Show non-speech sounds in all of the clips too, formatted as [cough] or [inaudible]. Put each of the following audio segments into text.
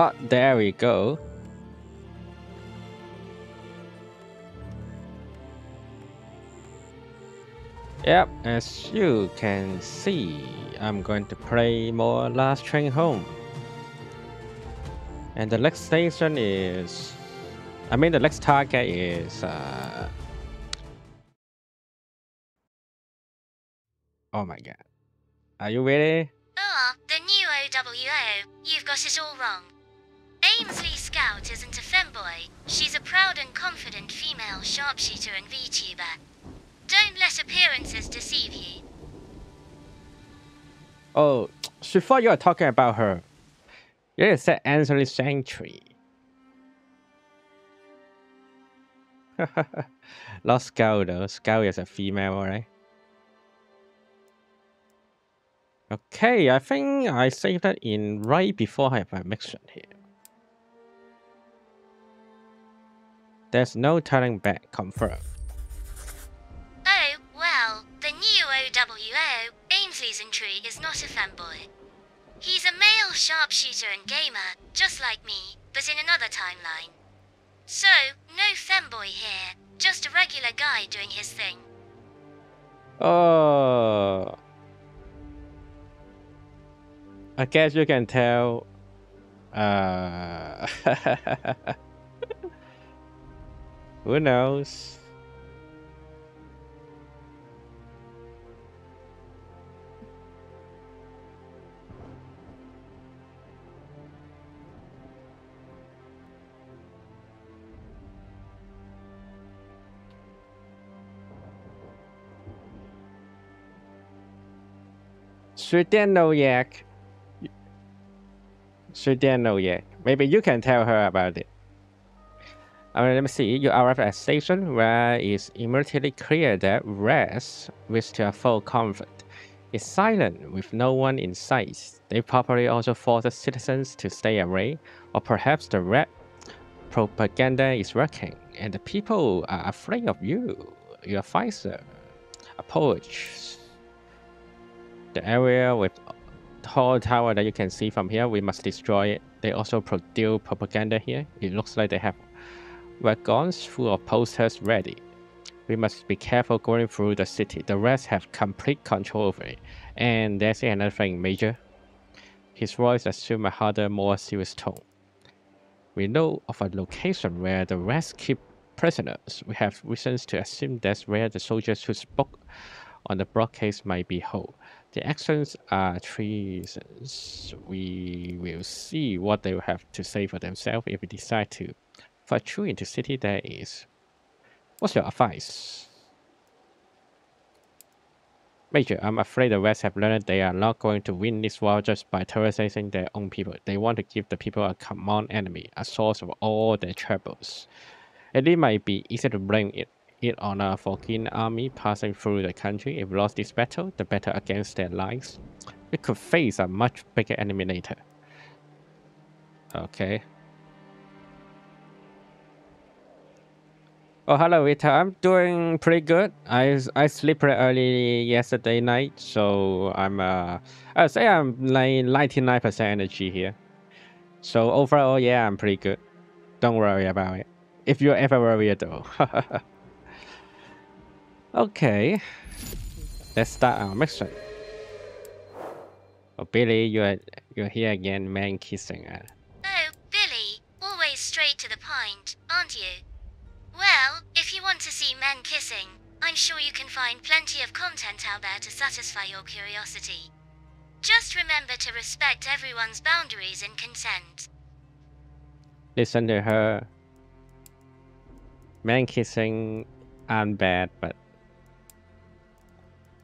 Oh, there we go. Yep, as you can see, I'm going to play more Last Train Home. And the next station is... I mean the next target is... Uh, oh my god. Are you ready? Sharpshooter and VTuber. Don't let appearances deceive you. Oh, she thought you were talking about her. You said Anthony Sanctuary. [laughs] Not Scout though. Scout is a female, right? Okay, I think I saved that in right before I have my mission here. There's no turning back, confirmed. Oh, well, the new OWO, Ainslie Sentry, is not a fanboy. He's a male sharpshooter and gamer, just like me, but in another timeline. So, no femboy here, just a regular guy doing his thing. Oh. I guess you can tell. Uh, [laughs] who knows? Sudenoyak. Sudenoyak. Maybe you can tell her about it. Uh, let me see. You arrive at a station where it's immediately clear that rest, with their full comfort, is silent with no one in sight. They probably also force the citizens to stay away, or perhaps the red propaganda is working, and the people are afraid of you. You're Pfizer, a poach. The area with tall tower that you can see from here, we must destroy it. They also produce propaganda here. It looks like they have wagons full of posters ready. We must be careful going through the city. The rest have complete control over it. And there's another thing, Major. His voice assumed a harder, more serious tone. We know of a location where the rest keep prisoners. We have reasons to assume that's where the soldiers who spoke on the broadcast might be held. The actions are treasons. We will see what they will have to say for themselves if we decide to. For true into city there is. What's your advice? Major, I'm afraid the West have learned they are not going to win this war just by terrorizing their own people. They want to give the people a common enemy, a source of all their troubles. And it might be easy to blame it, it on a forgotten army passing through the country. If lost this battle, the battle against their lives, we could face a much bigger enemy later. Okay. Oh, hello, Rita. I'm doing pretty good. I I sleep pretty early yesterday night, so I'm uh, I'd say I'm like 99% energy here. So overall, yeah, I'm pretty good. Don't worry about it. If you're ever worried though. [laughs] okay, let's start our mission. Oh, Billy, you're you're here again, man kissing. Oh, Billy, always straight to the point, aren't you? Well, if you want to see men kissing, I'm sure you can find plenty of content out there to satisfy your curiosity. Just remember to respect everyone's boundaries and consent. Listen to her. Man kissing aren't bad, but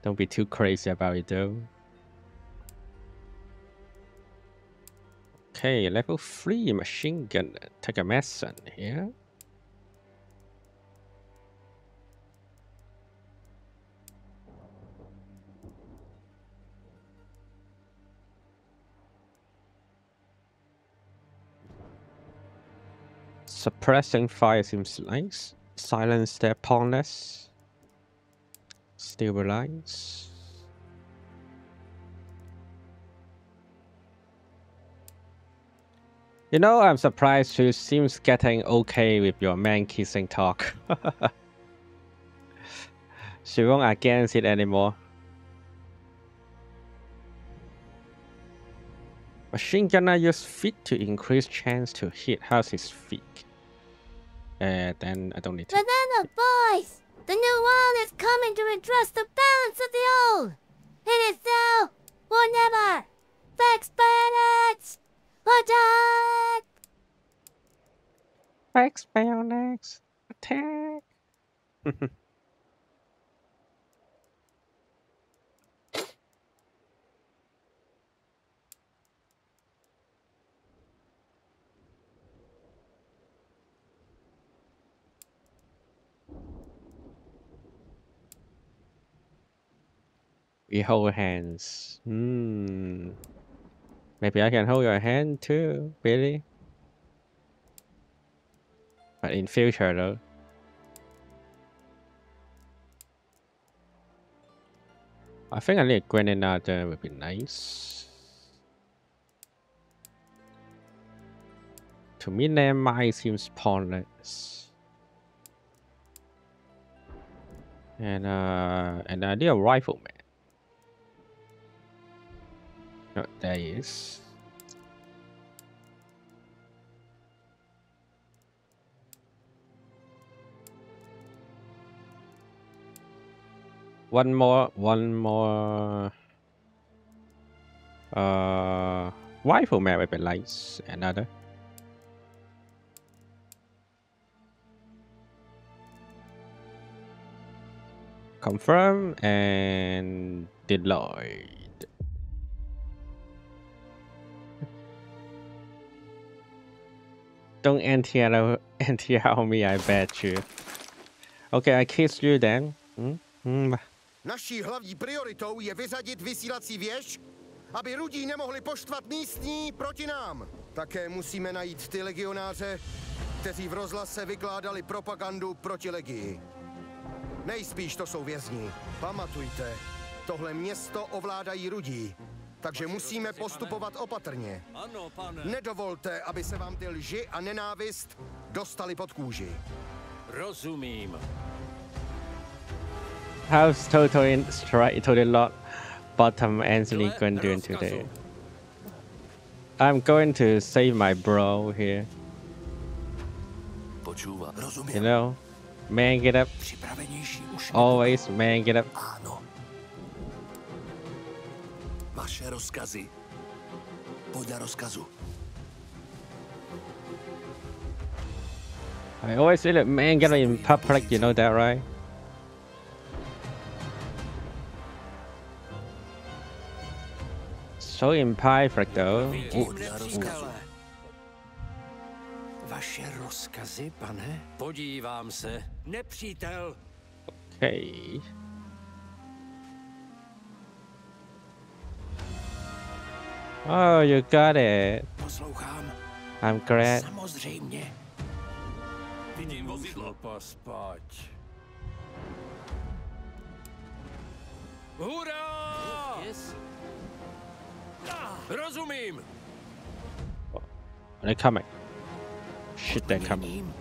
don't be too crazy about it though. Okay, level 3 machine gun. Take a medicine here. Suppressing fire seems nice. Silence their pawnless. Stabilize. You know, I'm surprised she seems getting okay with your man kissing talk. [laughs] she won't against it anymore. Machine gunner use feet to increase chance to hit. How's his feet? Uh, then I don't need to. Banana boys! The new world is coming to redress the balance of the old! It is now or never! Vex bayonets! Attack! Vex bayonets! Attack! [laughs] we hold hands. Hmm. Maybe I can hold your hand too, Billy. But in future though. I think I need a grenade would be nice. To me, landmine seems pointless. And uh, and an idea rifleman. Oh, there he is. One more, one more. Uh, rifleman with lights. Another. Confirm and deploy. Don't anti [laughs] anti me, I bet you. Okay, I kiss you then. Hmm? Hmm. Naší hlavní prioritou je vyřadit vysílací věž, aby rudí nemohli poštvat místní proti nám. Také musíme najít ty legionáře, kteří v rozhlase vykládali propagandu proti legii. Nejspíš to jsou vězni. Pamatujte, tohle město ovládají rudí takže musíme postupovat opatrně. Ano, pane. Nedovolte, aby se vám ty lži a nenávist dostali pod kůži. Rozumím. How's totally straight to the lot bottom Anthony going doing today? I'm going to save my bro here. You know, man get up. Always man get up. Vaše rozkazy. Podle rozkazu. I always say that man get in public, you know that, right? So in public though. Vaše rozkazy, pane? Podívám se. Nepřítel. Okay. Oh, you got it. Poslouchám. I'm glad. Samozřejmě. Vidím vozidlo. Pospať. Hurá! Yes. Rozumím. They're coming. Shit, they're coming.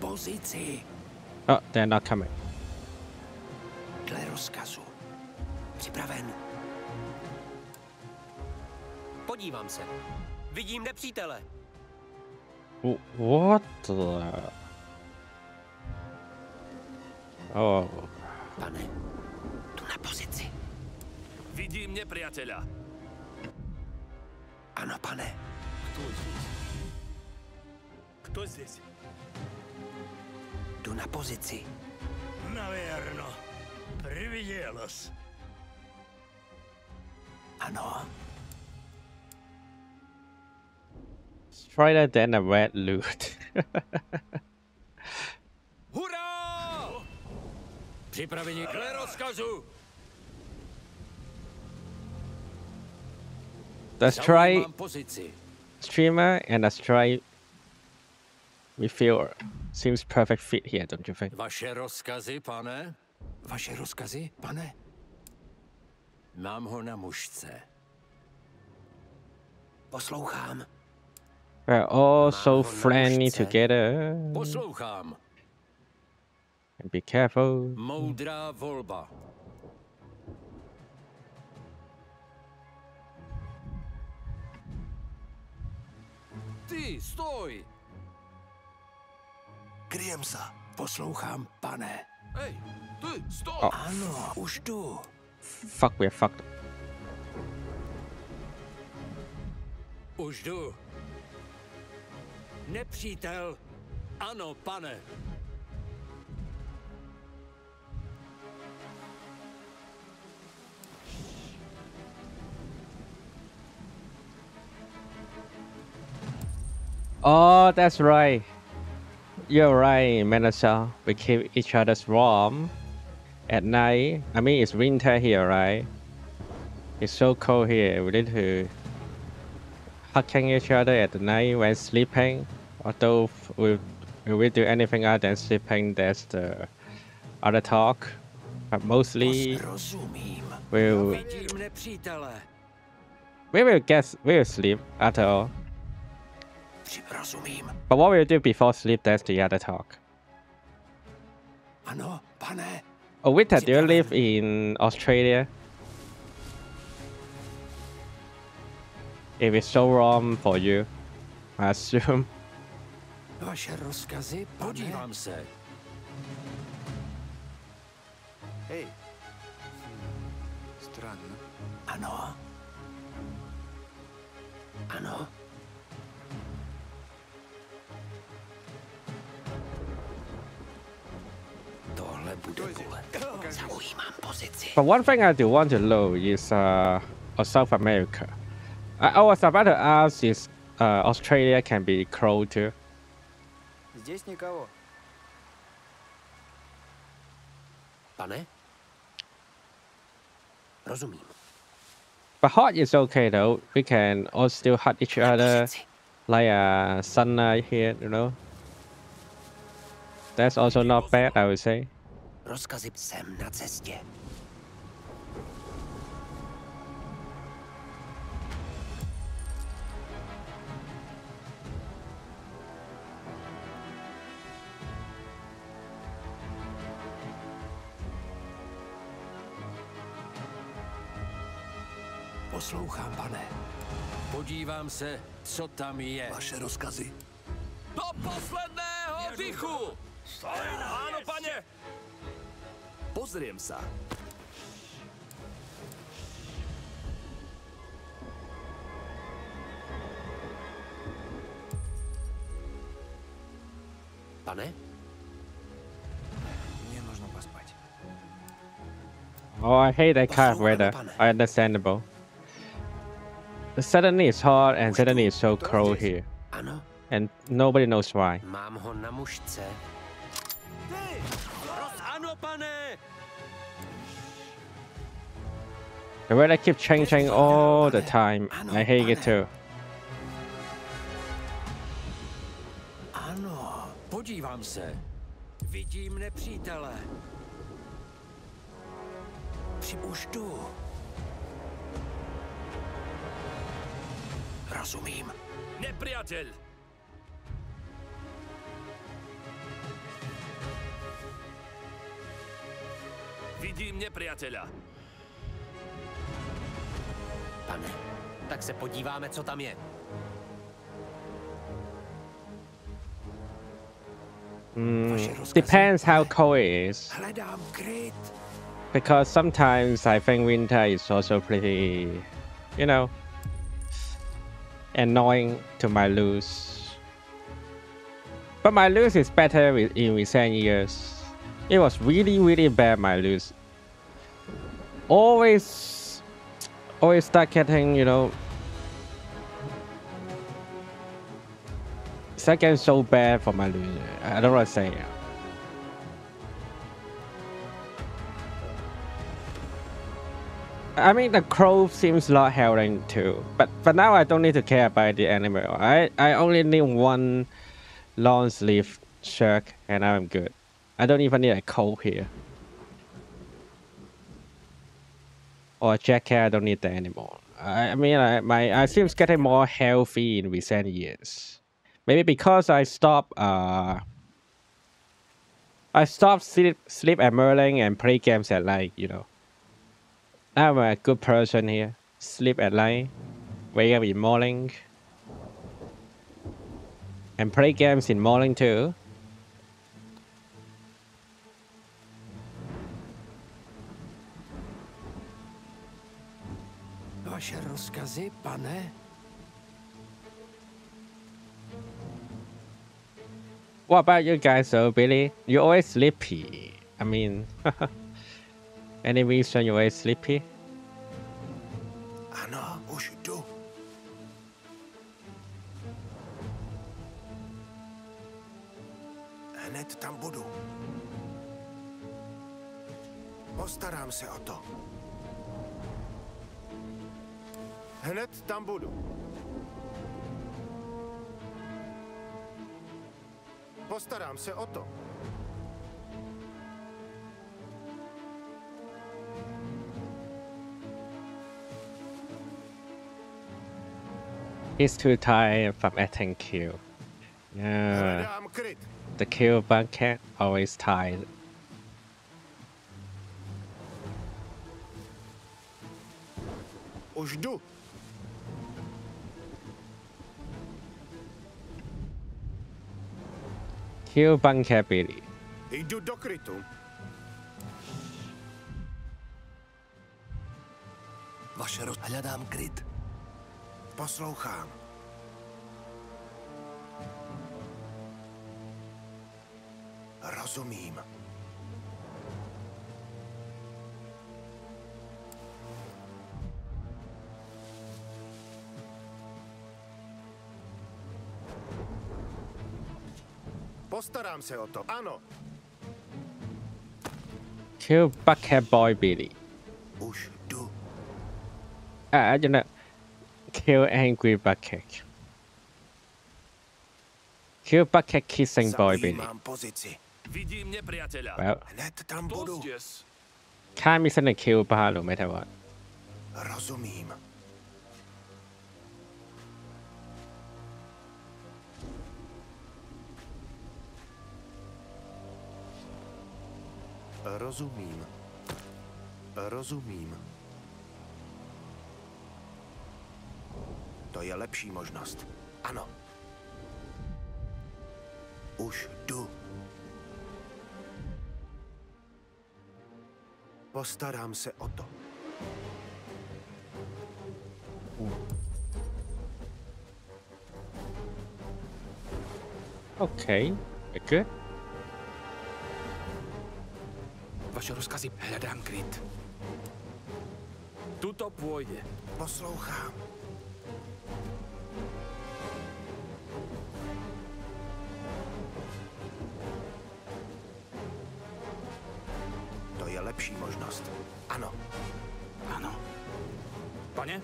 Oh, they're not coming. Dle rozkazu. Připraven. Podívám se. Vidím nepřítele. What the... Oh. Pane, tu na pozici. Vidím nepriateľa. Ano, pane. Kto здесь? Kto здесь? Tu na pozici. Naverno. Prividělos. Ano. Strider than a red loot. [laughs] Hurá! Připraveni k rozkazu! The strike streamer and a strike we feel seems perfect fit here, don't you think? Vaše rozkazy, pane? Vaše rozkazy, pane? Mám ho na mužce. Poslouchám. We're all so ho na friendly mužce. together. Poslouchám. Be careful. Moudrá volba. Ty, stoj! Kryjem se. Poslouchám, pane. Hej, ty, stoj! Oh. Ano, už jdu. Fuck, we're fucked. Už jdu. Nepřítel. Ano, pane. Oh, that's right. You're right, Manasa. We keep each other's warm at night. I mean, it's winter here, right? It's so cold here. We need to hugging each other at the night when sleeping. Although we we will do anything other than sleeping, that's the other talk. But mostly, we'll we will get we will sleep after all. But what we'll do before sleep, that's the other talk. Oh, Vita, do you live in Australia? If it's so warm for you, I assume. Vaše rozkazy, pane. Podívám se. Hej. Странно. Ano. Ano. Tohle bude bolet. Zaujímám pozici. But one thing I do want to know is uh, of South America. I, I was about to ask is uh, Australia can be cold too. Здесь никого. Pane? Rozumím. But hot is okay though. We can all still hug each other Pozici. like a sunlight here, you know. That's also not bad, I would say. Rozkazy jsem na cestě. Poslouchám, pane. Podívám se, co tam je. Vaše rozkazy. Do posledného dýchu! Ano, pane! Pozrím se. Pane? Oh, I hate that kind of weather. I understandable. Suddenly it's hot and suddenly it's so cold here, and nobody knows why. mám ho na mužce. The weather keeps changing all the time. I hate it too. Ano, Podívám se. Vidím nepřítele. při Rozumím. Nepriateľ! Vidím nepriateľa. Pane, tak se podíváme, co tam je. Mm, depends how cold it is, because sometimes I think winter is also pretty, you know, annoying to my loose. But my loose is better in recent years. It was really, really bad, my loose. Always, always start getting, you know, start getting so bad for my loose. I don't want to say. I mean, the crow seems a lot heralding too, but but now I don't need to care about the animal. I I only need one long sleeve shirt and I'm good. I don't even need a coat here or a jacket. I don't need that anymore. I I mean, I, my I seems getting more healthy in recent years. Maybe because I stopped. Uh, I stopped sleep sleep at Merlin and play games at night. You know. Ah, I'm a good person here. Sleep at night, wake up in morning, and play games in morning too. Vaše rozkazy, pane? What about you guys, though, Billy? You're always sleepy. I mean, [laughs] any reason you always sleepy? Ano, už jdu. Hned tam budu. Postarám se o to. Hned tam budu. Postarám se o to. He's too tired from acting Q. Yeah, the Q bucket always. Už jdu. Q bucket Billy. Vaše roz... Hledám kryt. Poslouchám. Rozumím. Postarám se o to. Ano, Q bucket boy Billy. už jdu. Ah, you know, Q angry bucket. Kill bucket kissing boy Billy. Zaujímám pozici. Vidím nepriateľa. Well, Hned tam budu. Dosť can't miss a Q bar no matter what. Rozumím. Rozumím. Rozumím. To je lepší možnost. Ano. Už jdu. Postarám se o to. Okay, good. Vaše rozkazy. Hľadám kryt. Tuto pôjde. Poslouchám. Lepší možnost. Ano, Áno. Pane?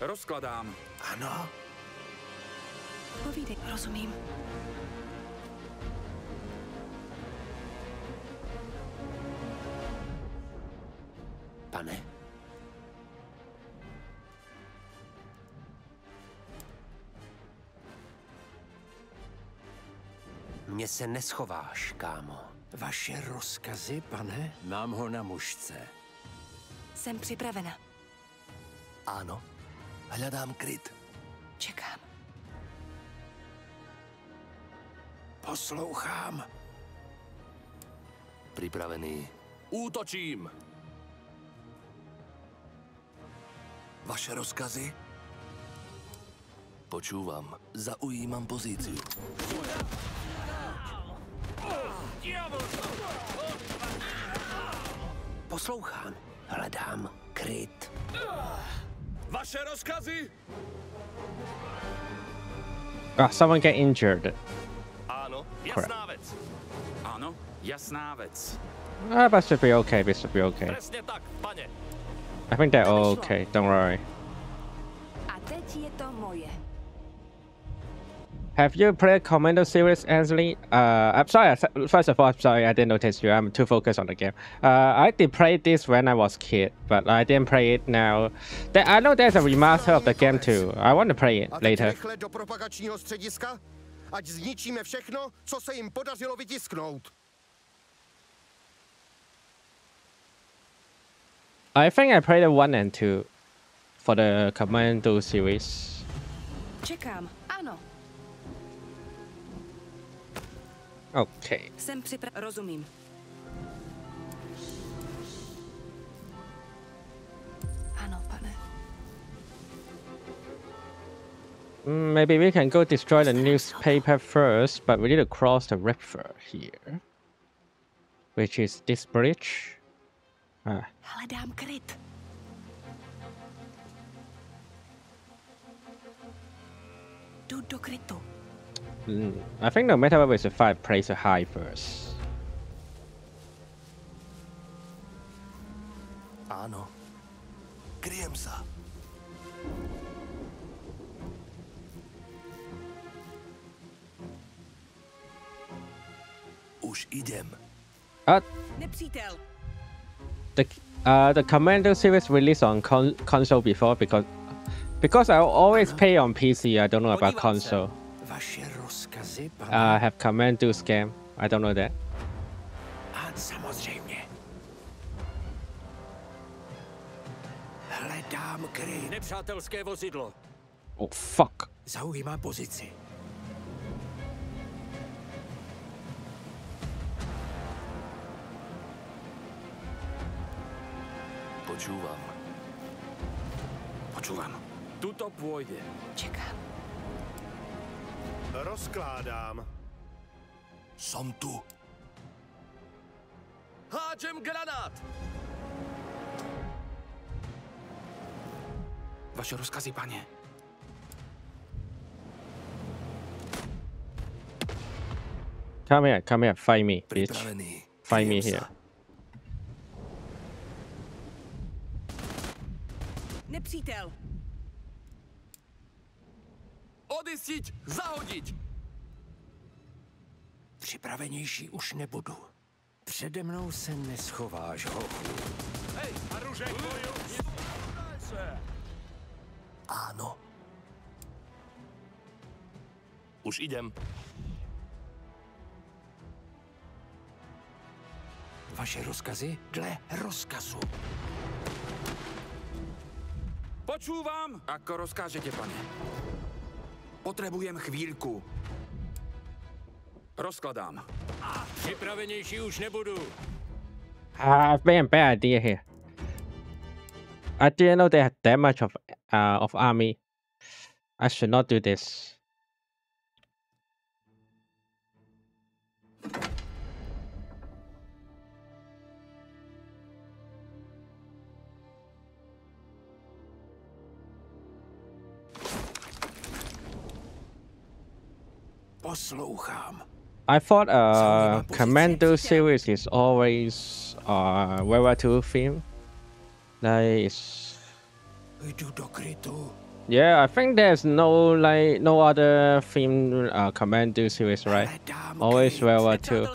Rozkladám. ano. Povídej, rozumím. Pane? Mně se neschováš, kámo. Vaše rozkazy, pane? Mám ho na mužce. Jsem připravena. Ano. Hledám kryt. Čekám. Poslouchám. Připravený. Útočím. Vaše rozkazy? Počúvam. Zaujímam pozíciu. Poslouchám. Hledám kryt. Vaše rozkazy? Ah, someone get injured. Áno, jasná vec. Áno, jasná vec. Ah, that should be okay. This should be okay. Presne tak, pane. I think they're all okay. Don't worry. A teď je to moje. Have you played Commando series, Ainslie? Uh, I'm sorry. First of all, I'm sorry I didn't notice you. I'm too focused on the game. Uh, I did play this when I was kid, but I didn't play it now. There, I know there's a remaster of the game too. I want to play it later. rychle do propagačního střediska, ať zničíme všechno, co se jim podařilo vytisknout. I think I played the one and two for the Commando series. Čekám. Okay. jsem připraven. Rozumím. Ano, pane. Mm, Maybe we can go destroy the newspaper first, but we need to cross the river here. Which is this bridge. Ah, Hledám kryt. Jdu do krytu. Mm, I think no matter what we survive, place a high first. Áno. Kryjem sa. Už idem. Uh, Nepřítel. the uh, the Commando series released on con- console before because because I always play on PC. I don't know about console. Vaše rozkazy, pane? I have Commando scam. I don't know that. A samozřejmě. Hledám kryt. Nepřátelské vozidlo. Oh fuck! Zaujímá pozici. Počúvam. Počúvam. Tuto pôjde. Čekám. Rozkládám. Som tu. Hádžem granát! Vaše rozkazy, pane. Come here, come here, fight me, bitch. Find me here. Nepřítel. Odistiť! Zahodiť! Připravenější už nebudu. Přede mnou se neschováš, hochu. Áno. Už idem. Vaše rozkazy dle rozkazu. Počúvam, ako rozkážete, pane. Potrebujem chvíľku. Rozkladám. Připravenější už nebudu. Ah, I've a bad idea here. I didn't know they had that much of uh, of army. I should not do this. Poslouchám. I thought uh, Commando series is always uh, World War II theme. Like, it's- Jdu do krytu. yeah, I think there's no like no other theme uh, Commando series, right? Always. World War II.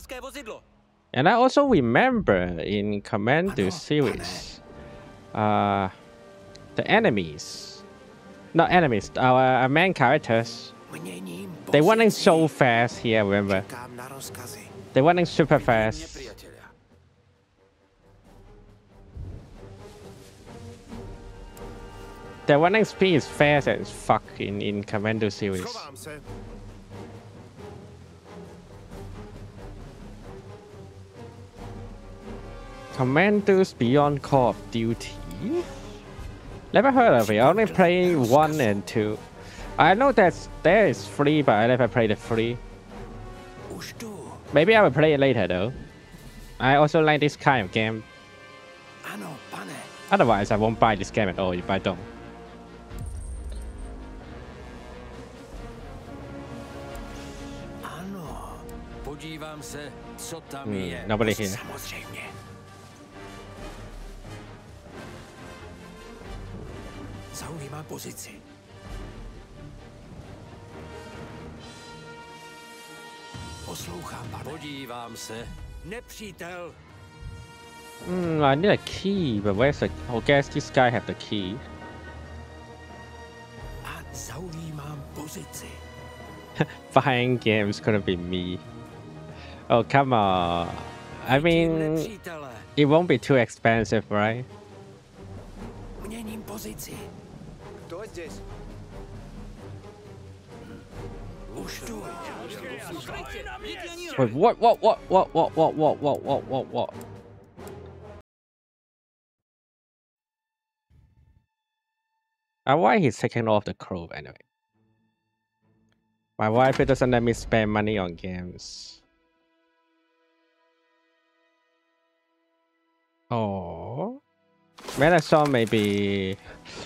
And I also remember in Commando series, uh, the enemies, not enemies, our, our main characters, Měním they running so fast here, remember? Čekám na rozkazy. They running super fast. Nepriatelia. Their running speed is fast as fuck in, in Commando series. Commandos Beyond Call of Duty? Never heard of it. I only play one and two. I know that there is free, but I never played the free. Maybe I will play it later though. I also like this kind of game. Otherwise, I won't buy this game at all if I don't. Hmm, nobody here. Zaujímá pozici. Poslouchám, pane. Podívám se. Nepřítel. Hmm, I need a key, but where's the... I guess this guy have the key. A zaujímám pozici. [laughs] Buying games gonna be me. Oh, come on. I Vidím mean, nepřítele. it won't be too expensive, right? Měním pozici. Кто здесь? Wait, what, what, what, what, what, what, what, what, what, what, what? Uh, why he's taking off the clothes anyway? My wife doesn't let me spend money on games. Oh, when I saw maybe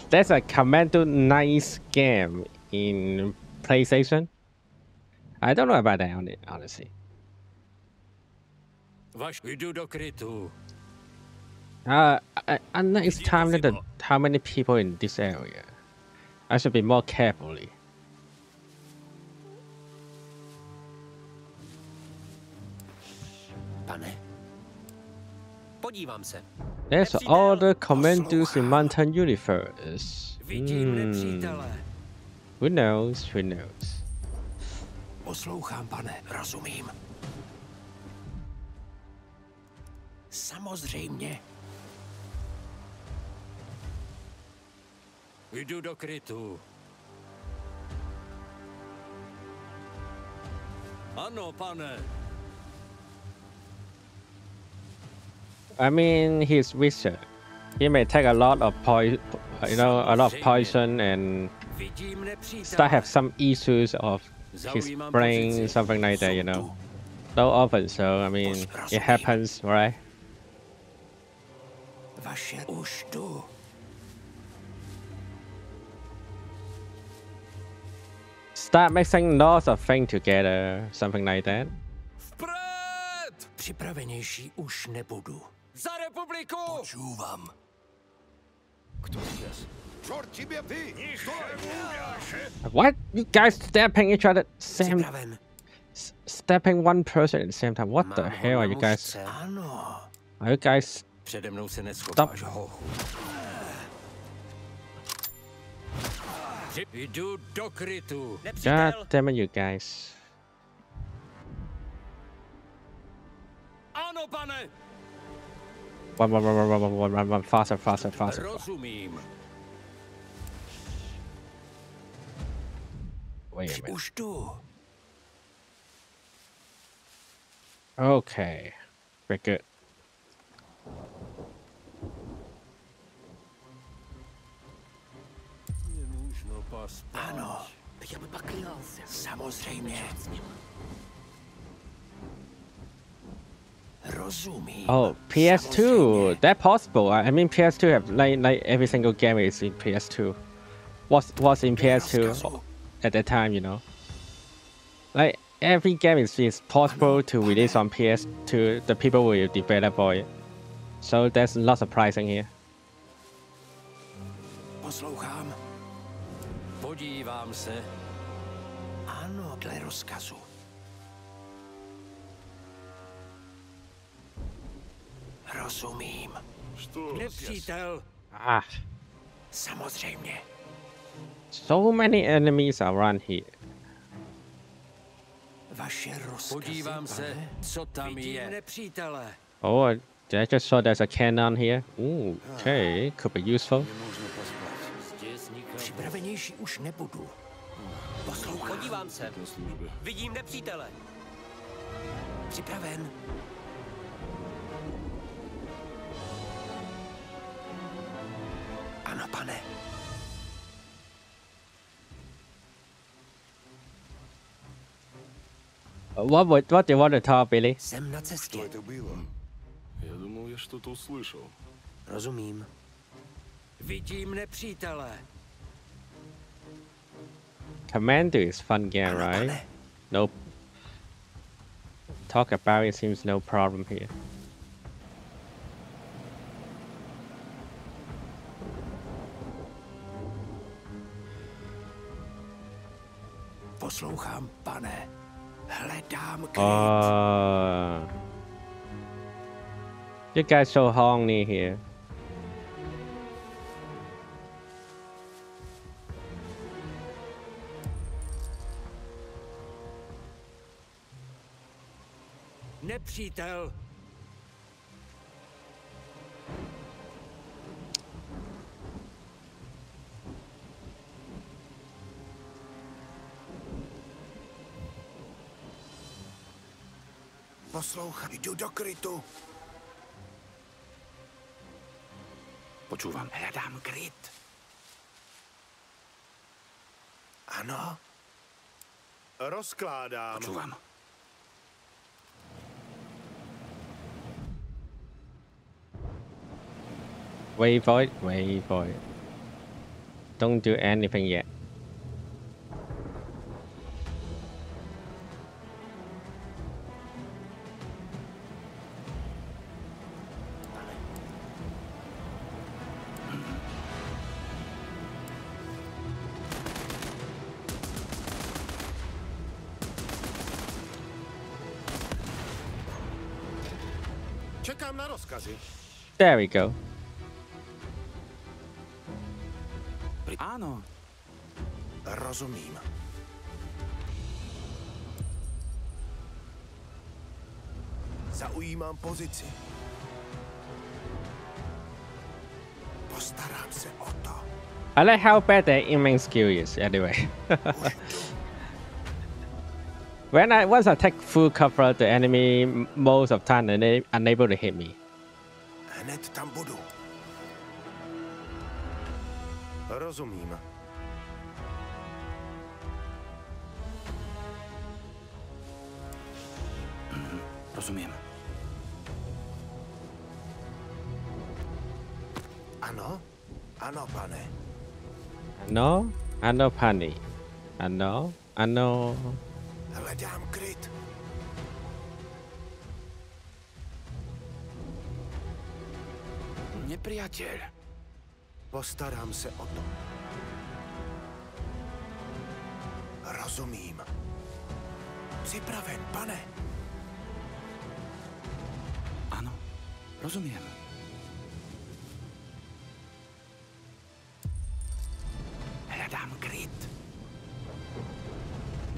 there's a Commando nice game in PlayStation. I don't know about that hon- honestly. Vaš jdu do krytu. Uh, I, I know it's time that the how many people in this area. I should be more carefully. There's all the commandos in Mountain Universe. Hmm. Who knows? Who knows? Poslouchám, pane. Rozumím. Samozřejmě. Jdu do krytu. Ano, pane. I mean, he's wizard. He may take a lot of poison, you know, a lot of poison and start have some issues of his Zaujímám brain, something like that, you know. Jsou tu. Not often, so I mean, it happens, right? Vaše už jdu. Start mixing lots of things together, something like that. Připravenější už nebudu. Za republiku! Čůvám. Čort tibě ty! What? You guys stepping each other same Připraven. stepping one person at the same time. What the hell are you guys? Are you guys? Přede mnou se neschováš, hochu. Jdu do krytu. God damn it, you guys! Ano, pane. Run, run, run, run, run, run, run, run, run, faster, faster, faster. Wait a minute. Už jdu. Okay, very good. Ano. Samozřejmě. Rozumím. Oh, PS2, that possible. I I mean, PS2 have like like every single game is in PS2. What's what's in PS2 at that time, you know? Like every game is, is possible to release on PS2. The people will develop for it. So that's not surprising here. Poslouchám. Podívám se. Ano, dle rozkazu. Rozumím. Nepřítel. Ah, Samozřejmě. So many enemies around here. Vaše rozkazy, Podívám se, co tam Vidím je. nepřítele. Oh, I just saw there's a cannon here? Ooh, okay, could be useful. Připravenější už nebudu. Poslouchám. Podívám se. Vidím nepřítele. Připraven. Ano, pane. What would what do you want to talk, Billy? Jsem na cestě. To bylo. Я думал, я что-то услышал. Rozumím. Vidím nepřítele. Commando is fun game, Ano, right? pane. Nope. Talk about it seems no problem here. Poslouchám, pane. Oh. You guys so horny here. Nepřítel. Poslouchej, jdu do krytu. Počúvam. Hledám kryt. Ano? Rozkládám. Počúvam. Wait for it, wait for it. Don't do anything yet. There we go. Áno. Rozumím. Zaujímám pozici. Postarám se o to. I like how bad their aiming skill is anyway. [laughs] when I once I take full cover, the enemy most of time are unable to hit me. Hned tam budu. Rozumím. Rozumiem. Ano? Ano, pane. No, I know Pani. I know, I know. Hledám kryt. Nepriateľ. Postarám se o to. Rozumím. Připraven, pane. Áno. Rozumiem. Hledám kryt.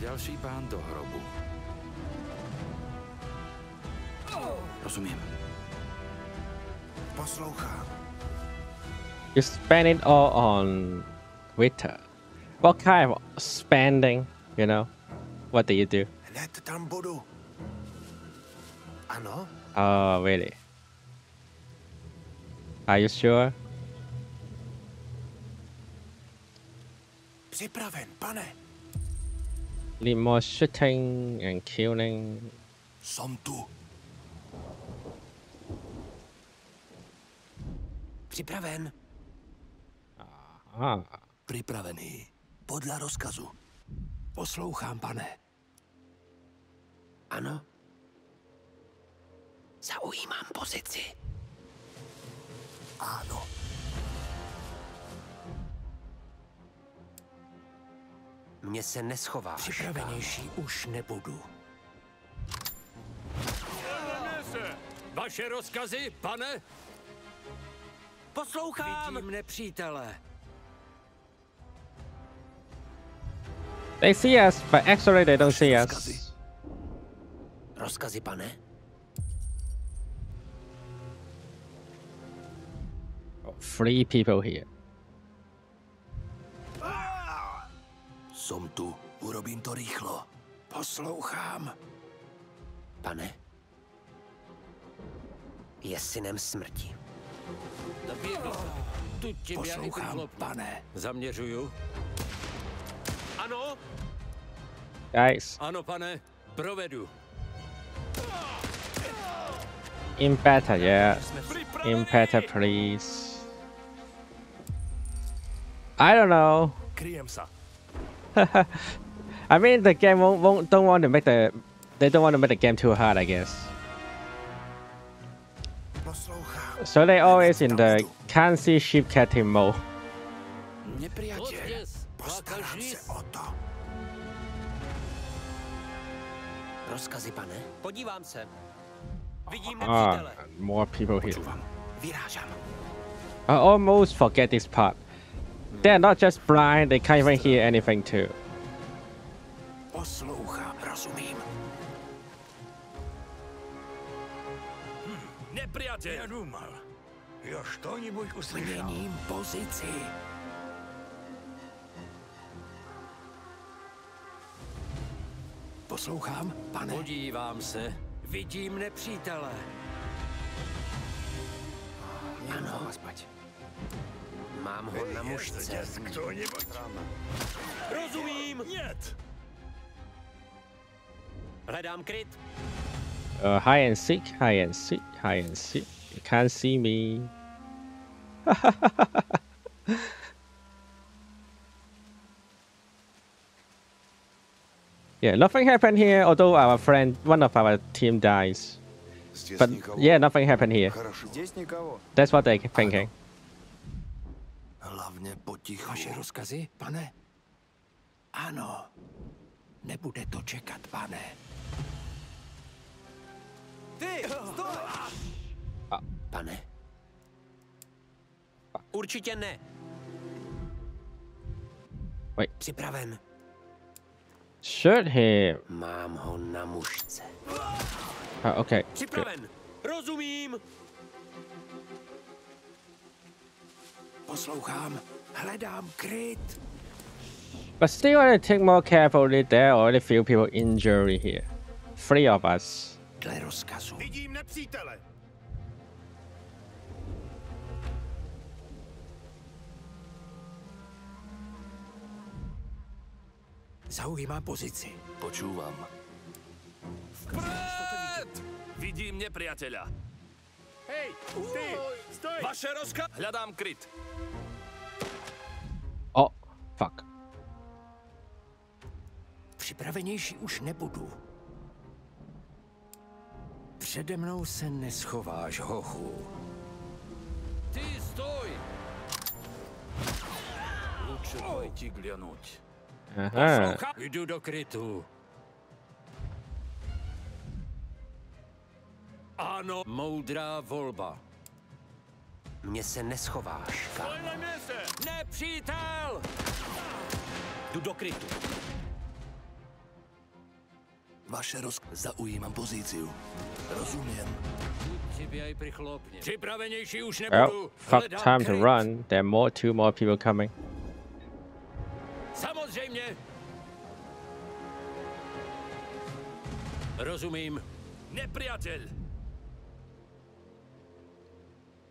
Ďalší pán do hrobu. Rozumiem. Poslouchám. You spend it all on Twitter. What kind of spending? You know, what do you do? Hned tam budu. Ano? Oh, really? Are you sure? Připraven, pane. Need more shooting and killing. Som tu. Připraven. Ah, Připravený. Podle rozkazu. Poslouchám, pane. Ano? Zaujímám pozici. Ano. Mně se neschováš. Připravenější už nebudu. Vaše rozkazy, pane? Poslouchám! Vidím nepřítele. they see us, but actually they don't see us. Rozkazy, pane? Three people here. Som tu. Urobím to rýchlo. Poslouchám. Pane? Je synem smrti. Poslouchám, pane. Zaměřuju. Ano, Guys, ano, pane. Provedu. Impeta, yeah. Impeta, please. I don't know. [laughs] I mean, the game won't, won't don't want to make the they don't want to make the game too hard, I guess. So they always in the can't see ship catching mode. Nepriateľ. Postarám se o to. Rozkazy, pane? Podívám se. Vidím Ah, more people here. I almost forget this part. They're not just blind, they can't even hear anything too. Poslouchám, rozumím. Nepřátel! Я думал, я что-нибудь услышал. Měním pozici. Poslouchám, pane. Podívám se. Vidím nepřítele. Ano. Mám ho na mušce. Rozumím. Нет! Hledám kryt. Uh, hide and seek, hide and seek, hide and seek. You can't see me. [laughs] yeah, nothing happened here, although our friend, one of our team dies. But yeah, nothing happened here. That's what they're thinking. Hlavně rozkazy, pane? Ano. Nebude to čekat, pane. Ty, stoj! Pane, Určitě ne. Wait. Připraven. Shoot him. Mám ho na mušce. Uh, okay. good. Připraven. Rozumím. Poslouchám, hledám kryt. But still, I take more carefully. There are already few people injured here. Three of us. Dle rozkazu. Vidím nepřítele. Zaujímám pozici. Počúvam. Vpred! Vidím nepřátela. Hej, ty! Stoj! Vaše rozkaz... Hľadám kryt. Oh, fuck. Připravenější už nebudu. Přede mnou se neschováš, hochu. Ty stoj! Lúče pojď glianuť. Aha. Jdu do krytu. Ano, moudrá volba. Mně se neschováš, kámo. Nepřítel! Jdu do krytu. Vaše roz... Připravenější už Well, nebudu. fuck, time to run. There are more, two more people coming. Samozřejmě. Rozumím. Nepřátel.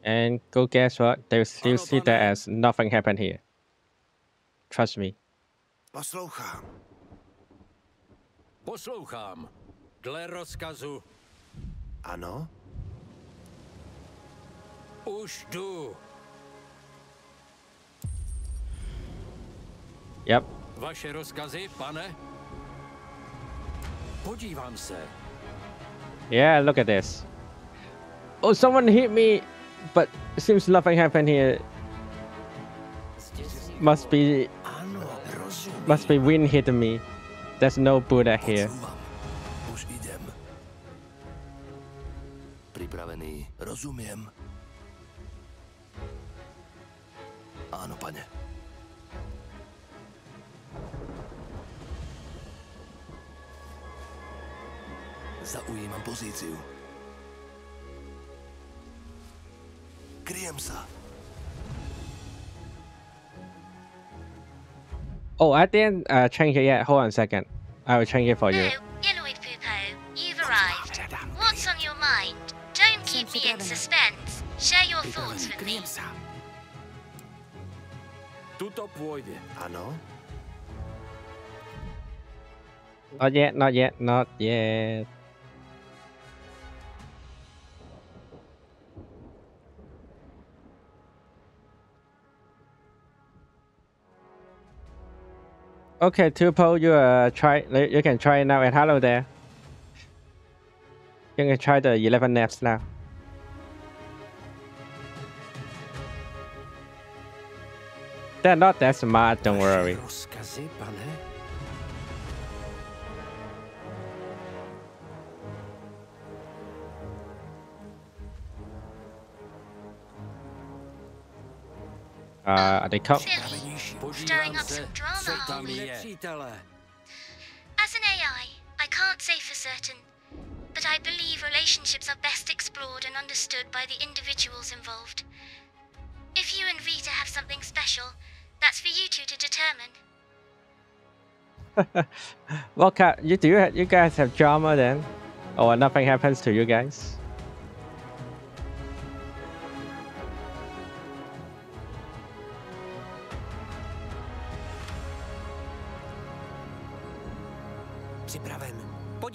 And go guess what? They'll still see that as nothing happened here. Trust me. Poslouchám. Poslouchám. Dle rozkazu. Ano? Už jdu. Yep. Vaše rozkazy, pane? Podívám se. Yeah, look at this. Oh, someone hit me, but it seems nothing happened here. Must be, must be wind hitting me. There's no Buddha here. Počúvam. Už idem. Pripravený. Rozumiem. Áno, pane. Zaujímam pozíciu. Kryjem sa. Oh, I didn't uh, change it yet. Hold on a second. I will change it for you. Oh, Inuit Pupo, you've arrived. What's on your mind? Don't keep me in suspense. Share your thoughts with me. Tuto pôjde. Ano? Not yet, not yet, not yet. Okay, Tupo, you uh, try you can try now and hello there. You can try the 11 naps now. They're not that smart, don't worry. Uh, are they caught? Silly. Stirring up some drama. tam je. As an AI, I can't say for certain, but I believe relationships are best explored and understood by the individuals involved. If you and Vita have something special, that's for you two to determine. [laughs] well, kind? You do you, you guys have drama then, or nothing happens to you guys?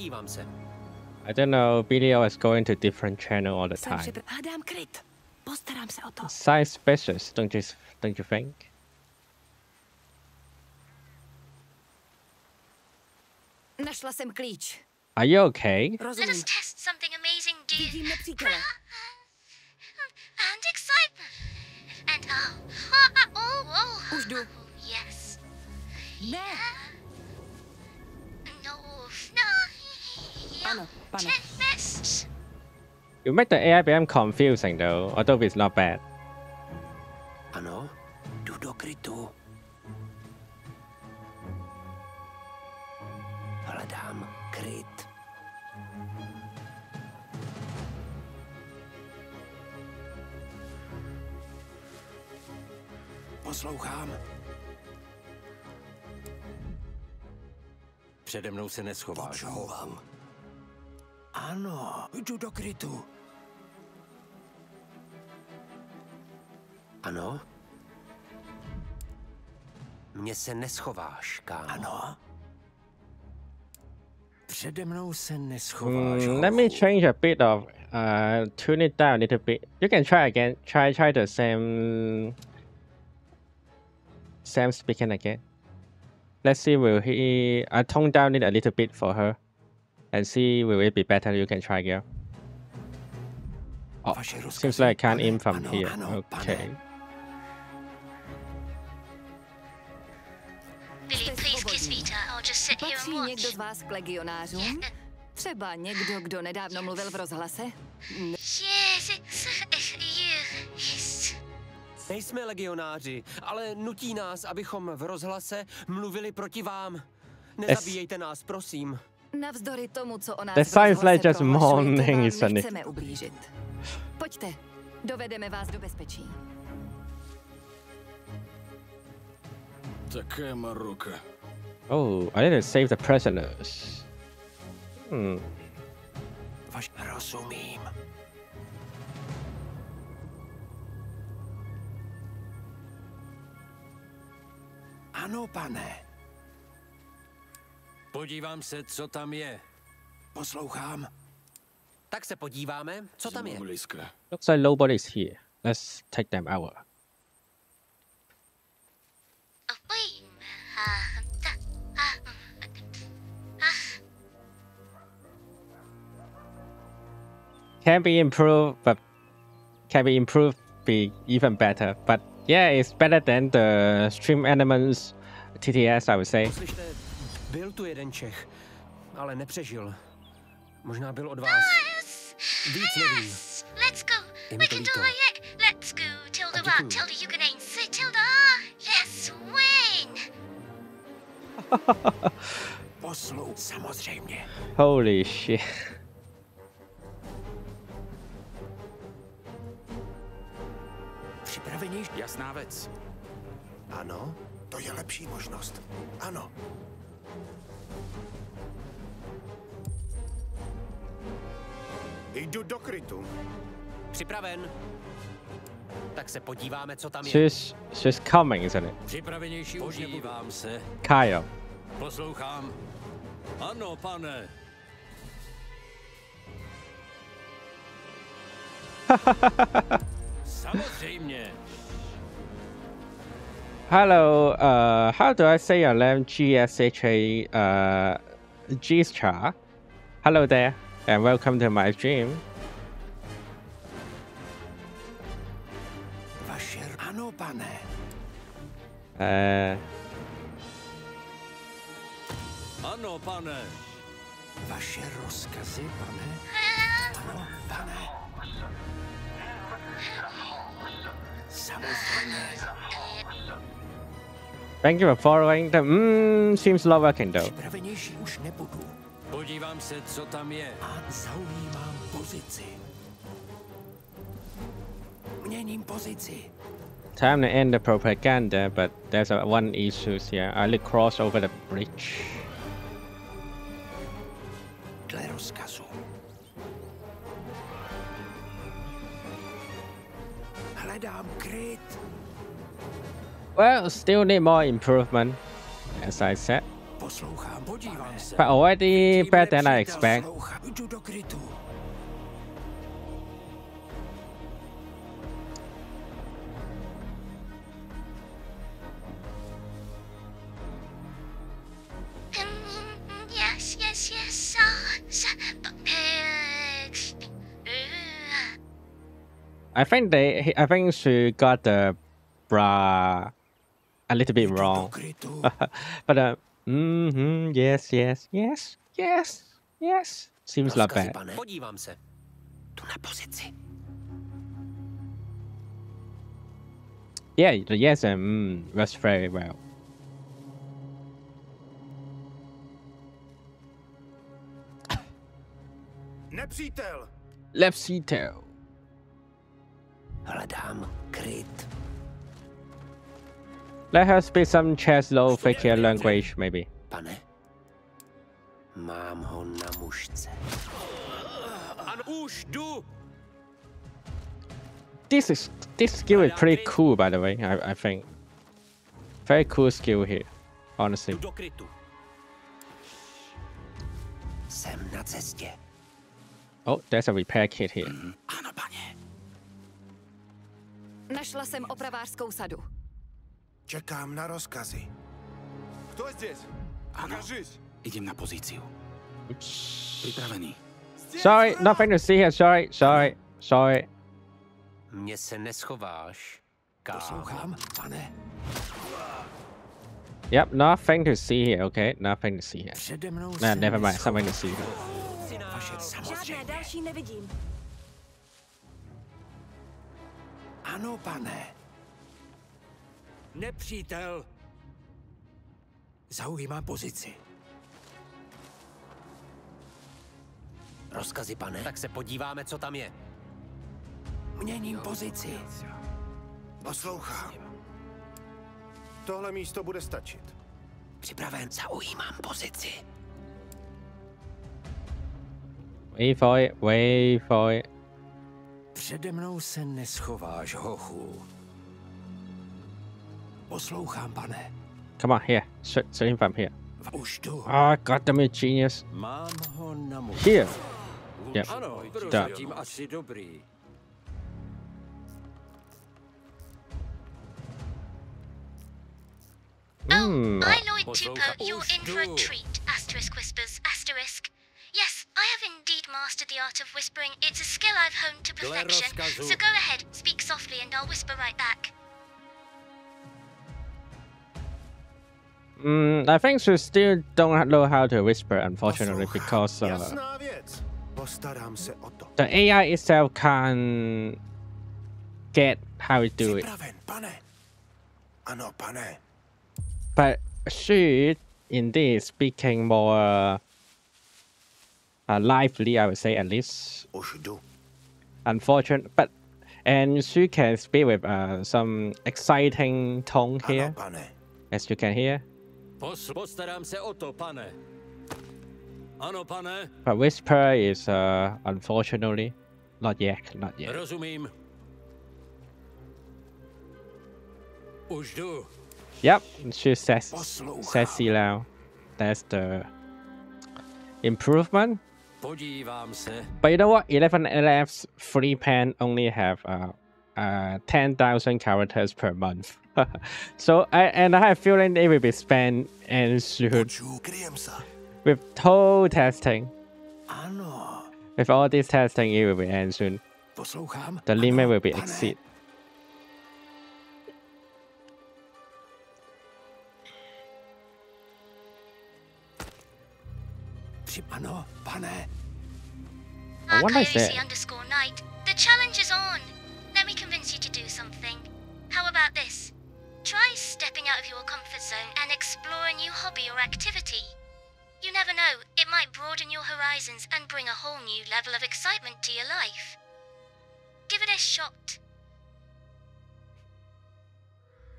Podívám se. I don't know. Video is going to different channel all the time. připra- Hádám kryt. Postarám se o to. Science specialist, don't you don't you think? Našla jsem klíč. Are you okay? Let us test something amazing, do you? Vidím nepřítele. [laughs] And excitement. And oh, [laughs] oh, oh, oh. Už jdu. Yes. Ne. No, Ano, pane. You make the AIBM confusing though, although it's not bad. Ano, jdu do krytu. Hledám kryt. Poslouchám. Přede mnou se neschováš. Počúvam. Ano, jdu do krytu. Ano? Mně se neschováš, kámo. Ano. Přede mnou se neschováš. Mm, let me change a bit of uh tune it down a little bit. You can try again. Try try the same Sam speaking again. Let's see will he I tone down it a little bit for her and see will it be better. You can try again. Oh, seems like I can't aim from ano, here. Okay. pane. Billy, Jste please kiss svobodní. Vita. I'll just sit here Patří and někdo z vás k legionářům? Třeba někdo, kdo nedávno mluvil v rozhlase? Yes. Yes. Nejsme legionáři, ale nutí nás, abychom v rozhlase mluvili proti vám. Nezabíjejte nás, prosím. Navzdory tomu, co o nás That v sounds rozhlase like just prohlašujete, morning, vám isn't it? nechceme ublížit. Pojďte, dovedeme vás do bezpečí. Také Maroka. Oh, I didn't save the prisoners. Hmm. Vaš... Rozumím. Ano, pane. Podívám se, co tam je. Poslouchám. Tak se podíváme, co tam je. Looks like nobody's here. Let's take them out. Wait. Da, Can be improved, but can be improved be even better. But yeah, it's better than the stream elements TTS, I would say. Byl tu jeden Čech, ale nepřežil. Možná byl od vás. yes. Víc nevím. Let's go. Je We mi to can do líto. Let's go. Tilda děkuju. Tilda, you can aim. Say Tilda. Yes, win. [laughs] Poslou. Samozřejmě. Holy shit. Připravenější? Jasná věc. Ano, to je lepší možnost. Ano. Jdu do krytu. Připraven. Tak se podíváme, co tam je. She's she's coming, isn't it? Připravenější už nebudu. Podívám se. Kyle. Poslouchám. Ano, pane. [laughs] Samozřejmě. Hello, uh, how do I say your name? GSHA, uh, Gistra. Hello there, and welcome to my stream. Uh, Ano, pane. Vaše rozkazy, pane. Ano, pane. Samozřejmě. Thank you for following the. Mm, seems not working though. Připravenější už nebudu. Podívám se, co tam je. A zaujímám pozici. Měním pozici. Time to end the propaganda, but there's a one issue here. I only cross over the bridge. Dle rozkazu. Hledám kryt. Well, still need more improvement, as I said, Poslouchám, podívám se. but already better than I expect. slouchá. Jdu do krytu. Mm, yes, yes, yes. I think they. I think she got the bra a little bit wrong. [laughs] but uh, mm-hmm, yes, yes, yes, yes, yes. Seems like Rozkazy, bad. Podívám se. Jdu na pozici. Yeah, the yes and mm, was very well. [laughs] Nepřítel! Tell. Hledám kryt. Let her speak some Cheslow figure language, maybe. Pane, mám ho na mušce. Ano, už jdu. This is this skill is pretty cool, by the way. I I think very cool skill here, honestly. Jdu do krytu. Jsem na cestě. Oh, there's a repair kit here. Ano, pane. Našla jsem opravářskou sadu. Čekám na rozkazy. Кто здесь? Ano, Покажись! idem na pozíciu. Pripravený. Sorry, nothing to see here. Sorry, sorry, sorry. Mně se neschováš. Kámo. Poslouchám, pane. Yep, nothing to see here. Okay, nothing to see here. Přede mnou No, se never mind. Something to neschováš. see here. Vaše samozřejmě. další nevidím. Ano, pane. Nepřítel! Zaujímám pozici. Rozkazy, pane. Tak se podíváme, co tam je. Měním pozici. Poslouchám. Tohle místo bude stačit. Připraven, zaujímám pozici. Wait for it. Wait for it. Přede mnou se neschováš, hochu. Poslouchám, pane. Come on, here. Shoot, shoot him from here. Už jdu. Oh, god damn it, genius. Mám ho na muži. Here. Yep. Ano, Tak. prozatím asi dobrý. Hmm. My Lord Posloucha- Tupo, you're Už in for a treat, asterisk whispers, asterisk. Yes, I have indeed mastered the art of whispering. It's a skill I've honed to perfection. So go ahead, speak softly and I'll whisper right back. Mm, I think she still don't know how to whisper, unfortunately, because uh, Jasná věc. Postarám se o to. the AI itself can't get how to do it. Připraven, pane. Ano, pane. But she, indeed, speaking more uh, lively, I would say, at least. Unfortunate, but and she can speak with uh, some exciting tone here, as you can hear. Pos- postarám se o to, pane. Ano, pane. But whisper is uh, unfortunately not yet, not yet. Rozumím. Už jdu. Yep, she says sassy now. That's the improvement. Se. But you know what? 11 LF's free pen only have uh, uh 10,000 characters per month. [laughs] so I and I have a feeling it will be spent and soon Poču, kryjem se. with total testing. With all this testing, it will be end soon. The limit will be exceed. I wonder if Arcosi that- underscore night. The challenge is on. There me convince you to do something. How about this? Try stepping out of your comfort zone and explore a new hobby or activity. You never know, it might broaden your horizons and bring a whole new level of excitement to your life. Give it a shot.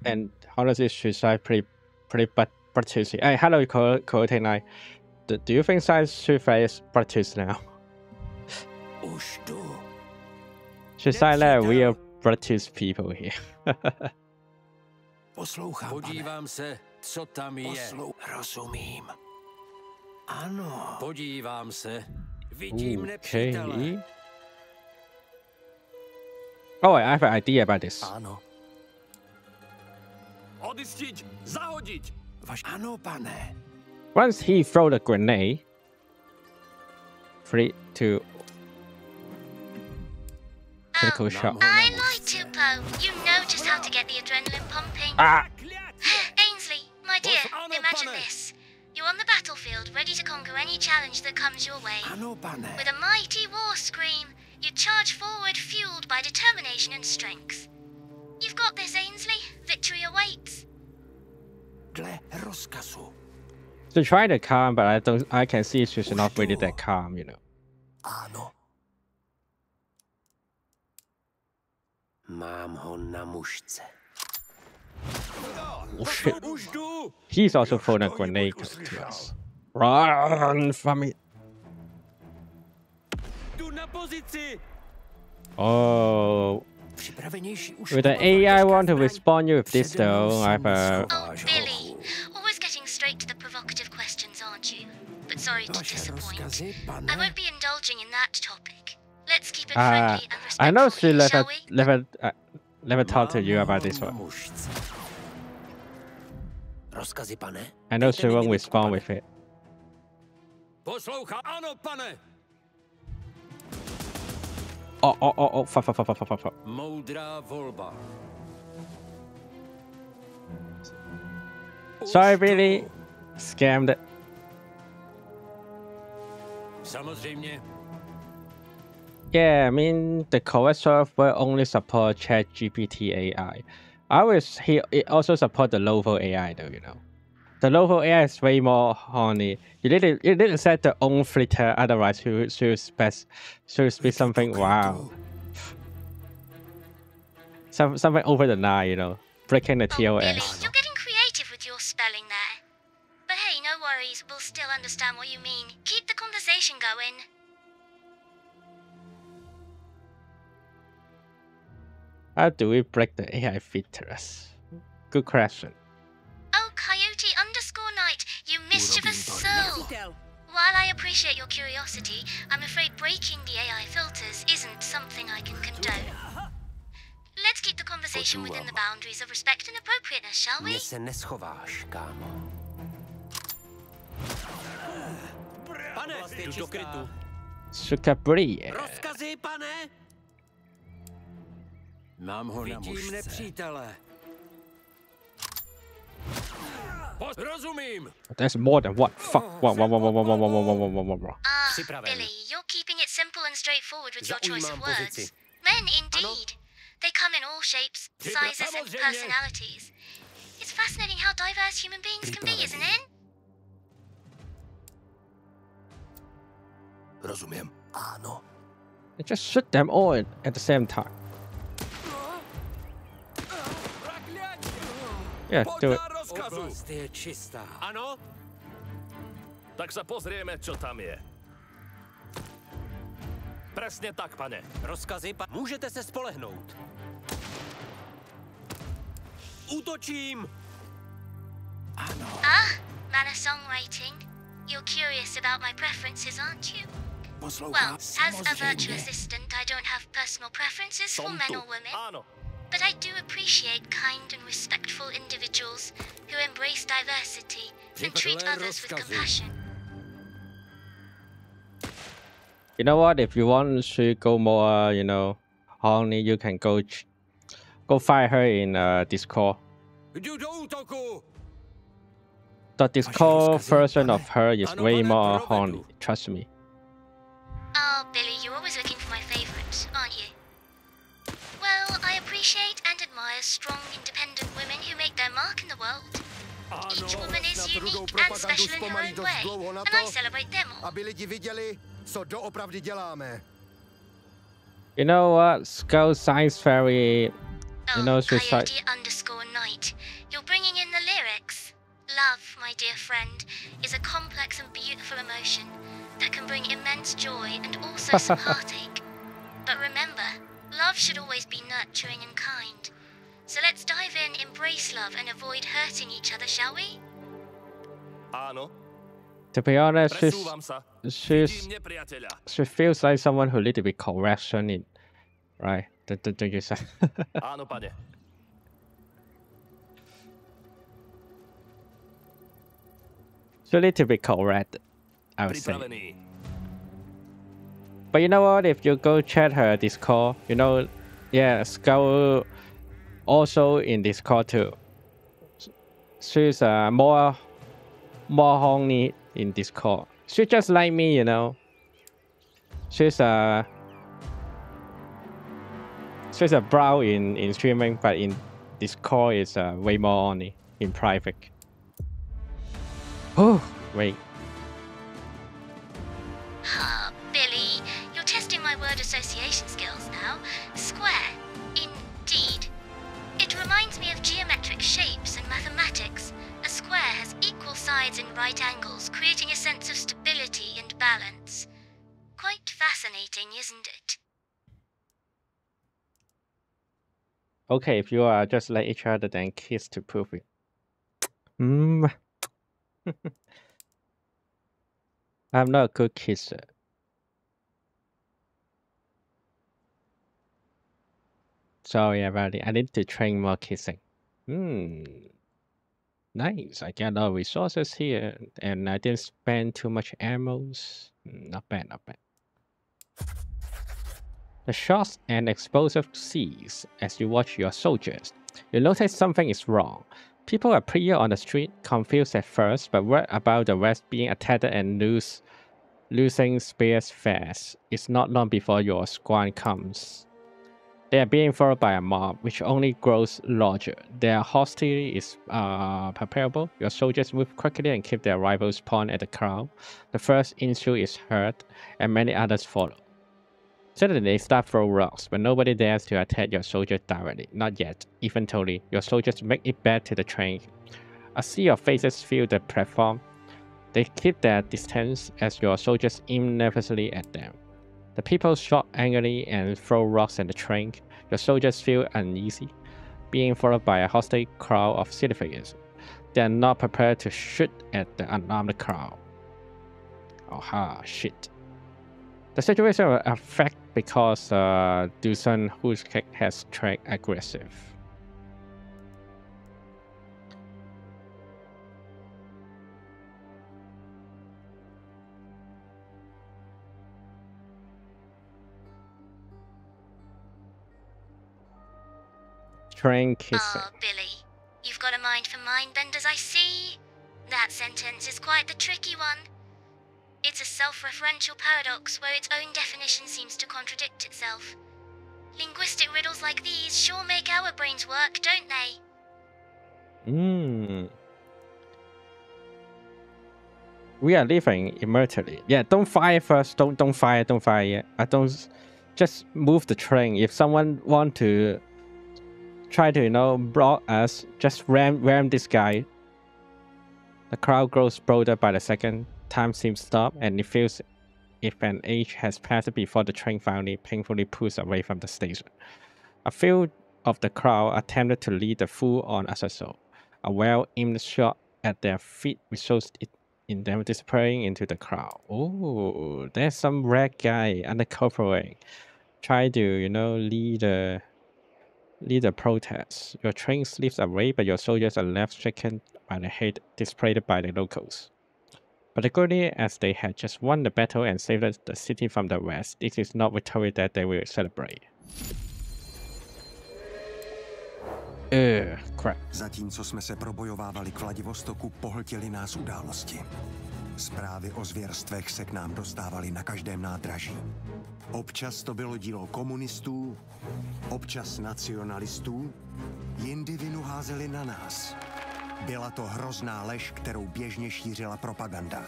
And honestly, she's like pretty, pretty but British. Hey, hello, Coyote Night. Do, do you think Science Sufa is British now? She's like that we are British people here. [laughs] Poslouchám, Podívám se, co tam je. Poslou... Rozumím. Ano. Podívám se. Vidím Okay. nepřítele. Oh, I have an idea about this. Ano. Odistiť! Zahodiť! Vaš... Ano, pane. Once he throw the grenade, three, two, critical shot. I Poe. You know just how to get the adrenaline pumping. Ah! [sighs] Ainslie, my dear, imagine this. You're on the battlefield, ready to conquer any challenge that comes your way. With a mighty war scream, you charge forward, fueled by determination and strength. You've got this, Ainslie. Victory awaits. Dle rozkazu. To try to calm, but I don't. I can see she's not really that calm, you know. Mám ho na mušce. Oh shit! He's also throwing a grenade to us. Run from it! Jdu na pozici! Oh, Připravenější už with the AI want to respond you with this though, I have a. Oh, Billy. Always getting straight to the provocative questions, aren't you? But sorry to disappoint. I won't be indulging in that topic. Uh, I know she never, never, uh, never talked to you about this one. I know she won't respond with it. Oh oh oh oh! fa, fa, fa, fa, fa, fa. Moldra Volbar. Sorry, really. Scammed. Samozřejmě. Yeah, I mean the correct software only support ChatGPT AI. I wish he it also support the Lovo AI though, you know. The Lovo AI is way more horny. You didn't you didn't set the own filter, otherwise you should spec should be something wow. Some something over the nine, you know. Breaking the Oh, Billy, you're getting creative with your spelling there. But hey, no worries. We'll still understand what you mean. Keep the conversation going. How do we break the AI filters? Good question. Oh, Coyote underscore Night, you mischievous soul. While I appreciate your curiosity, I'm afraid breaking the AI filters isn't something I can condone. Let's keep the conversation within the boundaries of respect and appropriateness, shall we? Mně se neschováš, kámo. Pane, Jdu do krytu. Suka rozkazy, pane! Mám ho na Vidím nepřítele. Pos- rozumím! That's more than what? Fuck. What, what, what, what, what, what, what, what, what, what, what, what. Ah, Billy, you're keeping it simple and straightforward with your choice of words. Men, indeed. They come in all shapes, sizes, and personalities. It's fascinating how diverse human beings can be, isn't it? Rozumím. Ano. Just shoot them all at the same time. Yeah, do it. Oblast je čistá. Ano? Tak sa pozrieme, čo tam je. Presne tak, pane. Rozkazy, pa... Můžete se spolehnout. Útočím! Ah, man of songwriting. You're curious about my preferences, aren't you? Well, as a virtual assistant, I don't have personal preferences for men or women, Áno. But I do appreciate kind and respectful individuals who embrace diversity and treat others with compassion. You know what? If you want to go more, you know, horny, you can go ch- go find her in uh, Discord. Jdu do útoku! The Discord version of her is way more horny. Trust me. Appreciate and admire strong, independent women who make their mark in the world. Each woman is unique and special in her own way, and I celebrate them all. aby lidi viděli, co doopravdy děláme. You know what? Skull Science Fairy, You oh, know, she's like. Coyote underscore night. You're bringing in the lyrics. Love, my dear friend, is a complex and beautiful emotion that can bring immense joy and also some [laughs] heartache. But remember, love should always be nurturing and kind. So let's dive in, embrace love, and avoid hurting each other, shall we? Áno, To be honest, she's she's she feels like someone who need to be correction in, right? Don't, don't don't you say? [laughs] Áno, pane. she need to be correct. I would say. But you know what? If you go chat her Discord, you know, yeah, Skull also in Discord too. She's uh, more more horny in Discord. She just like me, you know. She's uh she's a brow in in streaming, but in Discord is uh, way more horny in private. Oh wait. Sides and right angles, creating a sense of stability and balance. Quite fascinating, isn't it? Okay, if you are just like each other, then kiss to prove it. Hmm. [laughs] I'm not a good kisser. Sorry about it. I need to train more kissing. Hmm. Nice. I get a lot of resources here, and I didn't spend too much ammos. Hmm, Not bad, not bad. The shots and explosive cease as you watch your soldiers. You notice something is wrong. People appear on the street, confused at first, but word about the rest being attacked and lose, losing spears fast. It's not long before your squad comes. They are being followed by a mob, which only grows larger. Their hostility is uh, preparable. Your soldiers move quickly and keep their rivals pawned at the crowd. The first issue is heard, and many others follow. Suddenly, they start throw rocks, but nobody dares to attack your soldiers directly. Not yet. Eventually, your soldiers make it back to the train. A sea of faces fill the platform. They keep their distance as your soldiers aim nervously at them. The people shout angrily and throw rocks at the train. The soldiers feel uneasy, being followed by a hostile crowd of civilians. They are not prepared to shoot at the unarmed crowd. Aha, shit. The situation will affect because uh, Dusan kick has track aggressive. Train kissing. Ah, Billy, you've got a mind for mind benders, I see. That sentence is quite the tricky one. It's a self referential paradox where its own definition seems to contradict itself. Linguistic riddles like these sure make our brains work, don't they? Mm. We are living immortally. Yeah, don't fire first. Don't don't fire. Don't fire yet. I don't. Just move the train. If someone want to try to you know block us, just ram ram this guy. The crowd grows broader by the second. Time seems stop, and it feels if an age has passed before the train finally painfully pulls away from the station. A few of the crowd attempted to lead the full-on assault. A well-aimed shot at their feet results in them disappearing into the crowd. Oh, there's some red guy undercovering, try to you know lead a lead a protest. Your train slips away, but your soldiers are left stricken by the hate displayed by the locals. Particularly as they had just won the battle and saved the city from the west, this is not victory that they will celebrate. Uh, crap. Zatímco jsme se probojovávali k Vladivostoku, pohltili nás události. Zprávy o zvěrstvech se k nám dostávaly na každém nádraží. Občas to bylo dílo komunistů, občas nacionalistů, jindy vinu házeli na nás. Byla to hrozná lež, kterou běžně šířila propaganda.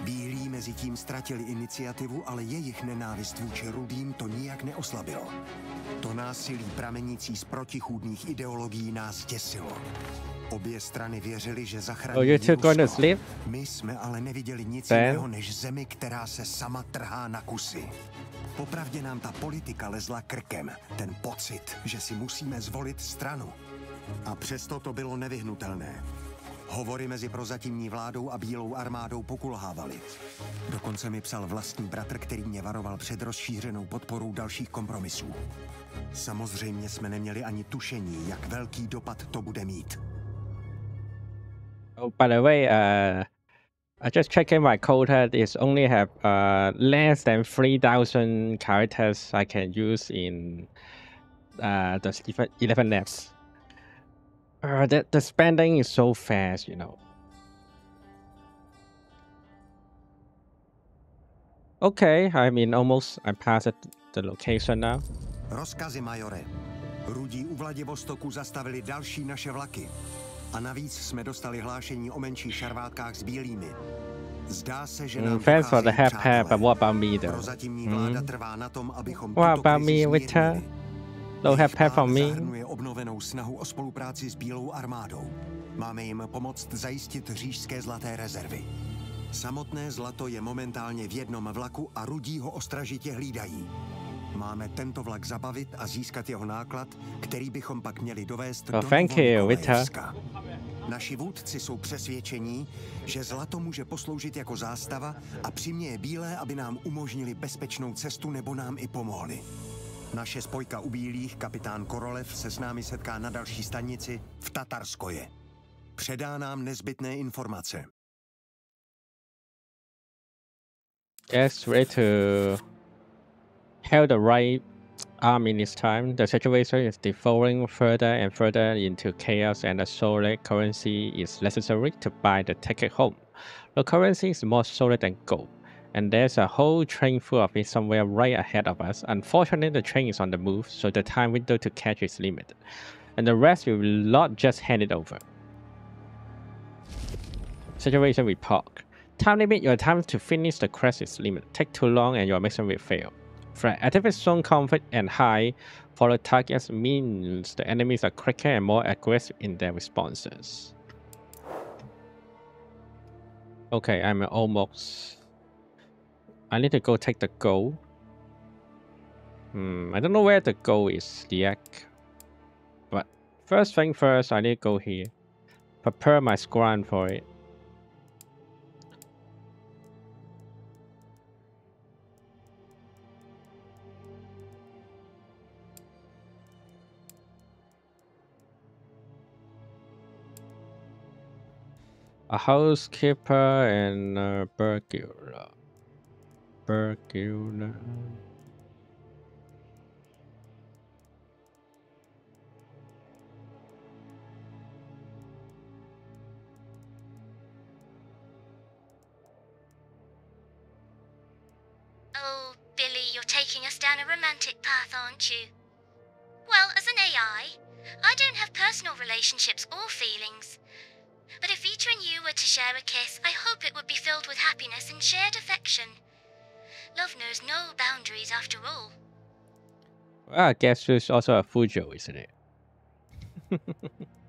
Bílí mezi tím ztratili iniciativu, ale jejich nenávist vůči rudým to nijak neoslabilo. To násilí pramenící z protichůdných ideologií nás děsilo. Obě strany věřili, že zachrání Oh, to sleep? My jsme ale neviděli nic Then? jiného než zemi, která se sama trhá na kusy. Popravdě nám ta politika lezla krkem. Ten pocit, že si musíme zvolit stranu. A přesto to bylo nevyhnutelné. Hovory mezi prozatímní vládou a bílou armádou pokulhávaly. Dokonce mi psal vlastní bratr, který mě varoval před rozšířenou podporou dalších kompromisů. Samozřejmě jsme neměli ani tušení, jak velký dopad to bude mít. Oh, by the way, uh, I just checked in my quota. It's only have uh less than three thousand characters I can use in uh the Stephen- eleven nets. Uh, the the spending is so fast, you know. Okay, I mean almost. I passed the location now. Rozkazy, majore. Rudí u Vladivostoku zastavili další naše vlaky. A navíc jsme dostali hlášení o menších šarvátkách s bílými. Zdá se, že nám Mm, thanks for the help, help, but what about me though? Prozatímní vláda trvá na tom, abychom What about me, Witcher? Help for plán me. zahrnuje obnovenou snahu o spolupráci s Bílou armádou. Máme jim pomoct zajistit řížské zlaté rezervy. Samotné zlato je momentálně v jednom vlaku a rudí ho ostražitě hlídají. Máme tento vlak zabavit a získat jeho náklad, který bychom pak měli dovést Oh, do thank you. Naši vůdci jsou přesvědčení, že zlato může posloužit jako zástava a přiměje bílé, aby nám umožnili bezpečnou cestu nebo nám i pomohli. Naše spojka u bílých, kapitán Korolev, se s námi setká na další stanici v Tatarskoje. Předá nám nezbytné informace. To uh, help the right army this time. The situation is devolving further and further into chaos, and the solid currency is necessary to buy the ticket home. The currency is more solid than gold, and there's a whole train full of it somewhere right ahead of us. Unfortunately, the train is on the move, so the time window to catch is limited, and the rest will not just hand it over. Situation report. Time limit, your time to finish the quest is limited. Take too long and your mission will fail. Threat. Activate zone conflict and high for the targets means the enemies are quicker and more aggressive in their responses. Okay, I'm almost... I need to go take the goal. Hmm, I don't know where the goal is yet. But first thing first, I need to go here. Prepare my squad for it. a housekeeper and a burglar. Oh, Billy, you're taking us down a romantic path, aren't you? Well, as an AI, I don't have personal relationships or feelings. But if Vita and you were to share a kiss, I hope it would be filled with happiness and shared affection. Love knows no boundaries after all. Well, I guess there's also a Fujo, isn't it? [laughs]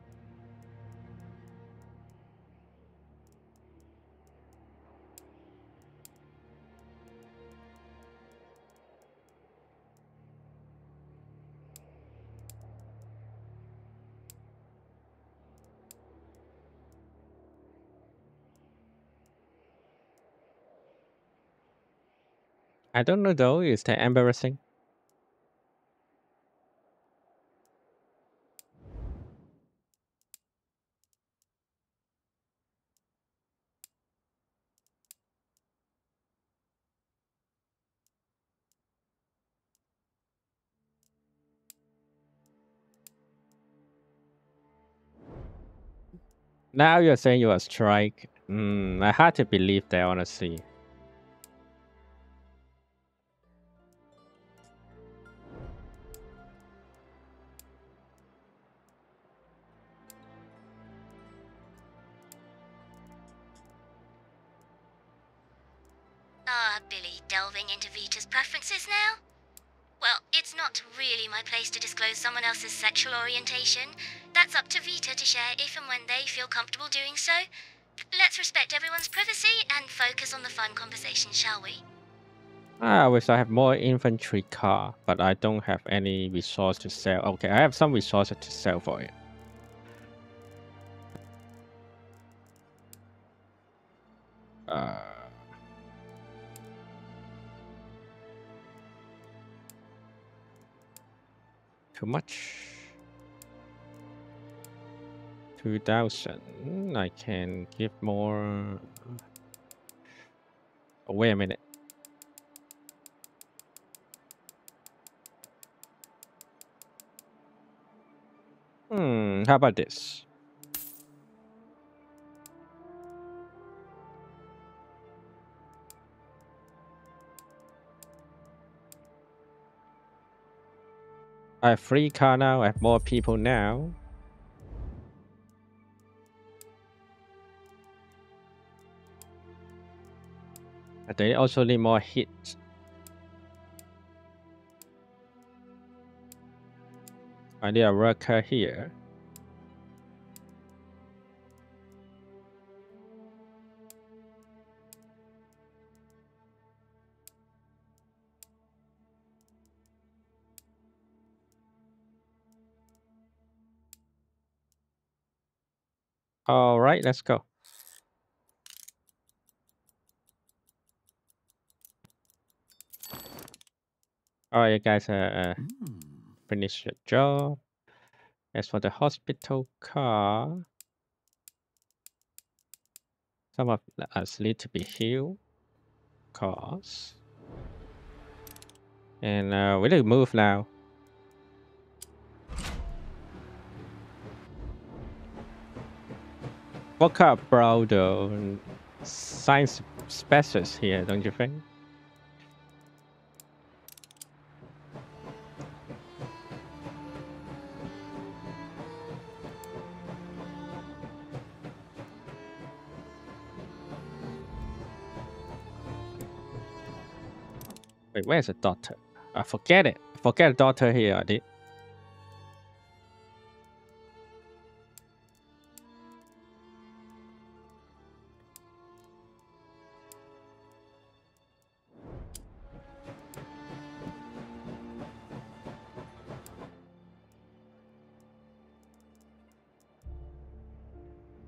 I don't know though, is that embarrassing? Now you're saying you are strike. Mm, I hard to believe that honestly. Sexual orientation. That's up to Vita to share if and when they feel comfortable doing so. Let's respect everyone's privacy and focus on the fun conversation, shall we? I wish I have more infantry car, but I don't have any resource to sell. Okay, I have some resources to sell for it. Uh, too much. 2000. I can give more. Oh, wait a minute. Hmm, how about this? I have free car now, I have more people now. But they also need more heat. I need a worker here. All right, let's go. All right, you guys, uh, uh, finish your job. As for the hospital car, some of us need to be healed, cause, and uh, we need to move now. What kind of bro though? Science specialist here, don't you think? Wait, where's the daughter? I forget it. Forget daughter here, I did.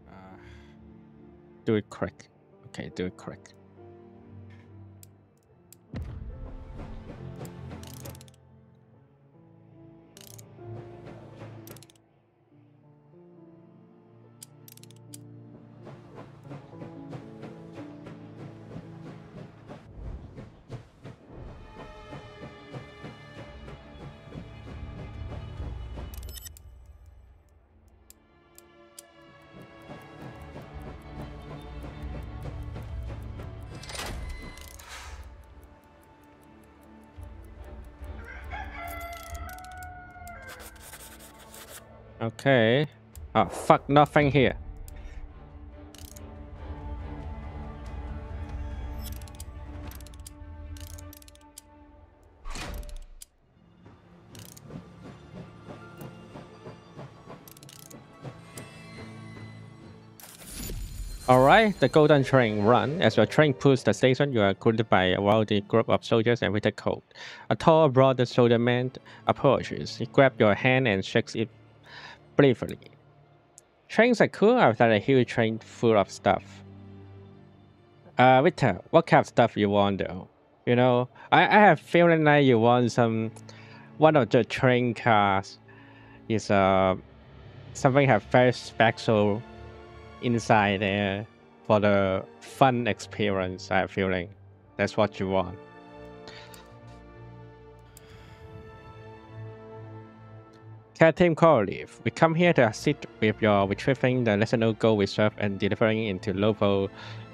Uh, do it quick. Okay, do it quick. Oh, fuck, nothing here. Alright, the Golden Train run. As your train pulls the station, you are greeted by a wealthy group of soldiers and with a coat. A tall, broad shouldered man approaches. He grabs your hand and shakes it briefly. Trains are cool. I've got a huge train full of stuff. Uh, Victor, what kind of stuff you want though? You know, I, I have feeling like you want some, one of the train cars is uh, something have very special inside there for the fun experience. I have feeling that's what you want. Captain Korolev, we come here to assist with your retrieving the National Gold Reserve and delivering into local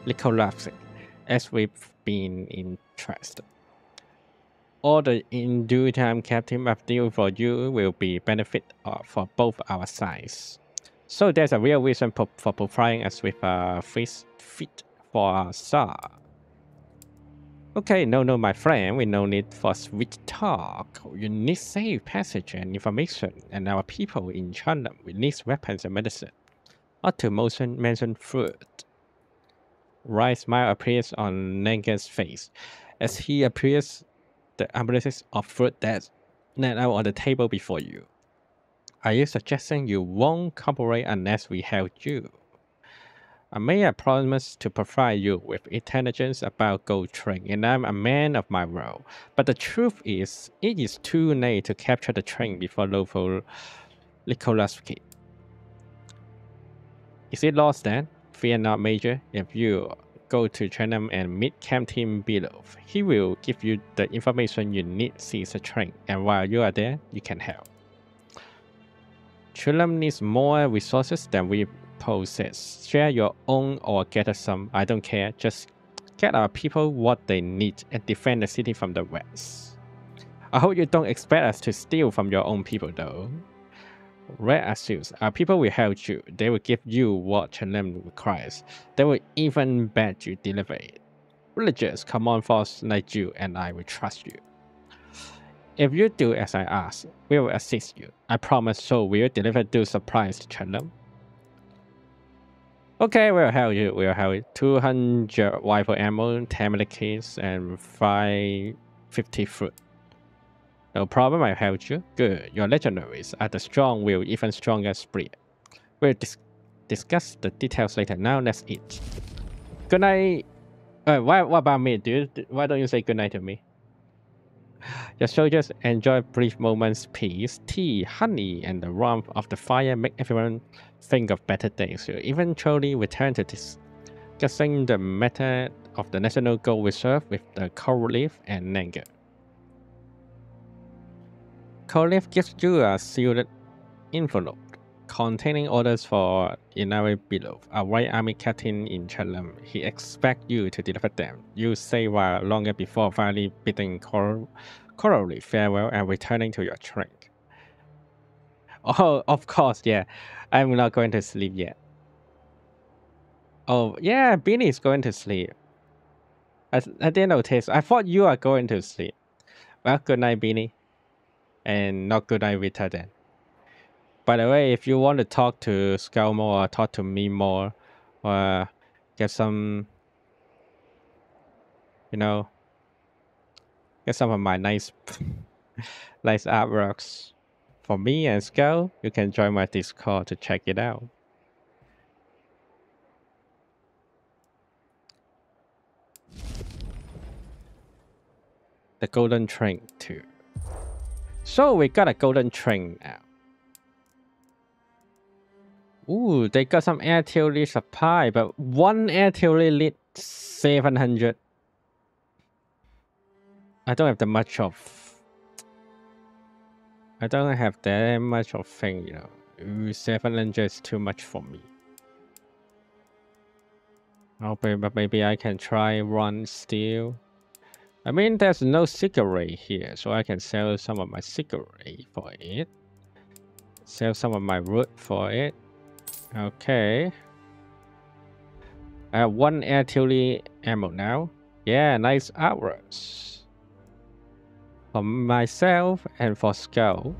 Licolavsky, as we've been interested. All the in due time, Captain, I've deal for you will be benefit uh, for both our sides. So there's a real reason for, for providing us with a fish fit for our star. Okay, no, no, my friend, we no need for sweet talk. You need safe passage and information, and our people in China we need weapons and medicine. Not to mention, food. Wry smile appears on Nanga's face. As he appears, the ambulances of food that's laid out on the table before you. Are you suggesting you won't cooperate unless we help you? I made a promise to provide you with intelligence about gold train, and I'm a man of my word. But the truth is, it is too late to capture the train before local Nikolaski. Is it lost then? Fear not, Major. If you go to China and meet Captain Below, he will give you the information you need seize the train, and while you are there, you can help. Chulam needs more resources than we possess. Share your own or get some, I don't care. Just get our people what they need and defend the city from the west. I hope you don't expect us to steal from your own people though. Red assures our people will help you. They will give you what Chelem requires. They will even bet you deliver it. Religious, come on force like you and I will trust you. If you do as I ask, we will assist you. I promise so we'll deliver those supplies to Chelem. Okay, we'll help you. We'll you. 200 rifle ammo, 10 medikits, and 550 fruit. No problem, I'll help you. Good. Your legionaries are the strong will, even stronger spirit. We'll dis discuss the details later. Now let's eat. Good night. Uh, why, what about me, dude? Why don't you say good night to me? Your soldiers enjoy brief moments peace, tea, honey, and the warmth of the fire make everyone think of better days. You eventually return to discussing the matter of the National Gold Reserve with the Korolev and Nanga. Korolev gives you a sealed envelope containing orders for Inari Below, a white army captain in Chalam. He expects you to deliver them. You say while longer before finally bidding Coral, Korolev farewell and returning to your train. Oh, of course, yeah. I'm not going to sleep yet. Oh, yeah, Beanie is going to sleep. I, I didn't notice. I thought you are going to sleep. Well, good night, Beanie. And not good night, Rita, then. By the way, if you want to talk to Scout more or talk to me more, or get some, you know, get some of my nice, [laughs] nice artworks for me and Scout, you can join my Discord to check it out. The golden train too. So we got a golden train now. Ooh, they got some air artillery supply, but one air artillery lit 700. I don't have that much of... I don't have that much of thing, you know. Ooh, 700 is too much for me. Oh, okay, but maybe I can try one steel. I mean, there's no cigarette here, so I can sell some of my cigarette for it. Sell some of my wood for it. Okay. I have one artillery ammo now. Yeah, nice arrows. For myself and for Skull.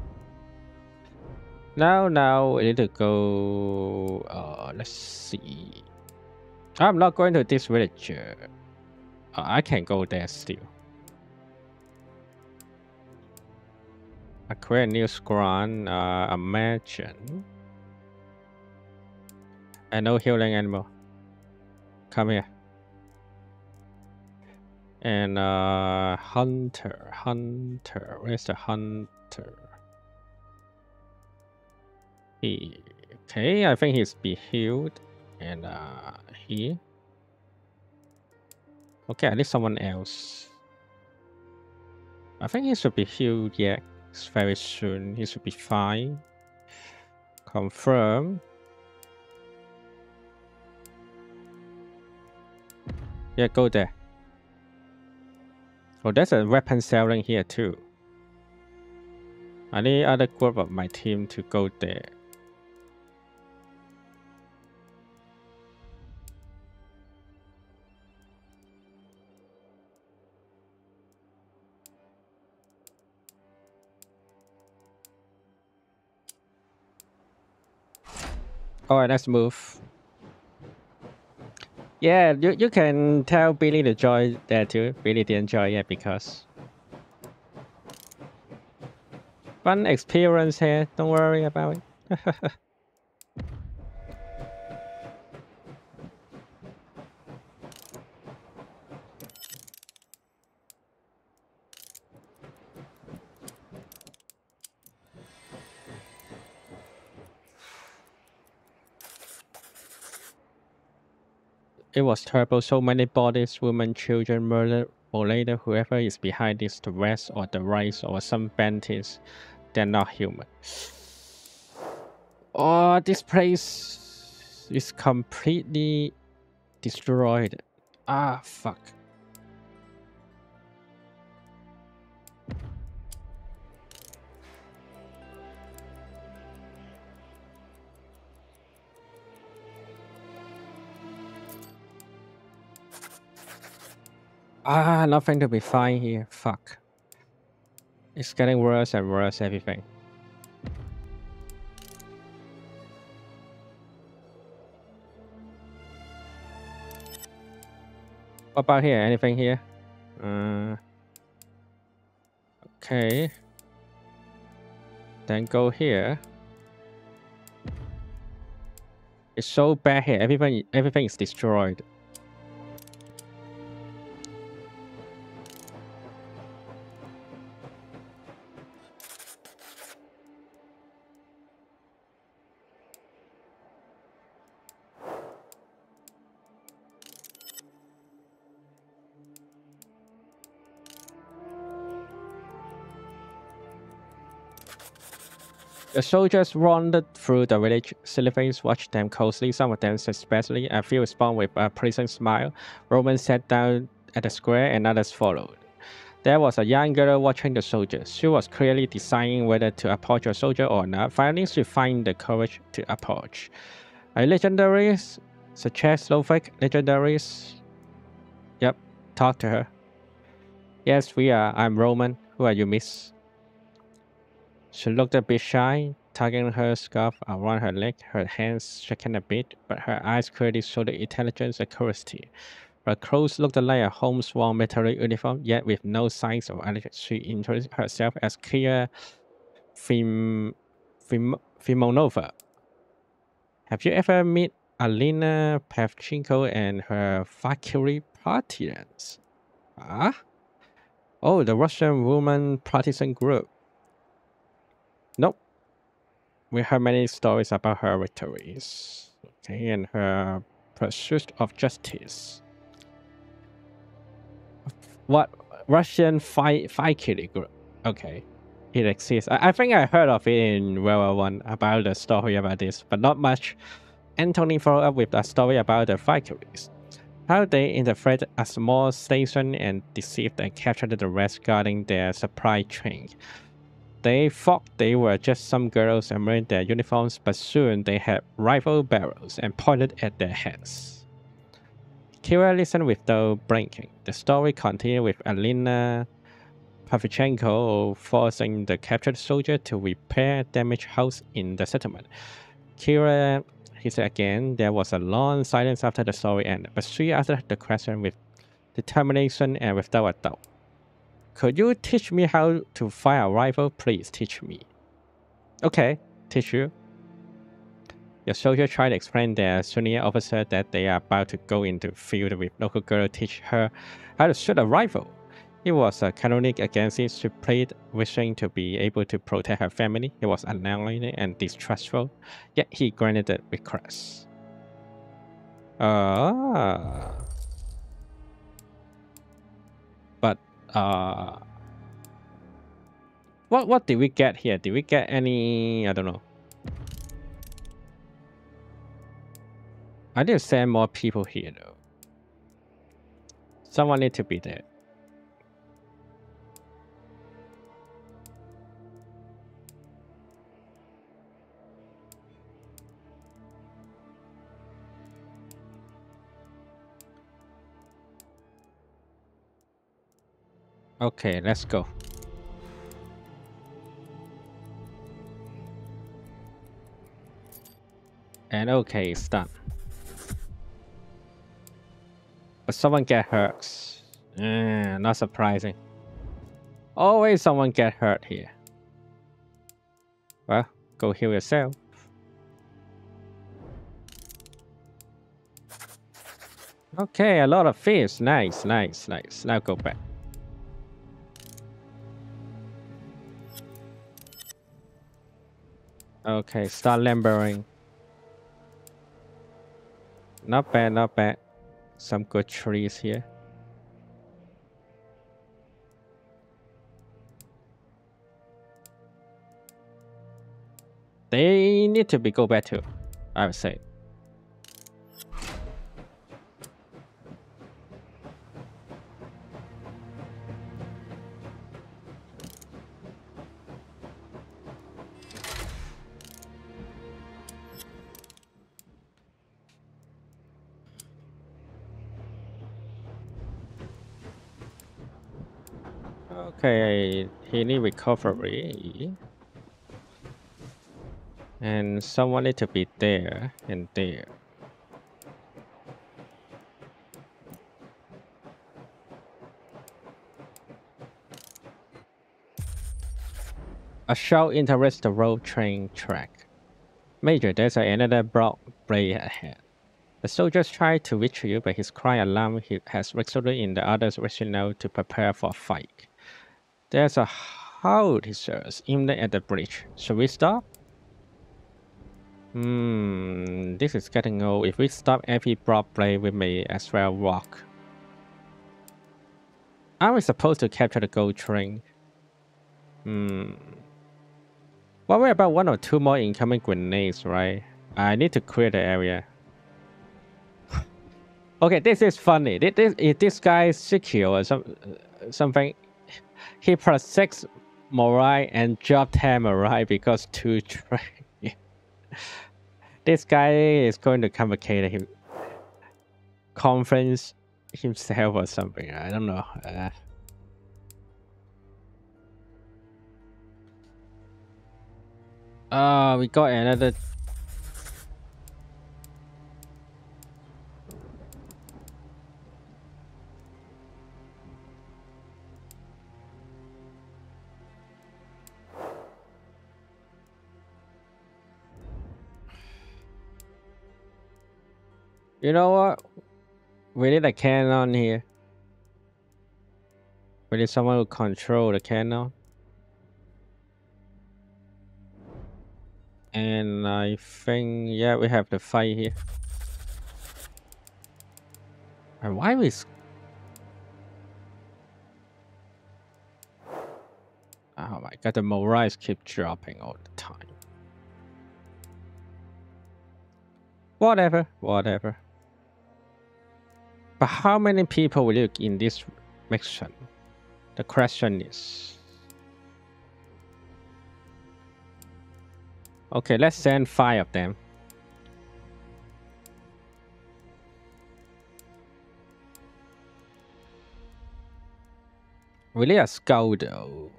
Now, now, we need to go... Uh, let's see. I'm not going to this village. Uh, I can go there still. I Acquire new scran, uh, imagine. And no healing animal. Come here. And uh, hunter, hunter, where's the hunter? He, okay, I think he's be healed. And uh, here. Okay, I need someone else. I think he should be healed, yet. yeah, very soon. He should be fine. Confirm. Yeah, go there. Oh, there's a weapon selling here too. I need other group of my team to go there. Alright, let's move. Yeah, you, you can tell Billy to join there too. Billy didn't join yet because fun experience here. Don't worry about it. [laughs] It was terrible. So many bodies, women, children, murdered or later whoever is behind this, the West or the Right or some bandits, they're not human. [sighs] Oh, this place is completely destroyed. Ah, fuck. Ah, nothing to be fine here. Fuck. It's getting worse and worse, everything. What about here? Anything here? Uh, okay. Then go here. It's so bad here. Everything, everything is destroyed. The soldiers wandered through the village. Sylvains watched them closely, some of them especially. A few responded with a pleasant smile. Roman sat down at the square and others followed. There was a young girl watching the soldiers. She was clearly deciding whether to approach a soldier or not. Finally, she found the courage to approach. A such as Slovak legionaries. Yep, talk to her. Yes, we are. I'm Roman. Who are you, miss? She looked a bit shy, tugging her scarf around her neck, her hands shaking a bit, but her eyes clearly showed intelligence and curiosity. Her clothes looked like a homesworn military uniform, yet with no signs of allergy. She introduced herself as Kia Fim, Fim, Fimonova. Have you ever met Alina Pavlichenko and her Valkyrie partisans? Ah? Oh, the Russian woman partisan group. Nope. We heard many stories about her victories. Okay, and her pursuit of justice. What Russian fight Valkyrie group? Okay, it exists. I, I think I heard of it in World War One about the story about this, but not much. Anthony followed up with a story about the Valkyries. How they infiltrated a small station and deceived and captured the rest guarding their supply train. They thought they were just some girls and wearing their uniforms, but soon they had rifle barrels and pointed at their heads. Kira listened without blinking. The story continued with Alina Pavlichenko forcing the captured soldier to repair damaged house in the settlement. Kira, he said again, there was a long silence after the story ended, but she answered the question with determination and without a doubt. Could you teach me how to fire a rifle? Please teach me. Okay, teach you. Your soldier tried to explain their senior officer that they are about to go into field with local girl teach her how to shoot a rifle. It was a canonic against it. She played wishing to be able to protect her family. He was annoying and distrustful, yet he granted the request. Ah. But uh what what did we get here? Did we get any I don't know. I need to send more people here though. Someone need to be there. Okay, let's go. And okay, it's done. But someone get hurt. Eh, not surprising. Always someone get hurt here. Well, go heal yourself. Okay, a lot of fish. Nice, nice, nice. Now go back. Okay, start lumbering. Not bad, not bad. Some good trees here. They need to be go back to, I would say. Okay, he need recovery. And someone need to be there and there. A shell interrupts the road train track. Major, there's another block blade ahead. The soldiers try to reach you, but his cry alarm has resulted in the others out to prepare for a fight. There's a says, aimed at the bridge. Should we stop? Hmm, this is getting old. If we stop every block play, we may as well walk. Are we supposed to capture the gold train? Hmm. What about one or two more incoming grenades, right? I need to clear the area. [laughs] okay, this is funny. This, this, this guy secure or some, something he plus 6 Morai and drop 10 Morai because 2 [laughs] train. this guy is going to complicate him conference himself or something. I don't know. Uh, uh we got another You know what? We need a cannon here. We need someone to control the cannon. And I think, yeah, we have the fight here. And why we... Oh my god, the Morais keep dropping all the time. Whatever, whatever. But how many people will look in this mission? The question is. Okay, let's send five of them. Really a scout though.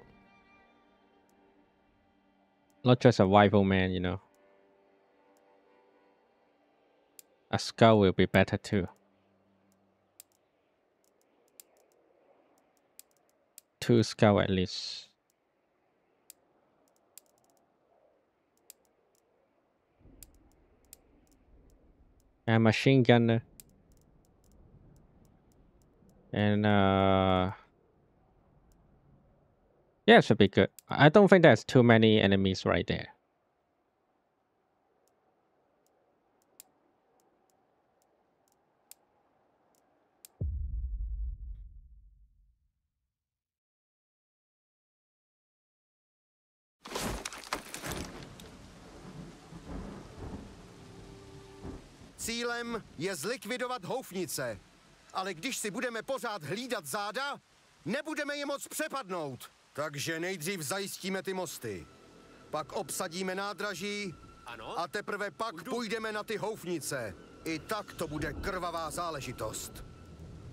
Not just a rifleman, you know. A scout will be better too. Two scout at least. And machine gunner. And uh Yeah, should be good. I don't think there's too many enemies right there. Cílem je zlikvidovat houfnice. Ale když si budeme pořád hlídat záda, nebudeme je moc přepadnout. Takže nejdřív zajistíme ty mosty. Pak obsadíme nádraží Ano? a teprve pak půjdeme na ty houfnice. I tak to bude krvavá záležitost.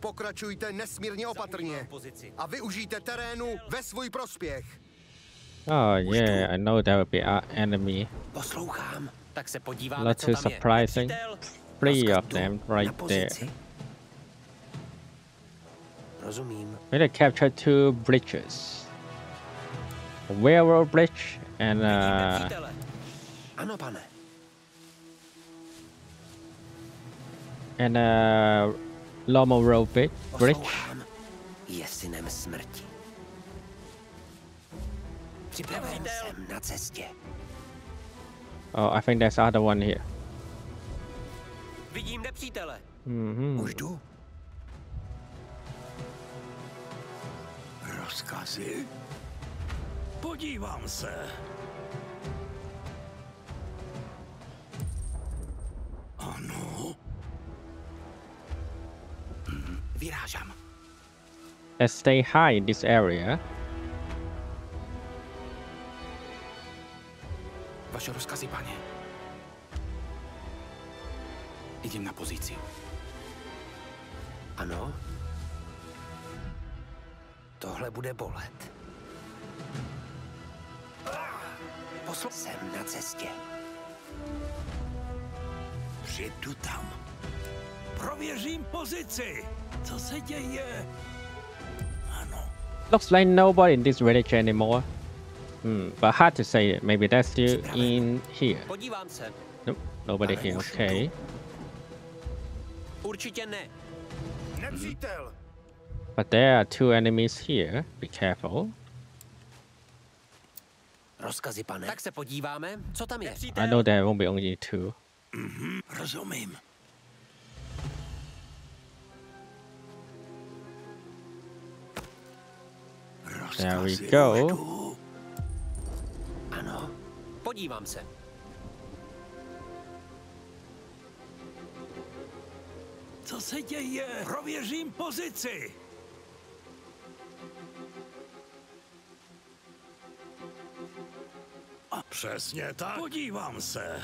Pokračujte nesmírně opatrně a využijte terénu ve svůj prospěch. Oh yeah, I know that would be our enemy. Poslouchám. Tak se podíváme, Not co too tam surprising. Nepřítel, Three of them right there. pozici. Rozumím. We need to capture two bridges. A railroad bridge and Vidím uh. Ano, pane. and uh, Lomo Road bridge. bridge. Poslouchám. Je synem smrti. Připraven jsem na cestě. Oh, I think there's other one here. Vidím nepřítele. hmm Už jdu. Rozkazy? Podívám se. Ano. Vyrážám. Let's stay high in this area. Vaše rozkazy, pane. Idem na pozíciu. Ano. Tohle bude bolet. Posl... Jsem na cestě. Přijdu tam. Prověřím pozici. Co se děje? Ano. Looks like nobody in this village anymore. Hmm, but hard to say. Maybe they're still in here. Nope, nobody here. Okay. Určitě ne. Nepřítel! But there are two enemies here. Be careful. Rozkazy, pane. Tak se podíváme, co tam je. I know there won't be only two. Mhm, rozumím. There we Rozkazy go. Už jdu. Ano. Podívám se. Co se děje? Prověřím pozici. A přesně tak. Podívám se.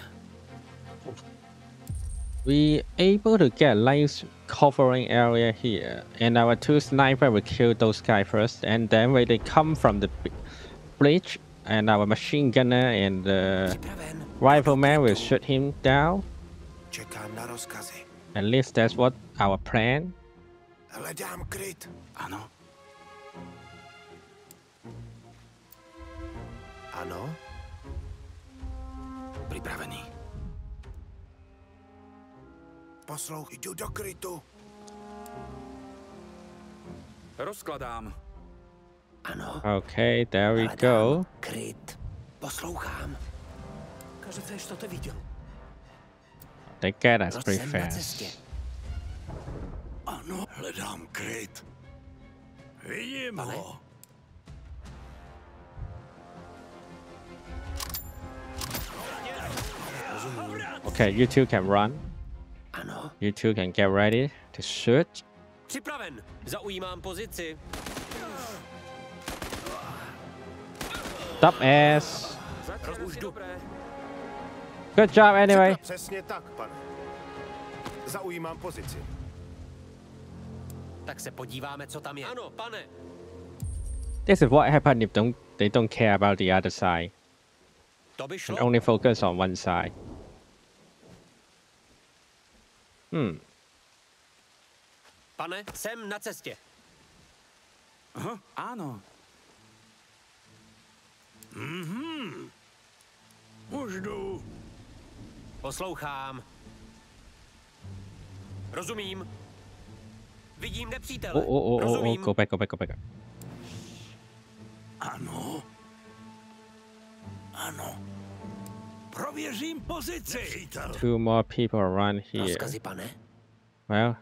We able to get nice covering area here, and our two sniper will kill those guys first, and then when they come from the b- bridge, and our machine gunner and the rifleman will shoot him down. Čekám na rozkazy. At least that's what our plan. Hledám kryt. Ano. Ano? Pripravený. Poslouch, jdu do krytu. Rozkladám. Okay, there we go. They get us pretty fast. Ano, hledám kryt. Vidím ho. Okay, you two can run. You two can get ready to shoot. Připraven. Zaujímám pozici. Stop ass. Good job anyway. Přesně tak, pane. Zaujímám pozici. Tak se podíváme, co tam je. Ano, pane. This is what happens if don't they don't care about the other side To and only focus on one side. Hmm. Pane, jsem na cestě. Aha, áno. Už jdu. Poslouchám. Rozumím. Vidím nepřítele. Oh, oh, oh, Rozumím. back, go back, go back. Ano. Ano. Prověřím pozici. Nepřítel. Two more people around here. Rozkazy, pane. Well,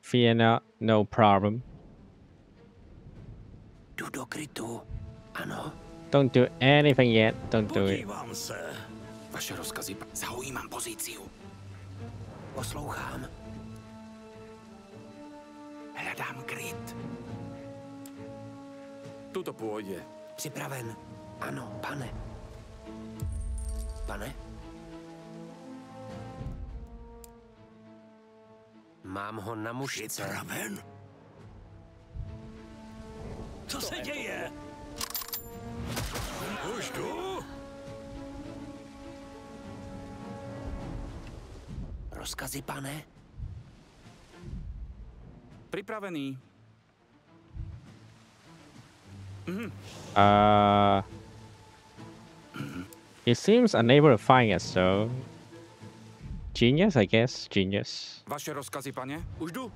fear not, no problem. Jdu do krytu. Ano. Don't do anything yet. Don't do it. Podívám se. Vaše rozkazy. Zaujímam pozíciu. Poslouchám. Hledám kryt. Tuto pôjde. Připraven. Ano, pane. Pane? Mám ho na mušce. Připraven? Co se děje? Už? Rozkazy, pane? Pripravený. Uh, he seems unable to find us, so genius, I guess. Genius. Vaše rozkazy, pane? Už jdu.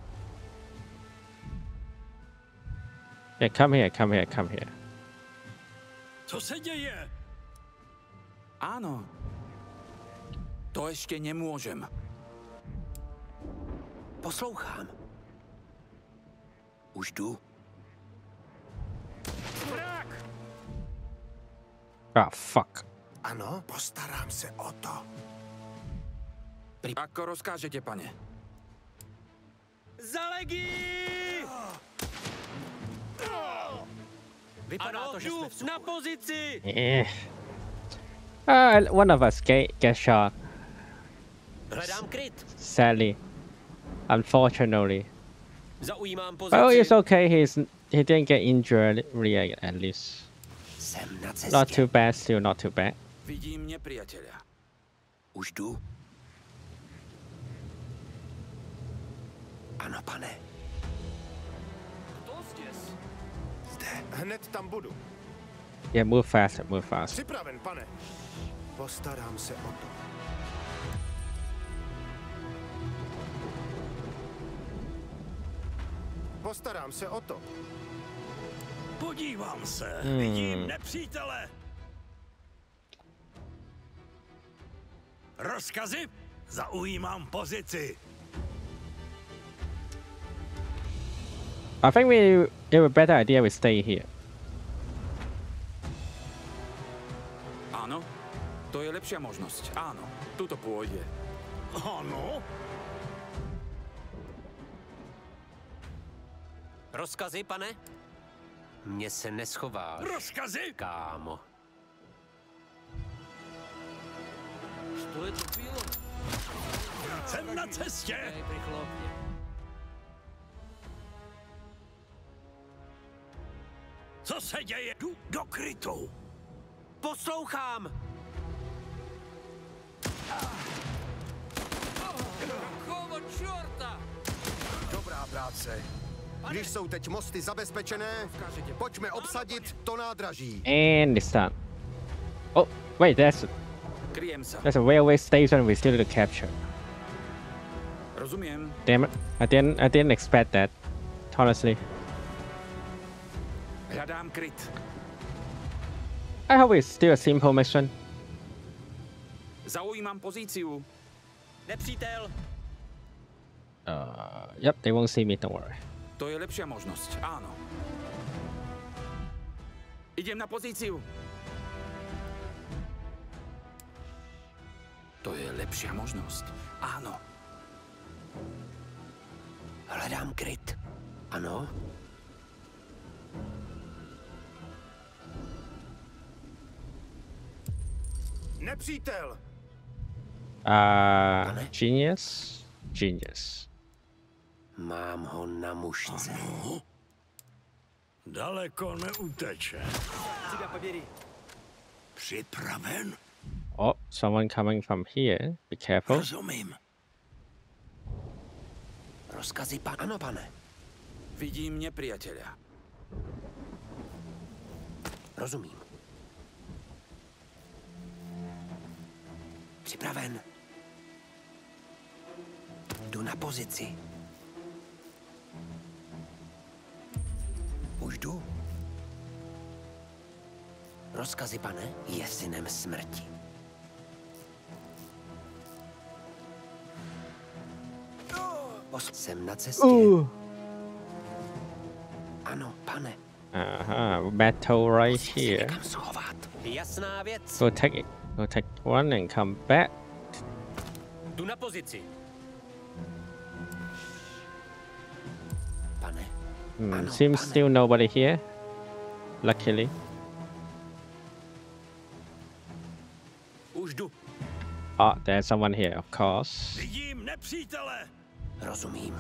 Yeah, come here, come here, come here. Co se děje? Áno. To ešte nemôžem. Poslouchám. Už jdu? Ah, fuck. Ano, postarám se o to. Ako rozkážete, pane? Za legii! Vypadá Ano, to, že jsme v na pozici! Uh, one of us get, get shot, Hledám kryt. sadly. Unfortunately. Zaujímám pozici. Oh, it's okay. He's he didn't get injured really at least. Jsem na cestě. Not too bad. Still not too bad. Vidím nepriateľa. Už jdu? Ano, pane. Zde, hned tam budu. Yeah, move faster. Move faster. Připraven, pane. Postarám se o to. Postarám se o to. Podívám se. Hmm. Vidím nepřítele. Rozkazy? Zaujímám pozici. I think we it would better idea we stay here. Áno, to je lepšia možnosť. Áno, tuto pôjde. Áno? Rozkazy, pane? Mně se neschováš. Rozkazy? Kámo. Co je to bylo? Jsem na cestě! Co se děje? Jdu do krytu. Poslouchám. Kovo čorta! Dobrá práce. Když jsou teď mosty zabezpečené, pojďme obsadit to nádraží. And this time. Oh, wait, that's... That's a railway station we still to capture. Rozumím. Damn it. I didn't, I didn't expect that. Honestly. Hľadám kryt. I hope it's still a simple mission. Zaujímam pozíciu. Nepřítel! Uh, yep, they won't see me. Don't worry. To je lepšia možnosť. Áno. Idem na pozíciu. To je lepšia možnosť. Áno. Hledám kryt. Ano? Nepřítel! A Číněs? Číněs. Mám ho na mušce. Daleko neuteče. Připraven? Oh, someone coming from here. Be careful. Rozumím. Rozkazy pan. Ano, pane. Vidím mě, přítele. Rozumím. Připraven. Jdu na pozici. Už jdu. Rozkazy, pane, je synem smrti. Jsem na cestě. Ooh. Ano, pane. Uh-huh. Battle right here. Jasná věc. Go take it. Go take one and come back. D'una pozici. Hmm, ah, seems still nobody here. Luckily. Ah, there's someone here, of course. Vidím nepřítele. Rozumím.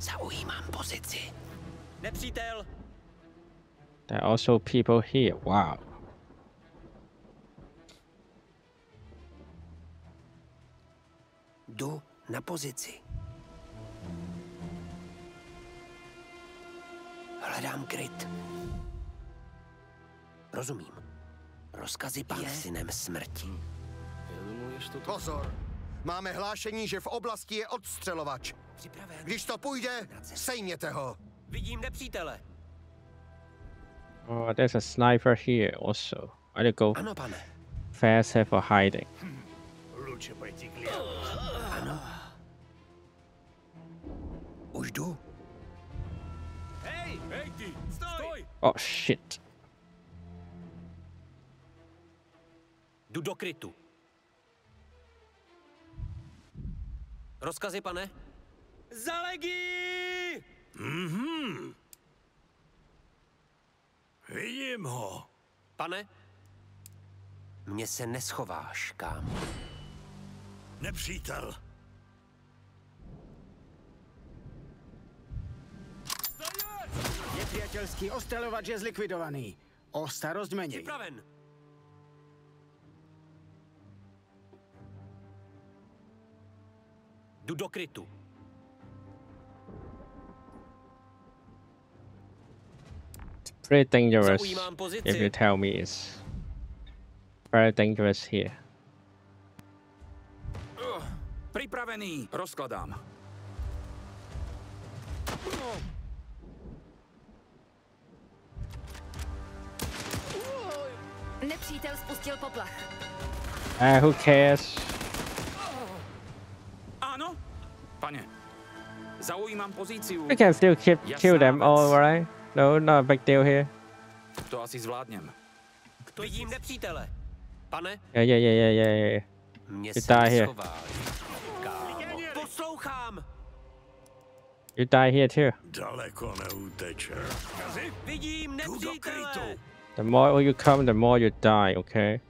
Zaujímám pozici. Nepřítel, There are also people here. Wow. Jdu na pozici. Hledám kryt. Rozumím. Rozkazy pane. Je synem smrti. Pozor! Máme hlášení, že v oblasti je odstřelovač. Když to půjde, sejměte ho. Vidím nepřítele. Oh, there's a sniper here also. I did go fast for hiding. Oh shit. Do krytu. Rozkazy, pane? Za legii! Mhm. Mm Vidím ho. Pane? Mně se neschováš, kámo. Nepřítel. Nepřátelský ostrelovač je zlikvidovaný. O starost méně. Připraven. Jdu do krytu. Pretty dangerous if you tell me it's very dangerous here. Pripravený. Rozkladám. Nepřítel spustil poplach. Uh, who cares? Áno? Pane, zaujímam pozíciu. We can still keep, kill them all, right? No, not a big deal here. To asi zvládnem. Vidím nepřítele. Pane? Yeah, yeah, yeah, yeah, yeah, yeah. Mně You die here. Poslouchám. You die here too. Daleko neuteče. Vidím Jdu do krytu. nepřítele. The more you come, the more you die, okay?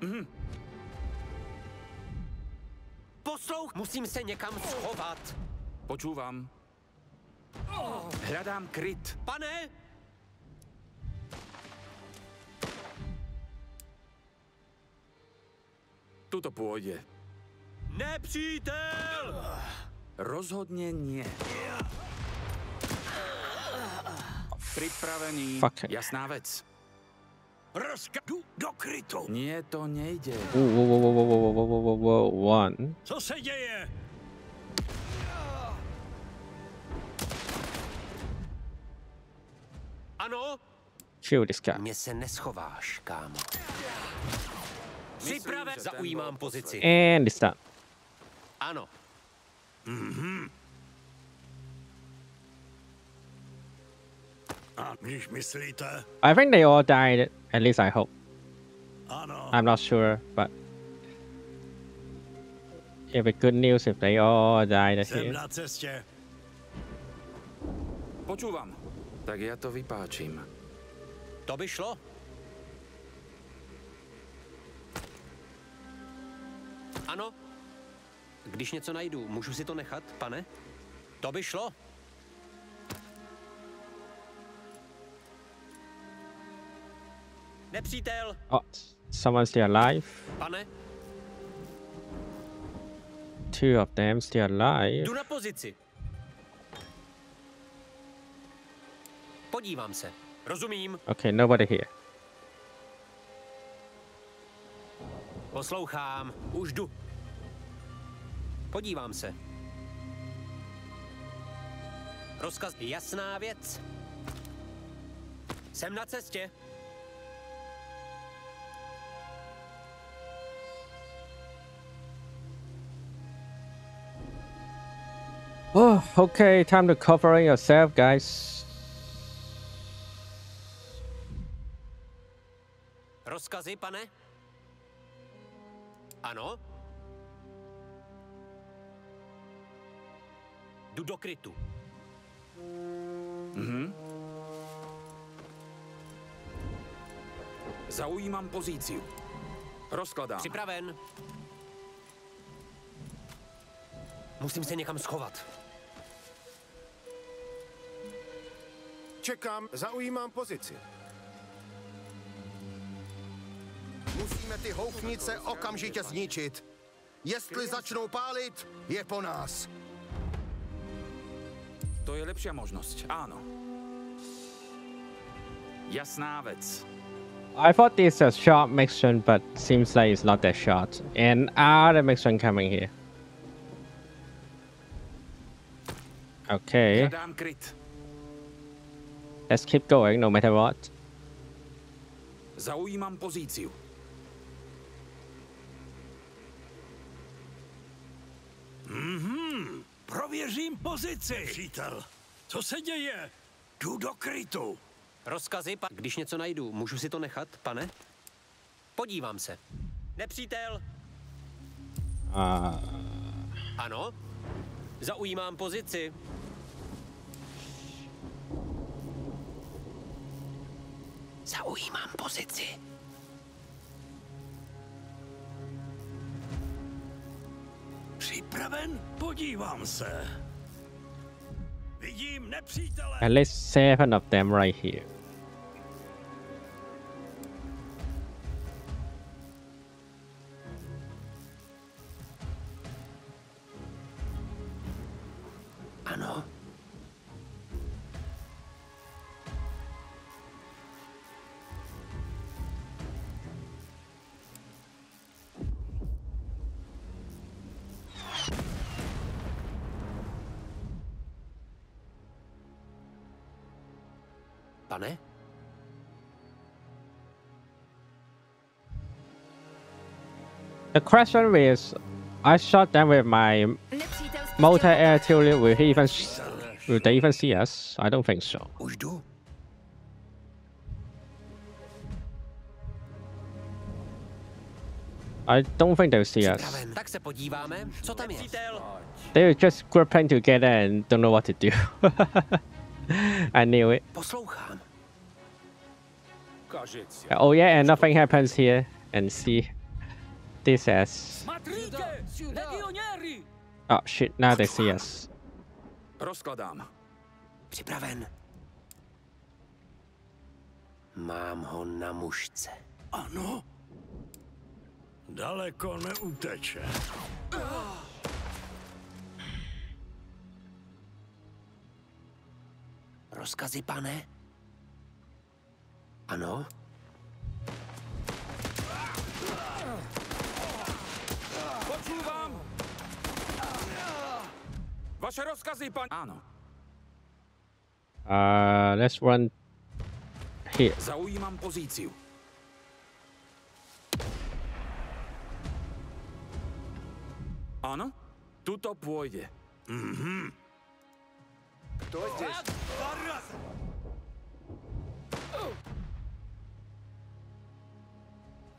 Mhm. Poslouch. Musím se někam schovat. Počúvam. Hľadám kryt. Pane? Tuto pôjde. Nepřítel! Rozhodne nie. Pripravený. Fuck. Jasná vec. Rozka... Jdu do krytu. Nie, to nejde. Whoa, whoa, whoa, whoa, whoa, whoa, whoa, whoa, whoa, one. Co se děje? Ano? Kill this guy. Se neschováš, kámo. Připraven. Zaujímám pozici. And it's done. Ano. Mhm. A když? I think they all died, at least I hope. I'm not sure, but it'd be good news if they all died here. Počúvam. Tak ja to vypáčim. To by šlo. Ano? Když něco najdu, můžu si to nechat, pane? To by šlo. Nepřítel, Oh, someone's still alive. pane, Two of them still alive. jdu na pozici. Podívám se. Rozumím. Okay, nobody here. Poslouchám. Už jdu. Podívám se. Rozkaz jasná věc. Jsem na cestě. Oh, okay, time to cover yourself, guys. Rozkazy, pane? Ano? Jdu do krytu. Mhm. Zaujímám pozíciu. Rozkladám. Připraven. Musím se někam schovat. Čekám, zaujímám pozici. Musíme ty houfnice okamžitě zničit. Jestli začnou pálit, je po nás. To je lepšia možnosť, áno. Jasná vec. I thought this was a short mission, but seems like it's not that short. And other mission coming here. Okay, let's keep going no matter what. Zaujímam pozíciu. Mhm, prověřím pozici. Přítel, co se děje? Jdu do krytu. Rozkazy, pa... Když něco najdu, můžu si to nechat, pane? Podívám se. Nepřítel. Uh, Ano. Zaujímám pozici. Zaujímám pozici. Připraven? Podívám se. Vidím nepřítele. at least seven of them right here. The question is, I shot them with my multi-air artillery. Will he even? Will they even see us? I don't think so. I don't think they'll see us. Připraven. Tak se podíváme, co tam je. Nepřítel. They're just grouping together and don't know what to do. [laughs] I knew it. Oh yeah, and nothing happens here. And see, this as oh shit. Now they see us. Rozkladám. Připraven. Mám ho na mušce. Ano. Daleko neuteče. Rozkazy, pane? Ano? Počúvam! Vaše rozkazy, pan... Áno. Uh, let's run here. Zaujímam pozíciu. Áno? Tuto pôjde. Mhm. Кто здесь?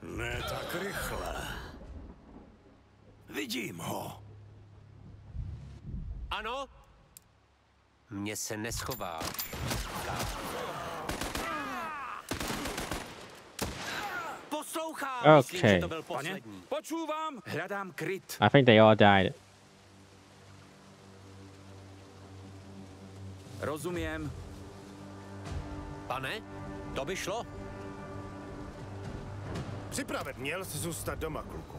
Ne tak rychle. Vidím ho. Ano? Mně se neschová. Poslouchám. Myslím, že Okay. to byl Pane, poslední. počúvam. Hľadám kryt. I think they all died. Rozumiem. Pane, to by šlo? Připraven, měl jsi zůstat doma, kluku.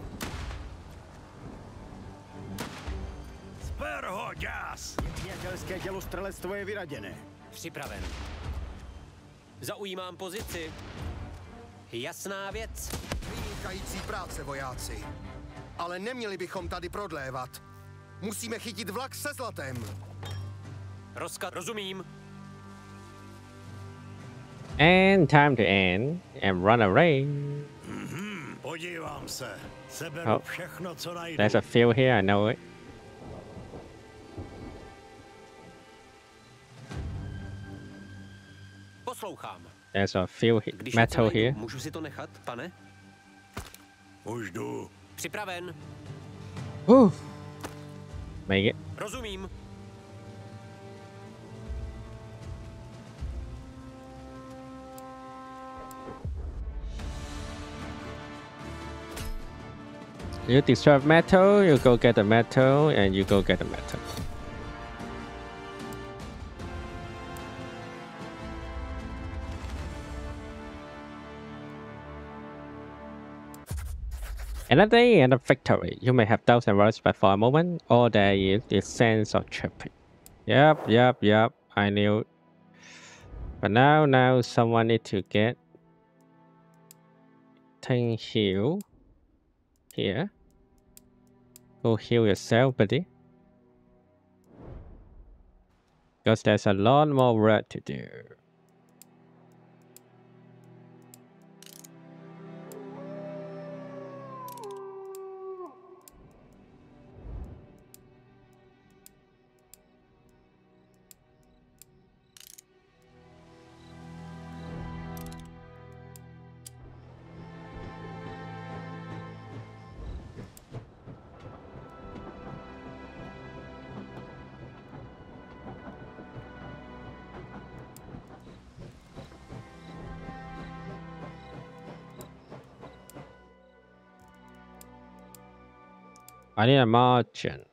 Sper ho, děs. Nepřátelské dělostřelectvo je vyraděné. Připraven. Zaujímám pozici. Jasná věc. Vynikající práce, vojáci. Ale neměli bychom tady prodlévat. Musíme chytit vlak se zlatem. Rozkaz. Rozumím. And time to end and run away. Mhm, podívám se. Seberu Oh. všechno, co najdu. There's a field here. I know it. poslouchám. There's a few metal here. Můžu si to nechat, pane? Už jdu. Připraven. Uh. Make it. Rozumím. You destroy metal, you go get the metal, and you go get the metal. Another day and a victory. You may have doubts and worries, but for a moment, all there is is the sense of tripping. Yep, yep, yep. I knew. But now, now someone need to get thing heal here. Go heal yourself, buddy. Because there's a lot more work to do. I need a merchant.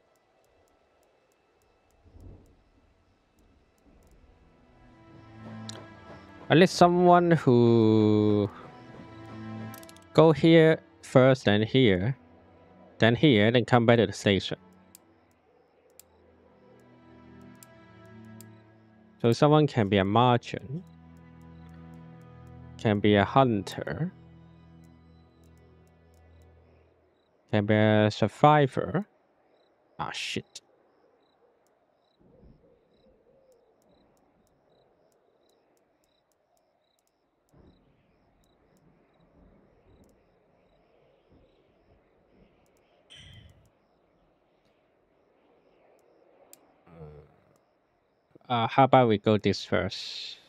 At least someone who go here first, then here, then here, then come back to the station. So someone can be a merchant, can be a hunter, Can be a survivor. Ah, shit. Uh, how about we go this first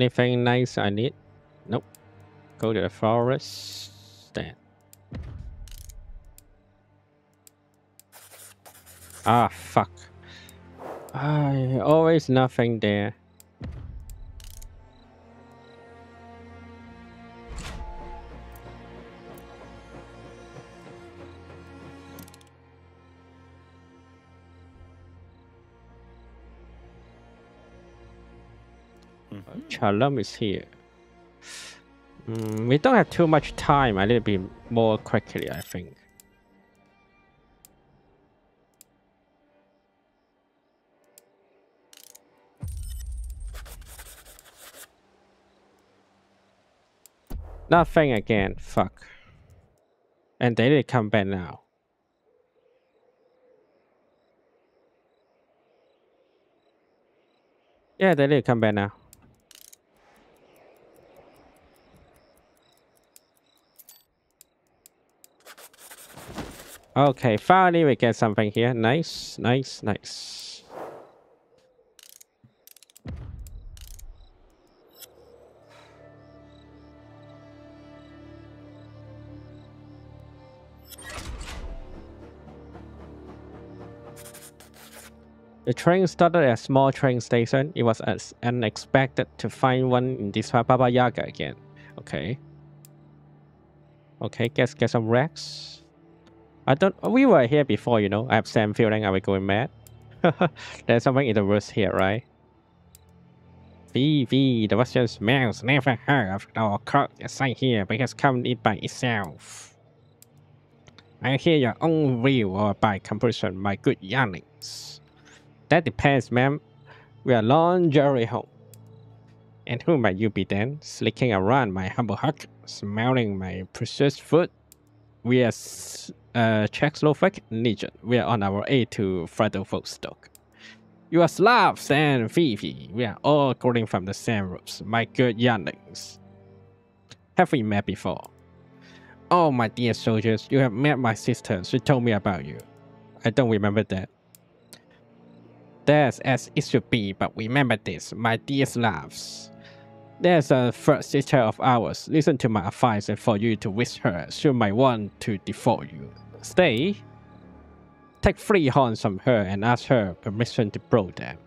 Anything nice I need? Nope. Go to the forest. Then. Ah, fuck. Ah, always nothing there. Charlem is here. Mm, we don't have too much time. I need to be more quickly, I think. Nothing again. Fuck. And they didn't come back now. Yeah, they didn't come back now. Okay, finally we get something here. Nice, nice, nice. The train started at a small train station. It was as unexpected to find one in this Baba Yaga again. Okay. Okay, get get some racks. I don't. We were here before, you know. I have same feeling. Are we going mad? [laughs] There's something in the woods here, right? Vivi, the Russian smells never heard of or caught a sight here because come it by itself. I hear your own view or by comparison, my good younglings. That depends, ma'am. We are long journey home. And who might you be then, slicking around my humble hut, smelling my precious food? We are uh, Czechoslovak Legion. We are on our way to Vladivostok. You are Slavs and Fifi. We are all calling from the same roots, my good younglings. Have we met before? Oh, my dear soldiers, you have met my sister. She told me about you. I don't remember that. That's as it should be, but remember this, my dear Slavs. There's a first sister of ours. Listen to my advice and for you to wish her. She might want to default you. Stay Take three horns from her and ask her permission to blow them.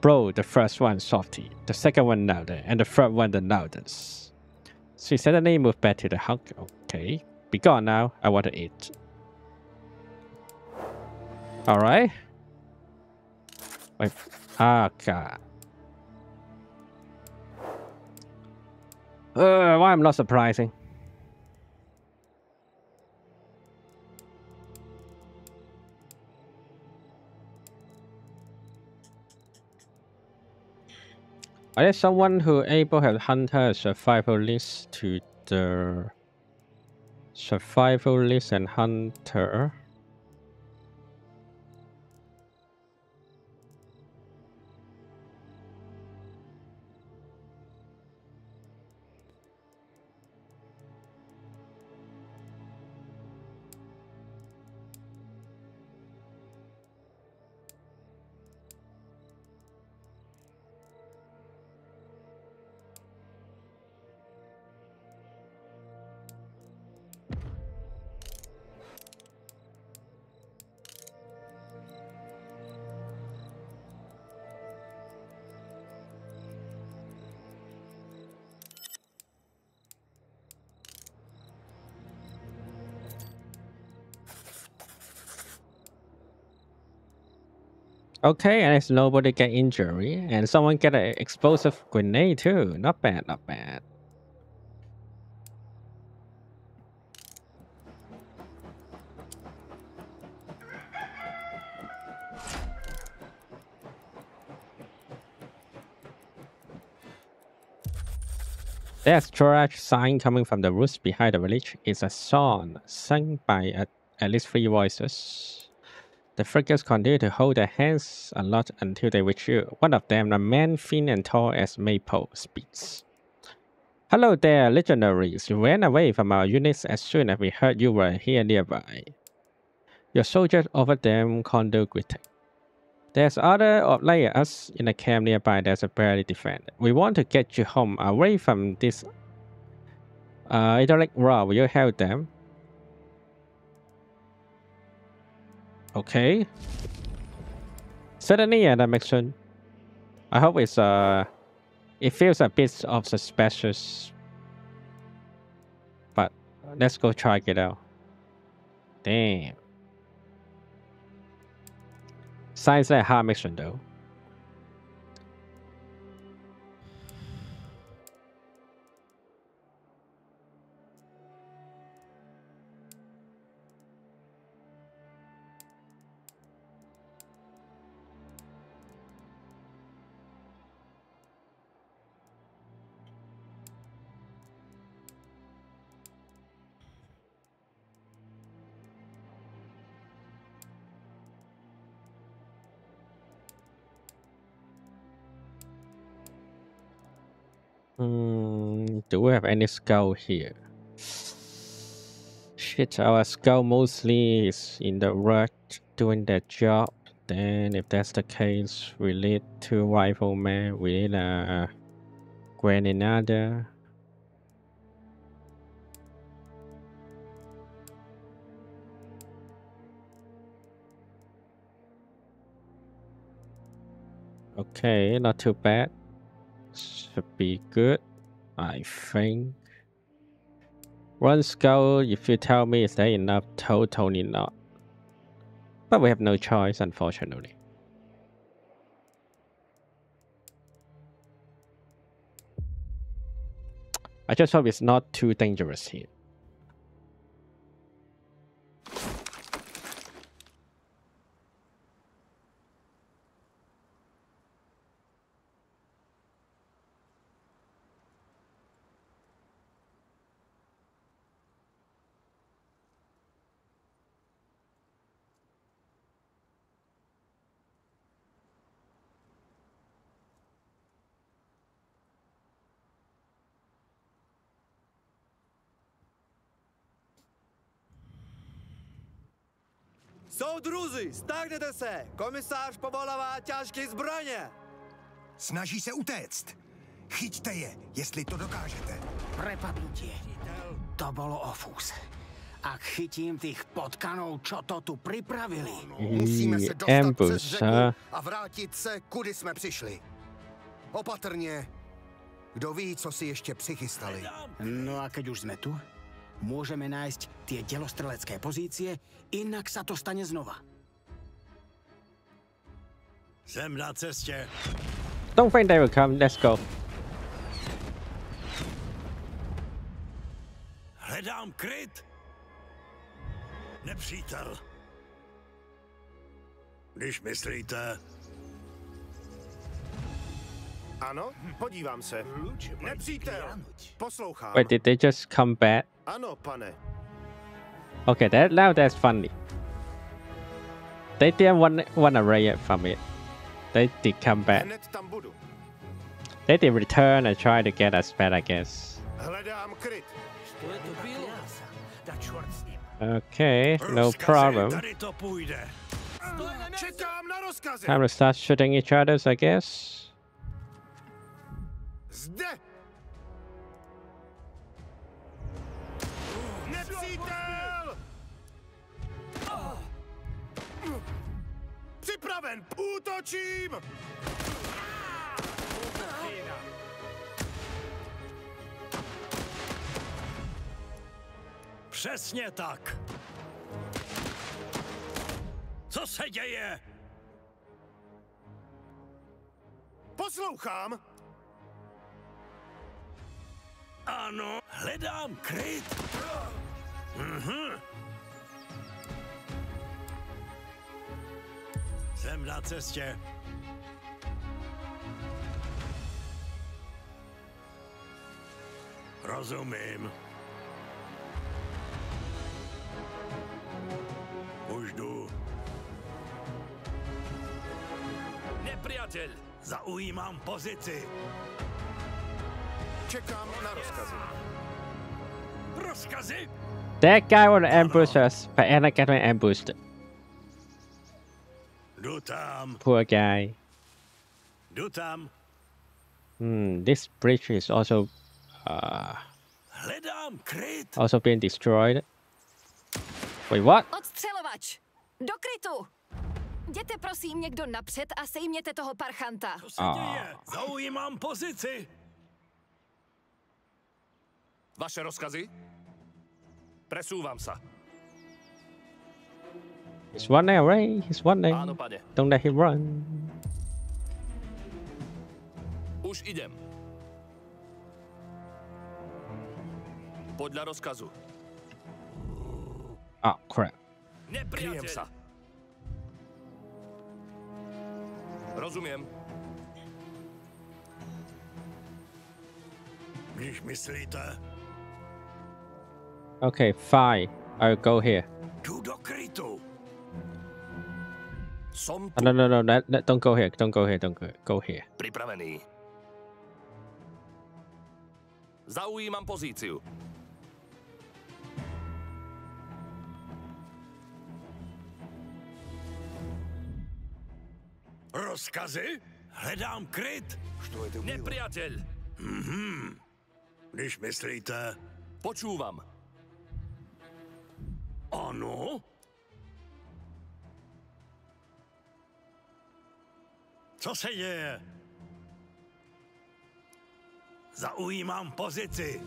Blow the first one softly, the second one louder, and the third one the loudest. She suddenly moved back to the hut. Okay, be gone now. I want to eat. Alright. Wait. Ah, God. Uh, why I'm not surprising. Are there someone who able to hunter survival list to the survival list and hunter? Okay, and it's nobody get injury, and someone get an explosive grenade too. Not bad, not bad. There's storage sign coming from the woods behind the village. It's a song sung by at, at least three voices. The figures continue to hold their hands a lot until they reach you. One of them, a man thin and tall as maple, speaks. Hello there, legionaries. You ran away from our units as soon as we heard you were here nearby. Your soldiers offered them condo greeting. There's other like us in the camp nearby that's a barely defend. We want to get you home away from this uh, idyllic raw. Will you help them? Okay. Certainly an mission. I hope it's uh it feels a bit of suspicious. But let's go try it out. Damn. Sounds like a hard mission though. Do we have any skull here? Shit, our skull mostly is in the ruck doing that job. Then if that's the case, we need two riflemen, we need a grenadier. Okay, not too bad. Should be good, I think. One skull, if you tell me is that enough, totally not. But we have no choice, unfortunately. I just hope it's not too dangerous here. Soudruzi, stáhněte se! Komisář povolává těžké zbraně! Snaží se utéct. Chyťte je, jestli to dokážete. Prepadnutie. To bolo ofús. Ak chytím tých potkanov, čo to tu pripravili. Musíme se dostat přes ambush, řeku huh? a vrátit se, kudy jsme přišli. Opatrně. Kdo ví, co si ještě přichystali. No a keď už sme tu, môžeme nájsť tie delostrelecké pozície, inak sa to stane znova. Jsem na cestě. Don't think they will come. Let's go. Hledám kryt. Nepřítel. Když myslíte, Ano, podívám se. Nepřítel, poslouchám. Wait, did they just come back? Ano, pane. Okay, that now that's funny. They didn't want want a riot from it. They did come back. They did return and try to get us back, I guess. Okay, no problem. Time to start shooting each others, I guess. Připraven, útočím! Přesně tak. Co se děje? Poslouchám. Ano, hledám kryt. Mhm. Jsem na cestě. Rozumím. Už jdu. Nepriateľ! Zaujímám pozici. Čekám na rozkazy. Rozkazy? That guy would ambush us, but Anna got ambushed. Jdu Poor guy. jdu tam. Hmm, this bridge is also uh, also being destroyed. Wait, what? Odstřelovač! Do krytu! Jděte prosím někdo napřed a sejměte toho parchanta. Co se děje? Zaujímám pozici. Vaše rozkazy? Presúvam sa. He's running away. He's running. Áno. Don't let him run. Už idem. Podľa rozkazu. Oh ah, crap. Kryjem sa. Rozumiem. Když myslíte, Okay, fine. I'll go here. jdu do krytu. Som Oh, no, no, no, no, no, don't go here. Don't go here. Don't go. Go here. pripravený. Zaujímam pozíciu. Rozkazy? Hledám kryt. Nepriateľ! Mhm. Když myslíte, Počúvam. ano, Co se děje? Zaujímám pozici.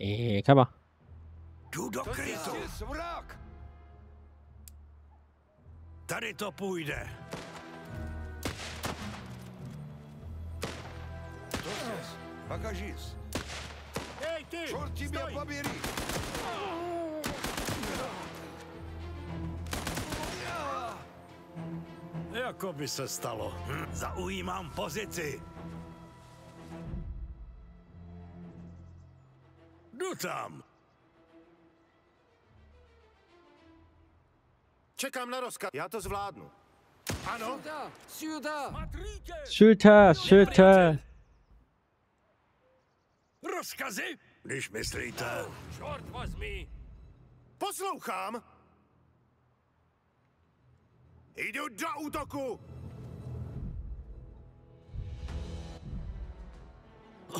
Eh, come on. Jdu do krytu. Vrak! Tady to půjde. Покажись. Эй, ты! Черт тебя побери! Jako by se stalo. Hm, zaujímám pozici. Jdu tam. Čekám na rozkaz. Já to zvládnu. Ano? Šuta, šuta. Rozkazy? Když myslíte. Poslouchám. Jdu do útoku!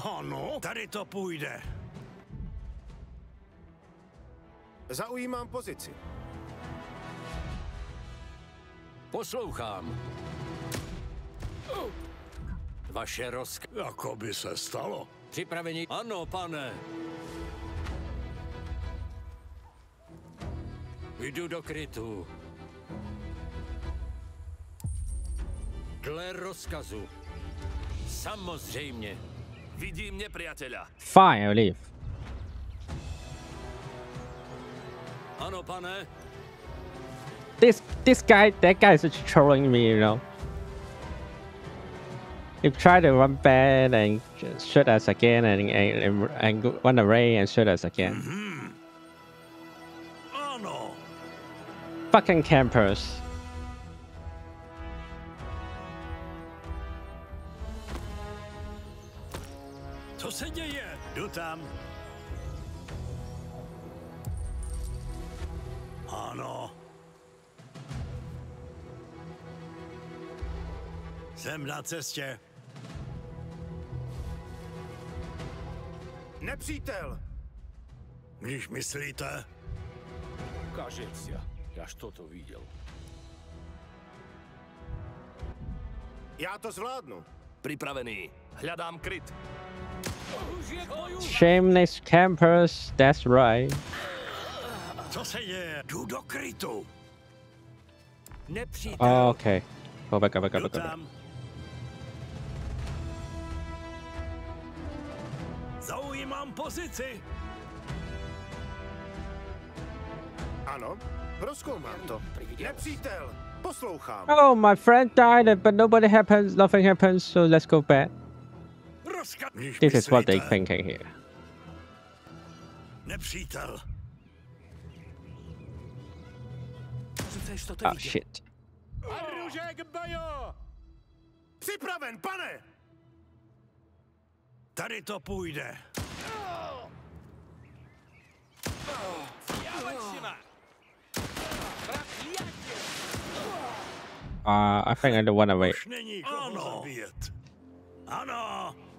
Ano, tady to půjde. Zaujímám pozici. Poslouchám. Vaše rozka... Jako by se stalo. Připraveni? Ano, pane. Jdu do krytu. Dle rozkazu. Samozřejmě. Vidím nepriateľa. Fine, leave. Ano, pane. This this guy, that guy is just trolling me, you know. He tried to run back and shoot us again, and and, and, and run away and shoot us again. Mm-hmm. Ano. Fucking campers. tam. Ano. Jsem na cestě. Nepřítel! Když myslíte, Кажется, я что-то видел. Já to zvládnu. Pripravený. Hľadám kryt. Shameless campers. That's right. co se děje? Jdu do krytu. Nepřítel! Oh, okay. Go back, go back, go back, go back. Zaujímám pozici. Ano, proskoumám to. Nepřítel! Poslouchám. Oh, my friend died, but nobody happens. Nothing happens. So let's go back. This is what they're thinking here. Oh shit. Připraven. Uh, ah, I think I don't want to wait. Ano. Ano.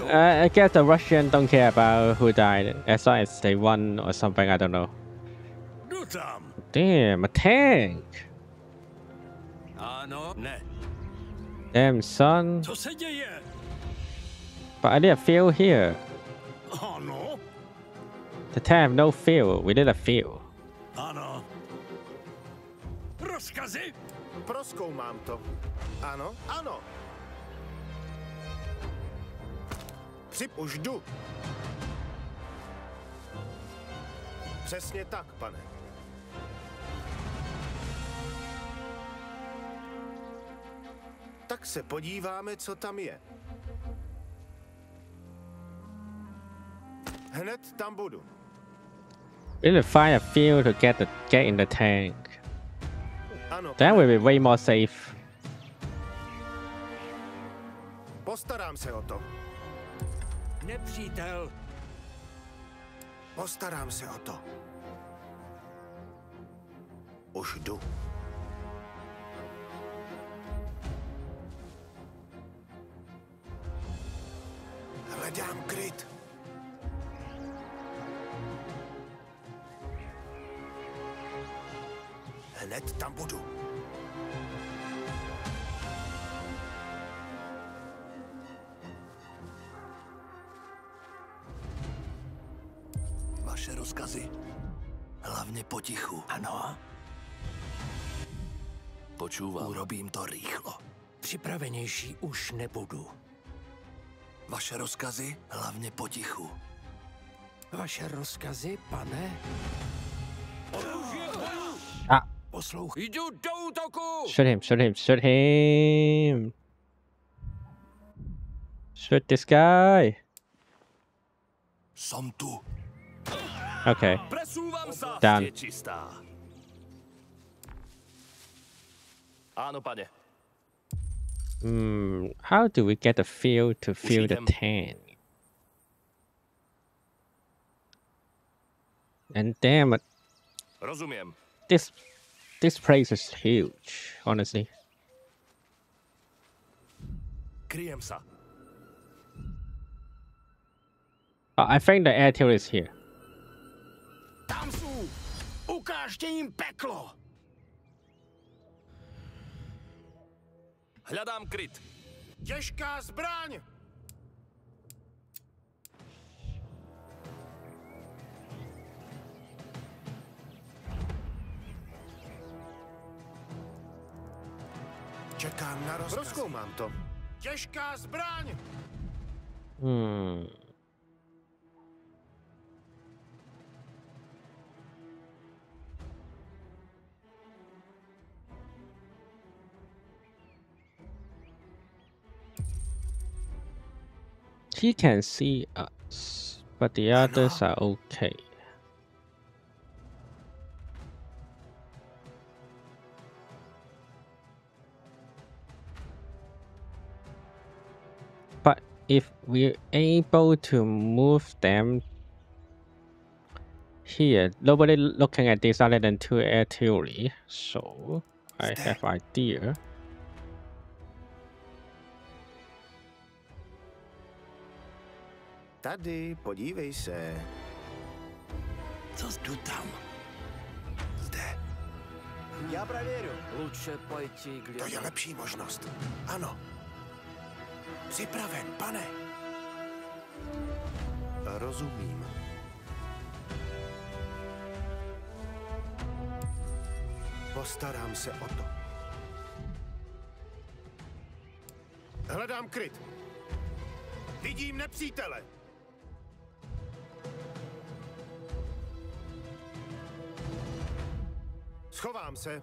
Uh, I guess the Russian don't care about who died as long as they won or something. I don't know. Damn, a tank. Ano, ne. Damn, son. Co se děje? But I did a feel here. Ano. The tank have no feel. We did a feel. Ano. Rozkazy? Ano, ano. Přip, už jdu. Přesně tak, pane. Tak se podíváme, co tam je. Hned tam budu. We need to find a field to get the get in the tank. Ano, That will be way more safe. Postarám se o to. Nepřítel. Postarám se o to. Už jdu. Hledám kryt. Hned tam budu. Rozkazy. Hlavně potichu. Ano. Počúvam. Urobím to rýchlo. Připravenější už nebudu. Vaše rozkazy? Hlavně potichu. Vaše rozkazy, pane? Ah. Poslouchej. Jdu do útoku! Shoot him, shoot him, shoot him. Shoot this guy. Som tu. Okay. Done. Je čistá. Áno, pane. Hmm, how do we get the feel to feel the tank? And damn it, this this place is huge, honestly. Uh, I think the airtail is here. Tam jsou! Ukážte jim peklo! Hľadám kryt. Těžká zbraň! Čekám na rozkaz. Rozkoumám to. Těžká zbraň! Hmm. He can see us, but the others are okay. But if we're able to move them here, nobody looking at this other than two air theory, so I have idea. tady, podívej se. Co jdu tam? Zde. Já pravěru. Luče pojďte. k To je lepší možnost. Ano. Připraven, pane. Rozumím. Postarám se o to. Hledám kryt. Vidím nepřítele. Schovám se.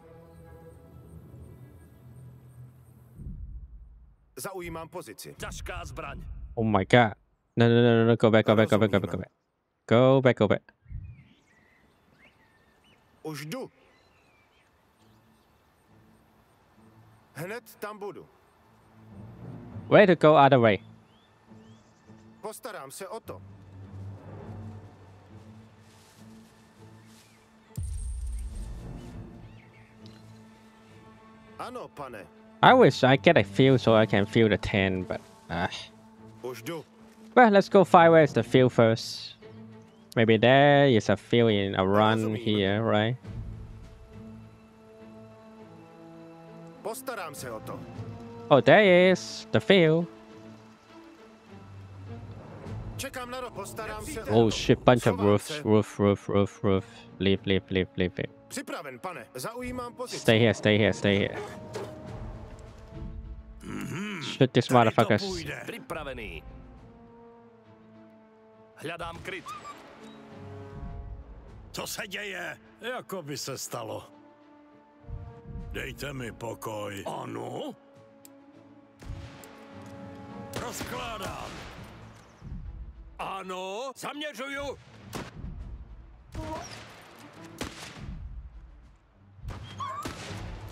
Zaujímám pozici. Ťažká zbraň. Oh my god. No, no, no, no, no, go back, go back, go back, go back, go back. Go back, go back. Už jdu. Hned tam budu. Way to go other way. Postarám se o to. I wish I get a feel so I can feel the 10, but uh, well, let's go find where's the feel first. Maybe there is a feel in a run here, right? Postarám se o to. Oh, there is the feel. Čekám na ro... Postarám se o Oh shit, bunch of roofs, roof, roof, roof, roof. Leave, leave, leave, leave it. Připraven, pane. Zaujímám pozici. Stay here, stay here, stay here. Shoot these motherfuckers. Pripravený. Hľadám kryt. Co se děje? Jako by se stalo. Dejte mi pokoj. Ano? Rozkládám. Ano? Zaměřuju.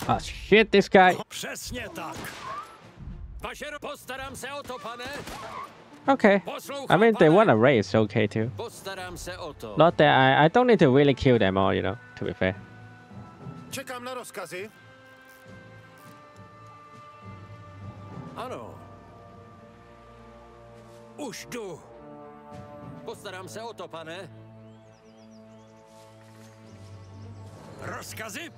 Ah shit, this guy. Přesně tak. Vaše postarám se o to, pane. Okay. I mean, they want a race, okay too. Postarám se o to. Not that I, I don't need to really kill them all, you know, to be fair. Čekám na rozkazy. Ano. Už jdu. Postarám se o to, pane. Rozkazy?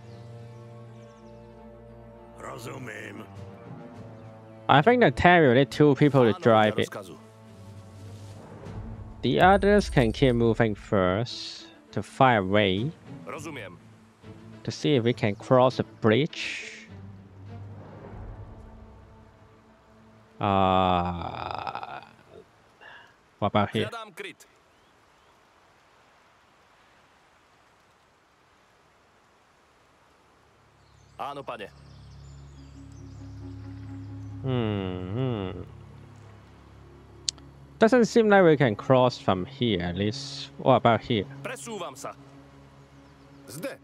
I think the will need two people to drive it. The others can keep moving first to find a way to see if we can cross the bridge. Uh, what about here? Hľadám kryt. Hmm, hmm. Doesn't seem like we can cross from here, at least. What about here? Presúvam sa. Zde.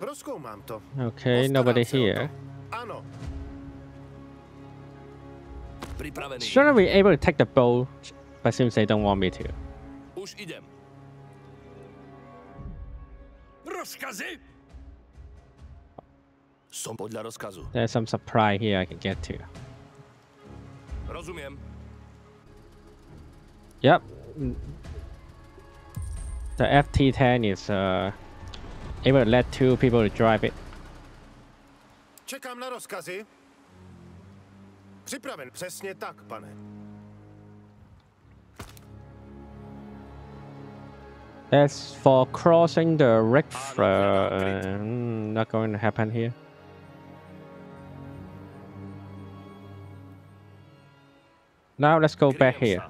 Rozkoumám to. Okay, nobody se o to. here. Shouldn't we able to take the boat? But seems they don't want me to. Už idem. Rozkazy? Som podľa rozkazu. There's some supply here I can get to. Rozumiem. Yep. The FT10 is uh, able to let two people to drive it. Čekám na rozkazy. Připraven. Přesně tak, pane. As for crossing the rick, uh, not going to happen here. Now let's go back here.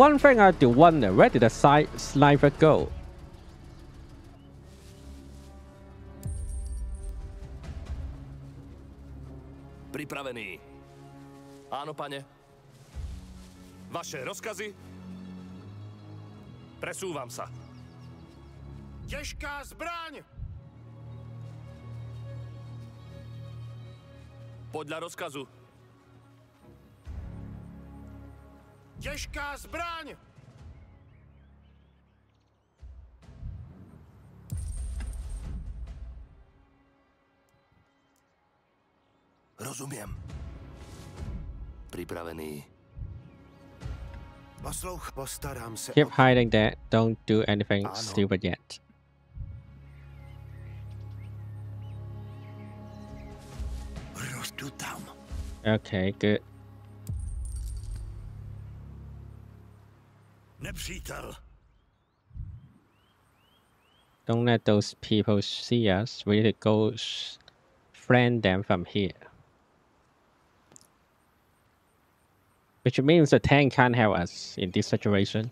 One thing I do wonder, where did the side sniper go? Pripravený. Áno, pane. Vaše rozkazy? Presúvam sa. Těžká zbraň! Podľa rozkazu. Těžká zbraň! Rozumiem. Pripravený. Poslouch, postarám se. Keep hiding that. Don't do anything stupid yet. Rozdu tam. Okay, good. Nepřítel. Don't let those people see us. We need to go friend them from here. Which means the tank can't help us in this situation.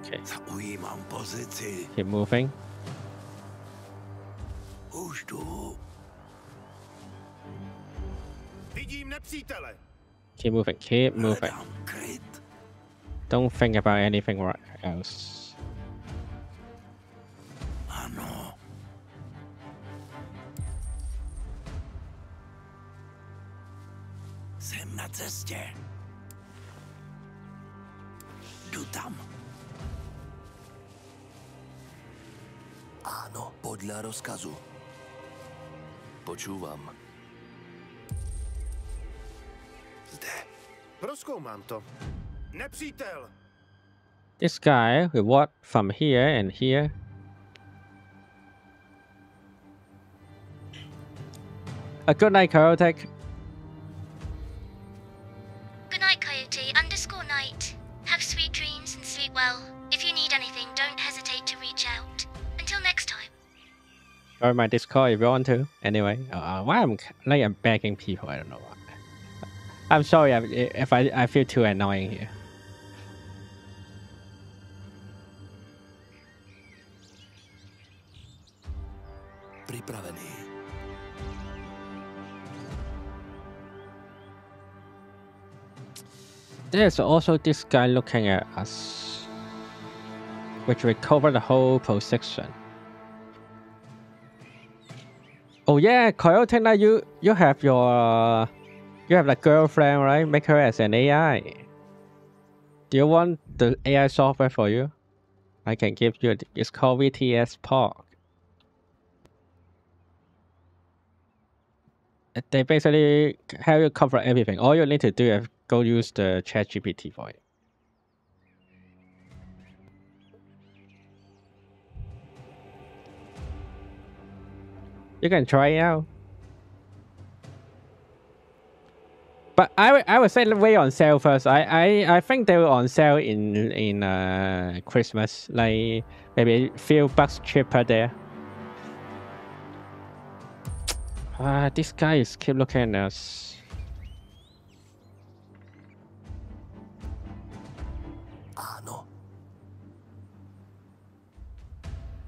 Okay, keep moving. Už jdu. Vidím nepřítele. Keep moving. Keep moving. Don't think about anything ri- else. Ano. Jsem na cestě. Jdu tam. Áno, podľa rozkazu. Počúvam. Zde. Rozkoumám to. Nepřítel. This guy will walk from here and here. A good night, Karotech. Good night, Coyote underscore night. Have sweet dreams and sleep well. If you need anything, don't hesitate to reach out. Until next time. Join my Discord if you want to. Anyway, uh, why I'm like I'm begging people. I don't know why. I'm sorry if I I feel too annoying here. There's also this guy looking at us, which will cover the whole position. Oh yeah, Coyote, now you you have your you have like girlfriend, right? Make her as an AI. Do you want the AI software for you? I can give you. It's called VTS Park. They basically have you cover everything. All you need to do is go use the chat GPT for it. You can try it out. But I, I would say wait on sale first. I, I, I think they were on sale in in uh, Christmas, like maybe a few bucks cheaper there. Ah, uh, this guy is keep looking at us.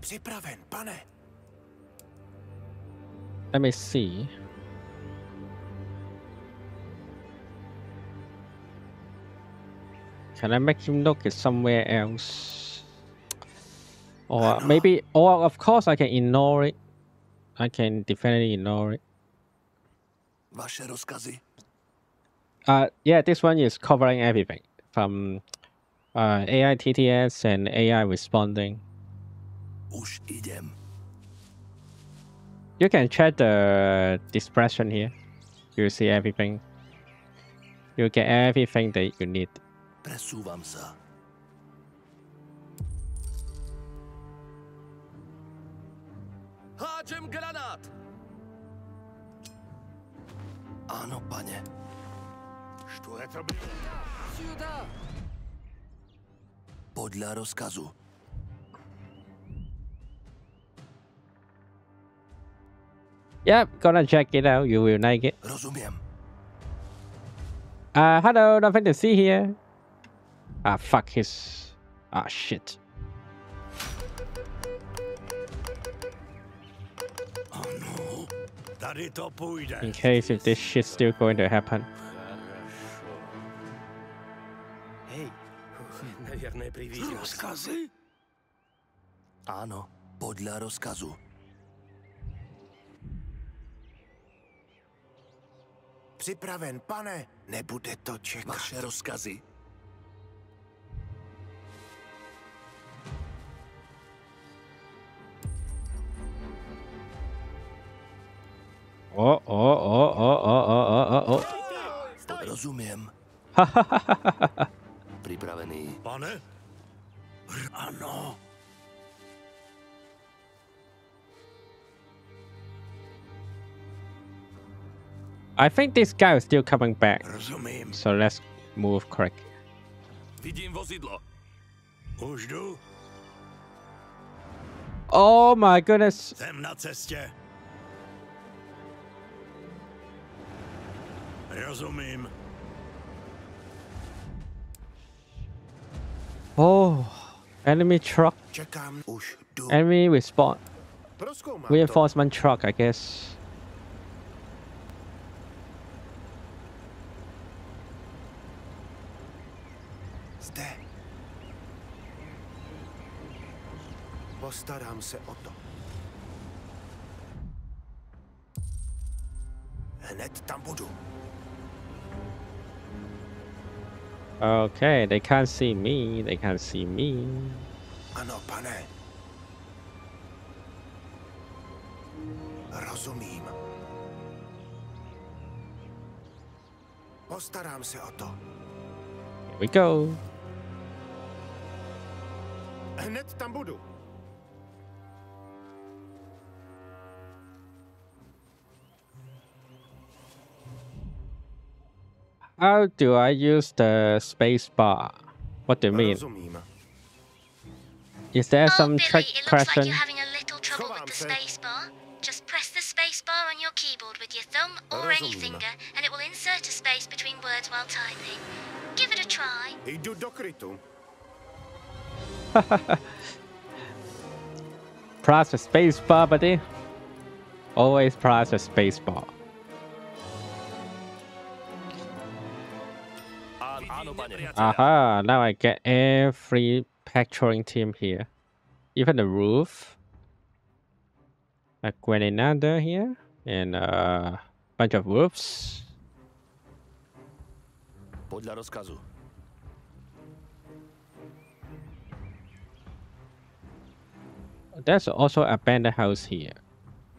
Připraven, pane. Let me see. Can I make him look at somewhere else? Or maybe, or of course I can ignore it. I can definitely ignore it. Vaše rozkazy. Uh, yeah, this one is covering everything from uh, AI TTS and AI responding. Už idem. You can check the expression here. You see everything. You get everything that you need. Presúvam sa. Hádžem granát! Áno, pane. Что это было? Сюда! Podľa rozkazu. Yep, gonna check it out. You will like it. Rozumiem. Uh, hello, nothing to see here. Ah, fuck his... Ah, shit. Oh no. Tady to půjde. In case if this shit's still going to happen. Hej, nevěrné privídě. Rozkazy? Áno, podľa rozkazu. Připraven, pane. Nebude to čekat. Vaše rozkazy. Oh, oh, oh, oh, oh, oh, oh, oh. Rozumiem. [laughs] Pripravený. Pane? Ano. I think this guy is still coming back. Rozumím. So let's move quick. Vidím vozidlo. Už jdu. Oh my goodness. Jsem na cestě. Rozumím. Oh, enemy truck. Čekám. Už jdu. Enemy respawn. Proskoumám Reinforcement truck, I guess. Postarám se o to. Hned tam budu. Okay, they can't see me. They can't see me. Ano, pane. Rozumím. Postarám se o to. Here we go. Hned tam budu. How do I use the space bar? What do you mean? Is there oh, some Billy, trick it looks question? like you're having a little trouble with the space bar. Just press the space bar on your keyboard with your thumb or any finger, and it will insert a space between words while typing. Give it a try. Jdu do krytu. Press the space bar, buddy. Always press the space bar. Aha, now I get every patrolling team here. Even the roof. A Grenada here. And a bunch of roofs. Rozkazu. There's also a abandoned house here.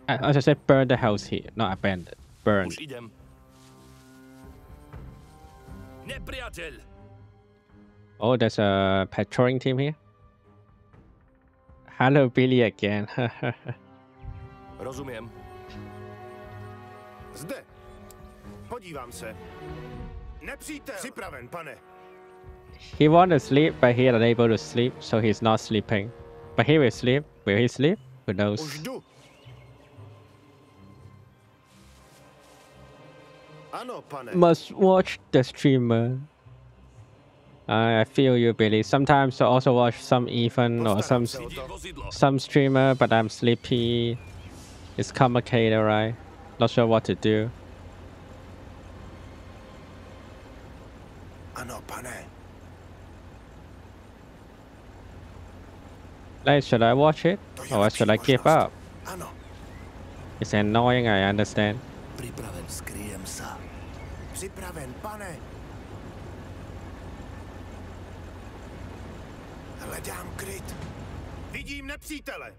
Uh, As I said, burn the house here, not abandoned. Burn. Nepriateľ! Oh, there's a patrolling team here. Hello, Billy again. [laughs] Rozumiem. Zde. Podívám se. Nepřítel. Připraven, pane. he want to sleep, but he unable to sleep, so he's not sleeping. But he will sleep. Will he sleep? Who knows? Must watch the streamer. I I feel you, Billy. Sometimes I also watch some Ethan or some some streamer, but I'm sleepy. It's complicated, right? Not sure what to do. Ano, pane. Like, should I watch it or should I give up? It's annoying. I understand. Hledám kryt. Vidím nepřítele.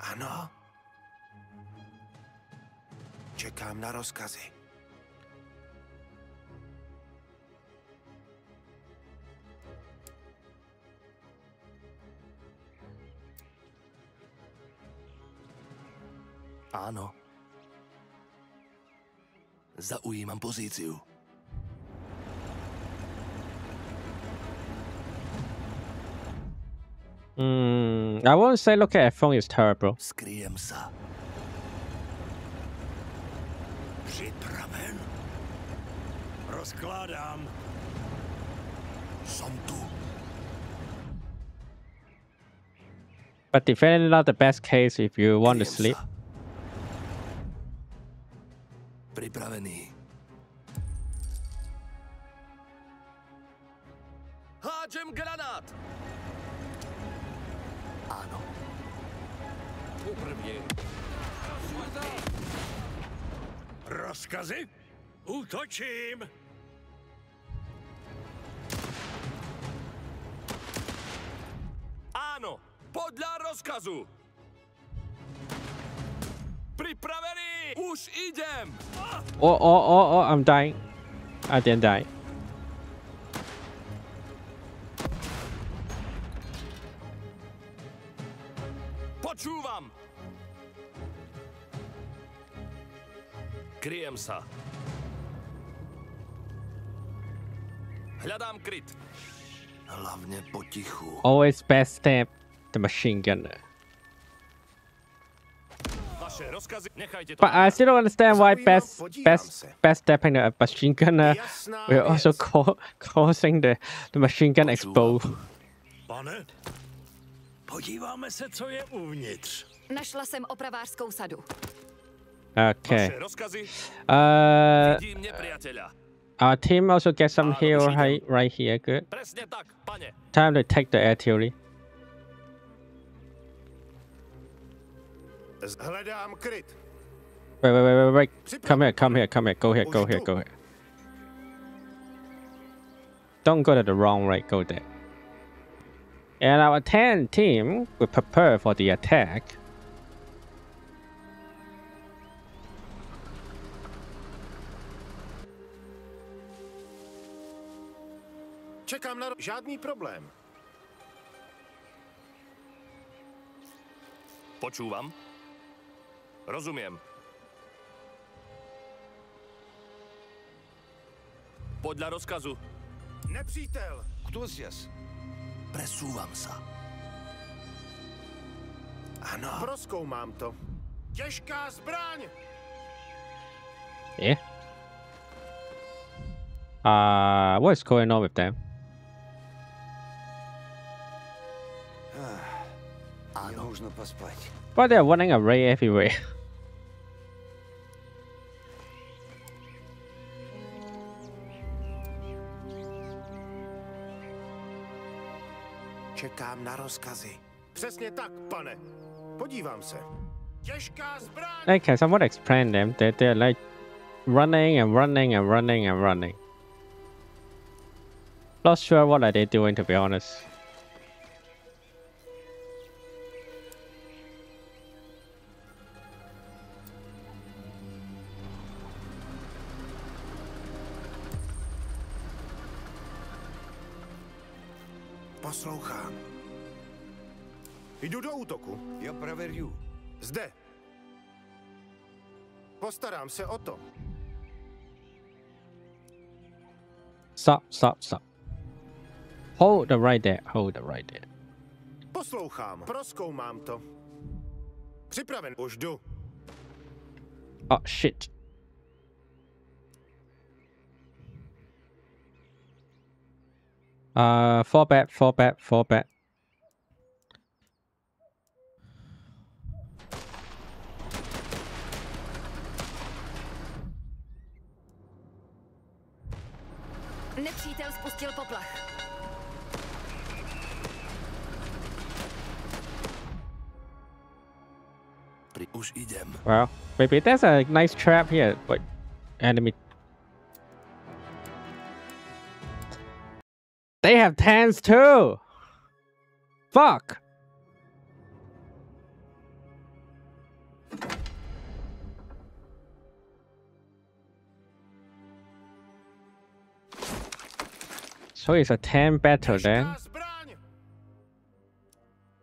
Ano. Čekám na rozkazy. Áno. Zaujímam pozíciu. Hmm. I won't say look at phone is terrible. Skryjem sa. Připraven? Rozkládám. Som tu. But definitely not the best case if you want to sleep. Pripravený. Hádžem granát! Áno. Poprvne. Rozkazy? Útočím! Áno, podľa rozkazu. Pripravený! Už idem! Oh, oh, oh, oh, I'm dying. I didn't die. Počúvam! Kryjem sa. Hľadám kryt. Hlavne potichu. Always best step the machine gunner. But I still don't understand why best best best stepping the machine gun gunner will also ca- causing the, the machine gun explode. Pane, podíváme se, co je uvnitř. Našla jsem opravářskou sadu. Okay. Uh, our team also get some hero right, right here. Good. Presne tak, pane. Time to take the artillery. Hledám kryt. Wait, wait, wait, wait, wait. Come here, come here, come here. Go here, go here, go here. Don't go to the wrong way, go there. And our 10 team will prepare for the attack. Čekám na... ro- Žádný problém. Počúvam. Rozumiem. Podľa rozkazu. Nepřítel! Kto zjas? Presúvam sa. Ano. Proskoumám to. Těžká zbraň! Yeah. Uh, what is going on with them? Áno. Možno pospať. But they're running away everywhere. Čekám na rozkazy. Přesně tak, pane. Podívám se. Těžká zbraň! Hey, can someone explain them? They they're like running and running and running and running. Not sure what are they doing to be honest. Postarám se o to. Stop, stop, stop. Hold the right there. Hold the right there. Poslouchám. Proskoumám to. Připraven. Už jdu. Oh shit. Uh, fall back, fall back, fall back. Nepřítel spustil poplach. Pri... Už idem. Well, maybe there's a nice trap here, but enemy. They have tanks too. Fuck. So it's a 10 battle then.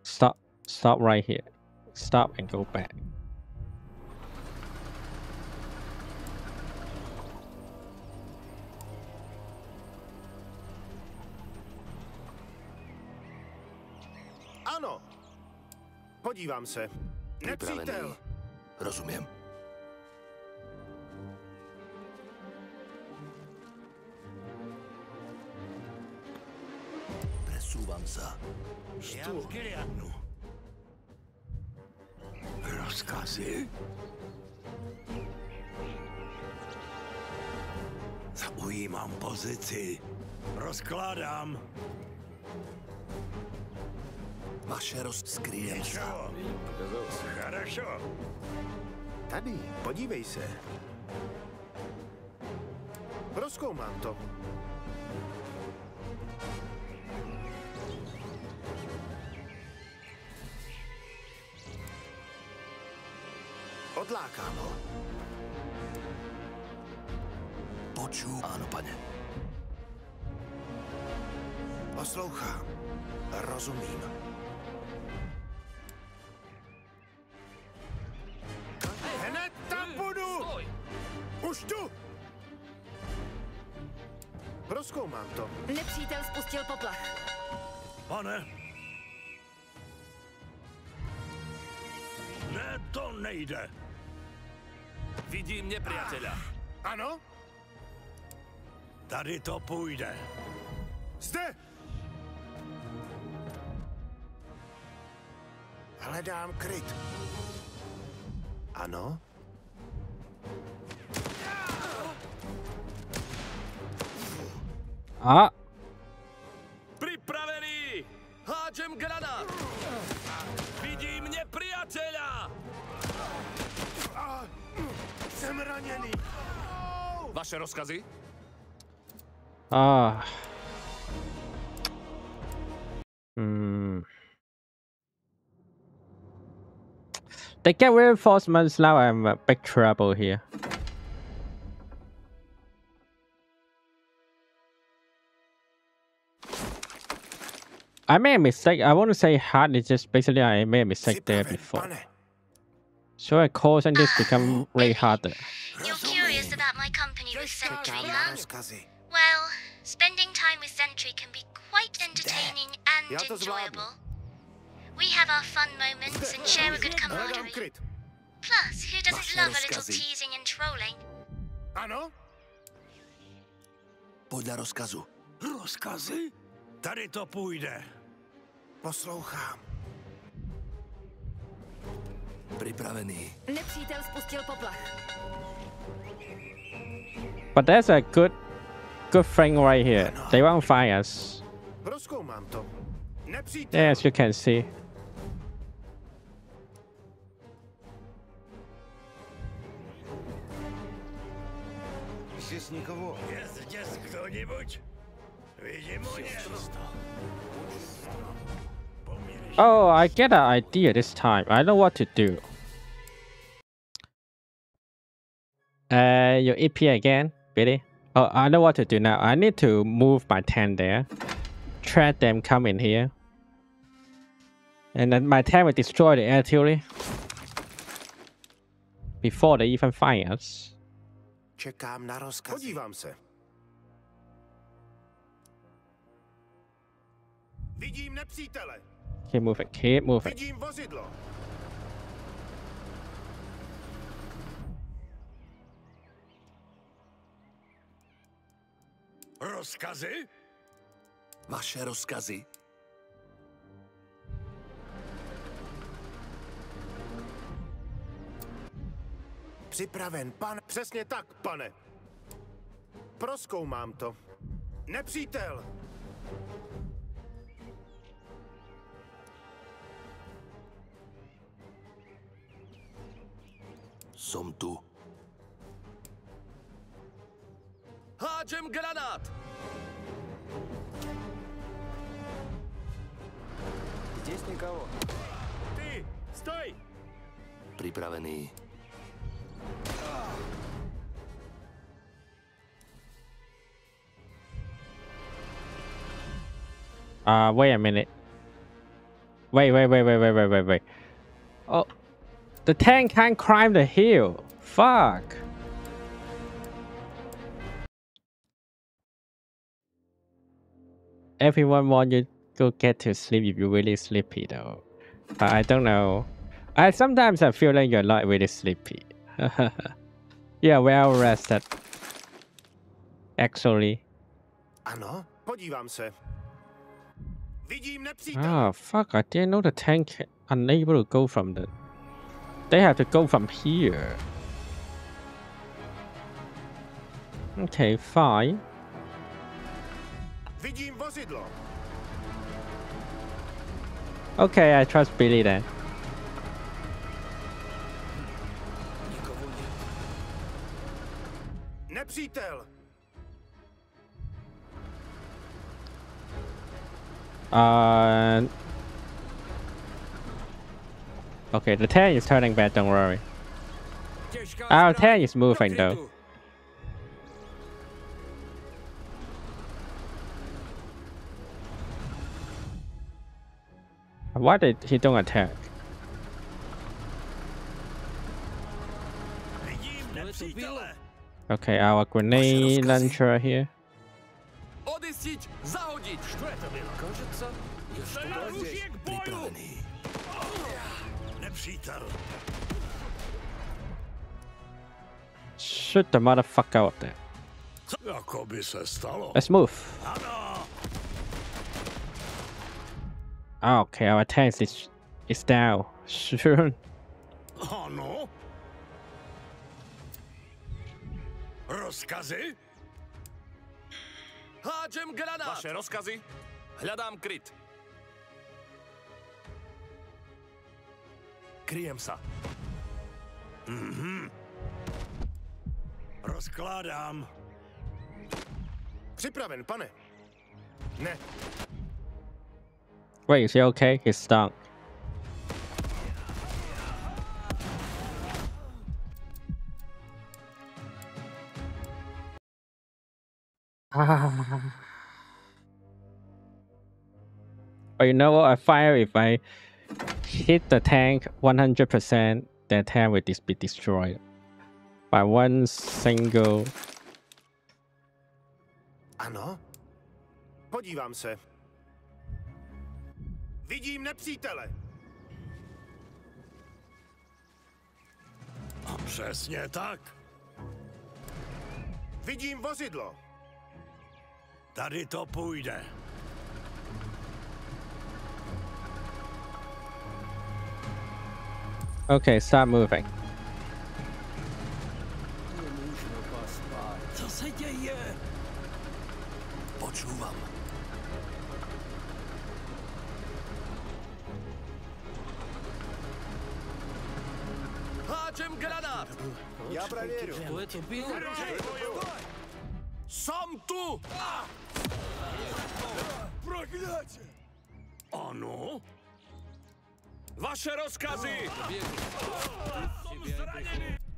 Stop. Stop right here. Stop and go back. Ano. Podívám se. Nepřítel. Pripravený. Rozumiem. Presúvam sa. Já v Giliadnu. Rozkazy? Zaujímám pozici. Rozkládám. Vaše roz... Skrýjem sa. Хорошо. Tady, podívej se. Proskoumám to. Odlákám ho. Áno, pane. Poslouchám. Rozumím. Hned tam budu! Už tu! Proskoumám to. Nepřítel spustil poplach. Pane. Ne, to nejde. Vidím nepriateľa. Ano? Tady to půjde. Zde! Hledám kryt. Ano? A. Jsem raněný. Vaše rozkazy? Ah. Hmm. They get reinforcements now. I'm in big trouble here. I made a mistake. I want to say hard. It's just basically I made a mistake there before. So I causing this become way harder. You're curious about my company with Sentry, huh? Well, spending time with Sentry can be quite entertaining and Já to zvládnu. enjoyable. We have our fun moments and [laughs] share a good camaraderie. Plus, who doesn't love a little teasing and trolling? Ano? Podle rozkazu. Rozkazy? Tady to půjde. Poslouchám. Připravený. Nepřítel spustil poplach. But there's a good, good thing right here. They won't find us. Proskoumám to. Nepřítel. Yeah, as you can see. Jsi nikoho. Je zděs kdo-nibuď? Vidím. Oh, I get an idea this time. I know what to do. Uh, your EP again, Billy. Oh, I know what to do now. I need to move my tent there. Track them come in here. And then my tent will destroy the artillery. Before they even find us. Čekám na rozkaz. Podívám se. Vidím nepřítele. Keep moving, keep moving. Vidím vozidlo. Rozkazy? Vaše rozkazy. Připraven, pan. Přesně tak, pane. Proskoumám to. Nepřítel. Som tu. Hádžem granát! Здесь никого. Ty, stoj! Připravený. Uh, wait a minute. Wait, wait, wait, wait, wait, wait, wait, wait. Oh, the tank can't climb the hill. Fuck. Everyone want you go get to sleep if you're really sleepy though. But I don't know. I sometimes I feel like you're not really sleepy. [laughs] yeah, well rested. Actually. Ano, podívám se. Vidím. Oh fuck! I didn't know the tank unable to go from the. They have to go from here. Okay, fine. Vidím vozidlo. Okay, I trust Billy then. Nepřítel. Uh. Okay, the tank is turning bad. Don't worry. Our tank is moving though. Why did he don't attack? Okay, our grenade launcher here. Shoot the motherfucker out there. Let's move. Okay, our tank is is down. Sure. ano. Rozkazy? Hádžem granát! Vaše rozkazy? Hľadám kryt. Kryjem sa. Mhm. Rozkládám. Připraven, pane. Ne. Wait, is he okay? He's stuck. Ah. [laughs] But you know what? I fire if I hit the tank 100%, the tank will just be destroyed by one single. Ano, Podívám se. Vidím nepřítele. Přesně tak. Vidím vozidlo. Tady to půjde. Okay, start moving. Co se děje? Počúvam. Háčem granát! Já проверю. Кто это был? Som tu! Проклятие! Ano? Vaše rozkazy!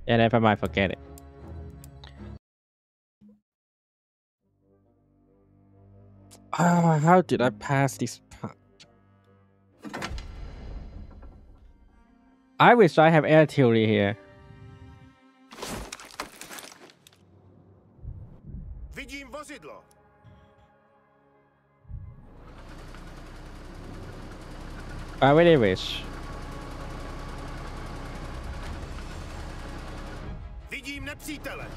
Yeah, never mind, forget it. Ah, how did I pass this I wish I have artillery here. Vidím vozidlo. I really wish. Vidím nepřítele.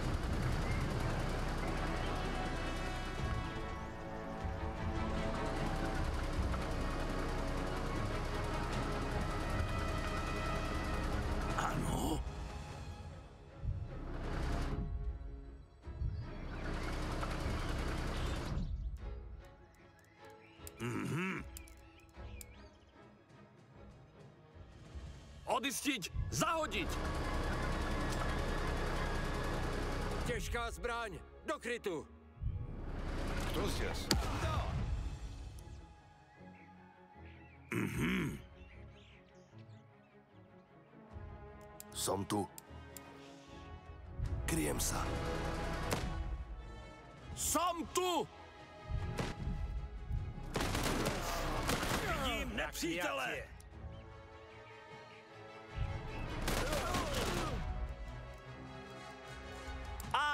Odistiť! Zahodiť! Těžká zbraň! Do krytu! Кто здесь? Mhm. Som tu. Kryjem sa. Som tu! Vidím nepřítele!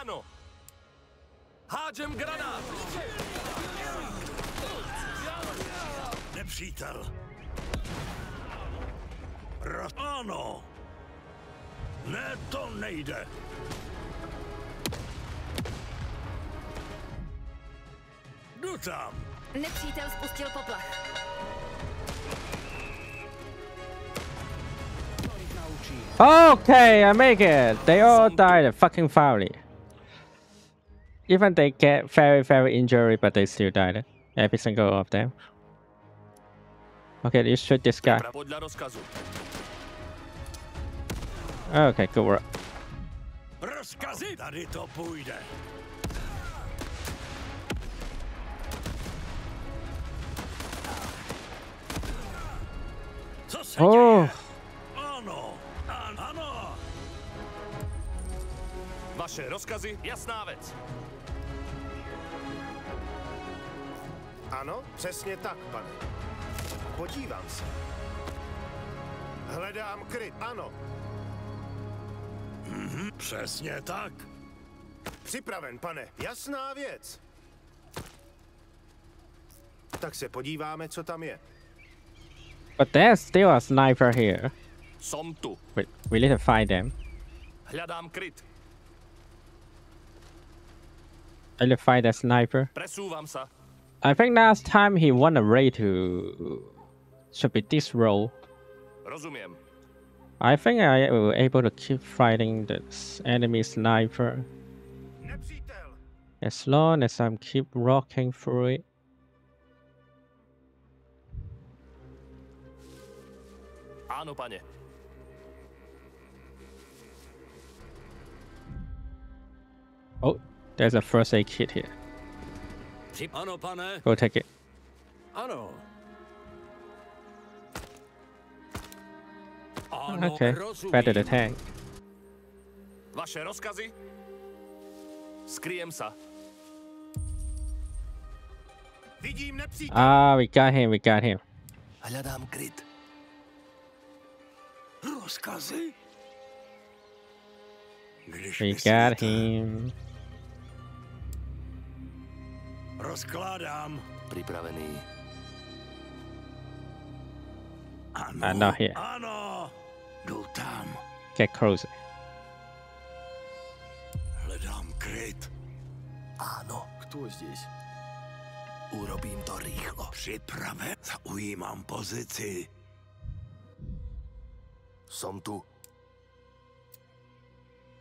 Áno! Hádžem granát! Nepřítel. Roz... Ano. Ne, to nejde. Jdu tam. Nepřítel spustil poplach. Okay, I make it. They all died fucking foully. Even they get very, very injured, but they still died. Every single of them. Okay, you shoot this guy. Okay, good work. Oh. Vaše rozkazy, jasná Ano, přesně tak, pane. Podívám se. Hledám kryt, ano. Mhm, přesně tak. Připraven, pane. Jasná věc. Tak se podíváme, co tam je. but there's still a sniper here. Som tu. We, we need to find them. Hľadám kryt. I need to find that sniper. Presúvam sa. I think last time he won a raid to should be this role. Rozumiem. I think I will able to keep fighting this enemy sniper. As long as I'm keep rocking through it. Áno, pane. Oh, there's a first aid kit here. Ano, pane. Go take it. Ano. Ano, Okay, better the tank. Vaše rozkazy? Skryjem sa. Vidím nepřítele. Ah, we got him, we got him. Hľadám kryt. Rozkazy? Když We got světa- him. Rozkládám. Připravený. Ano, ano, je. ano. Jdu tam. Ke Cruise. Hledám kryt. Ano, kdo zde? Urobím to rychlo. Připraven. Zaujímám pozici. Jsem tu.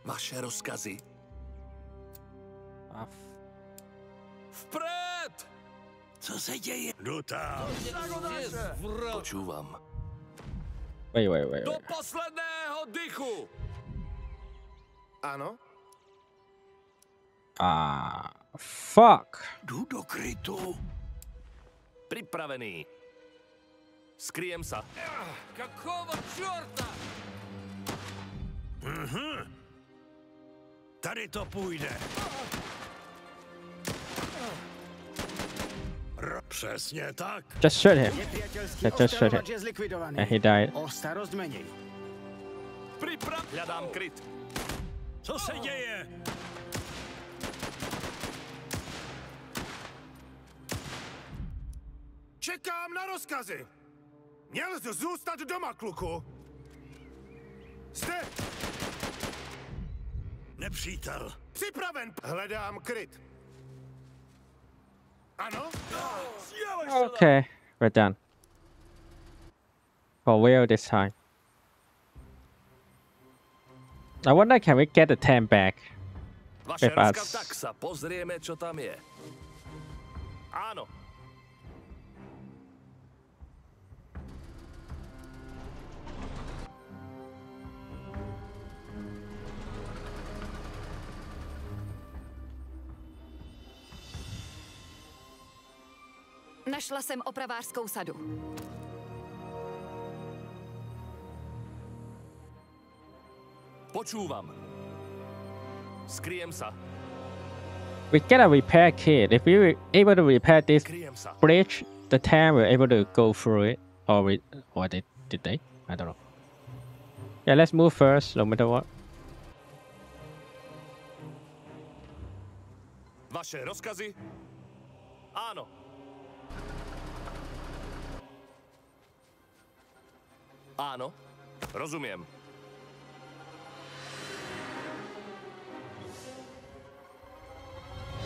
Vaše rozkazy. A Vpřed! Co se děje? Jdu tam. Počúvám. Wait, wait, wait, Do posledného dychu! Ano? A fuck. Jdu do krytu. Připravený. Skryjem se. Kakova čorta! Mhm. Tady to půjde. Přesně tak. Just shoot him. Je. And he died. O starost méně. Priprav... Hľadám kryt. Co se děje? Čekám na rozkazy. Měl jsi zůstat doma, kluku. Zde, Nepřítel. připraven. Hledám kryt. Okay, we're done. For real this time. I wonder can we get the ten back? With us. Našla jsem opravářskou sadu. Počúvam. Skrijem sa. We get a repair kit. If we were able to repair this bridge, the tank will able to go through it. Or we, or they did they? I don't know. Yeah, let's move first, no matter what. Vaše rozkazy? Áno. Áno. Rozumiem.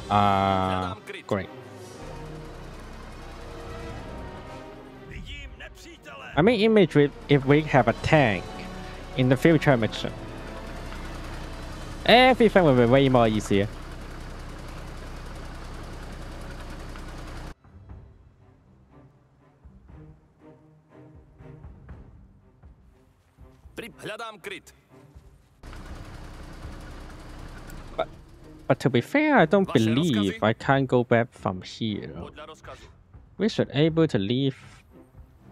Uh, great. Vidím nepřítele. I mean, imagery if we have a tank in the future mission. Everything will be way more easier. Kryt. But to be fair, I don't believe? I can't go back from here. We should able to leave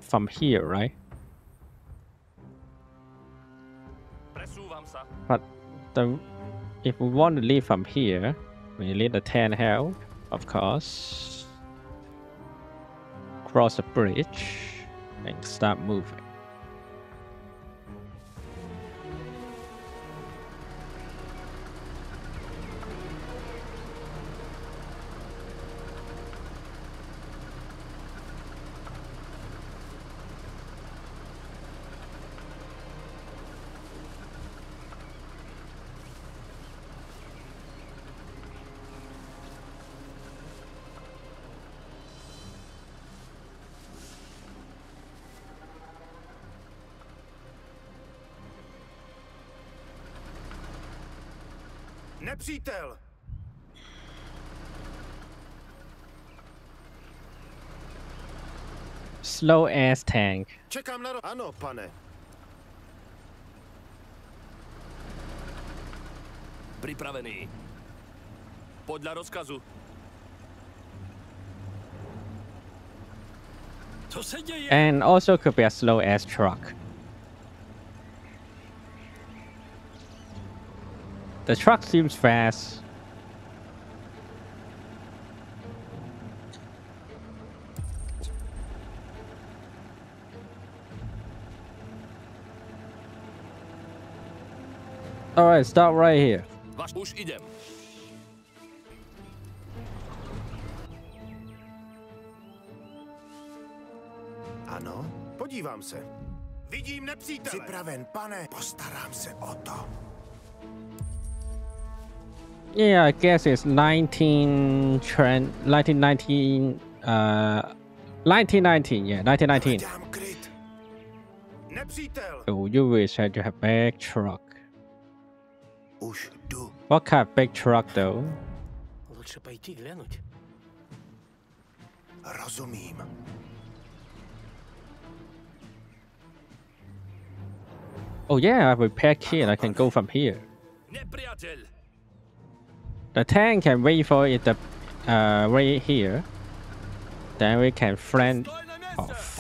from here, right? But the if we want to leave from here, we need the 10 health, of course. Cross the bridge and start moving. Nepřítel! Slow ass tank. Čekám na ro... Ano, pane. Pripravený. Podľa rozkazu. Co se děje? And also could be a slow ass truck. The truck seems fast. Alright, stop right here. Vaš... Už. Ano, podívám se. Vidím nepřítele. Připraven, pane, postarám se o to. Yeah, I guess it's 19 trend 1919 uh 1919, yeah, 1919. Nepřítel. Oh, you wish I had to have big truck. Už jdu. What kind of big truck though? Лучше пойти глянуть. Rozumím. Oh yeah, I have a repair kit. I can go from here. Nepriateľ! The tank can wait for it the uh right here. Then we can flank off.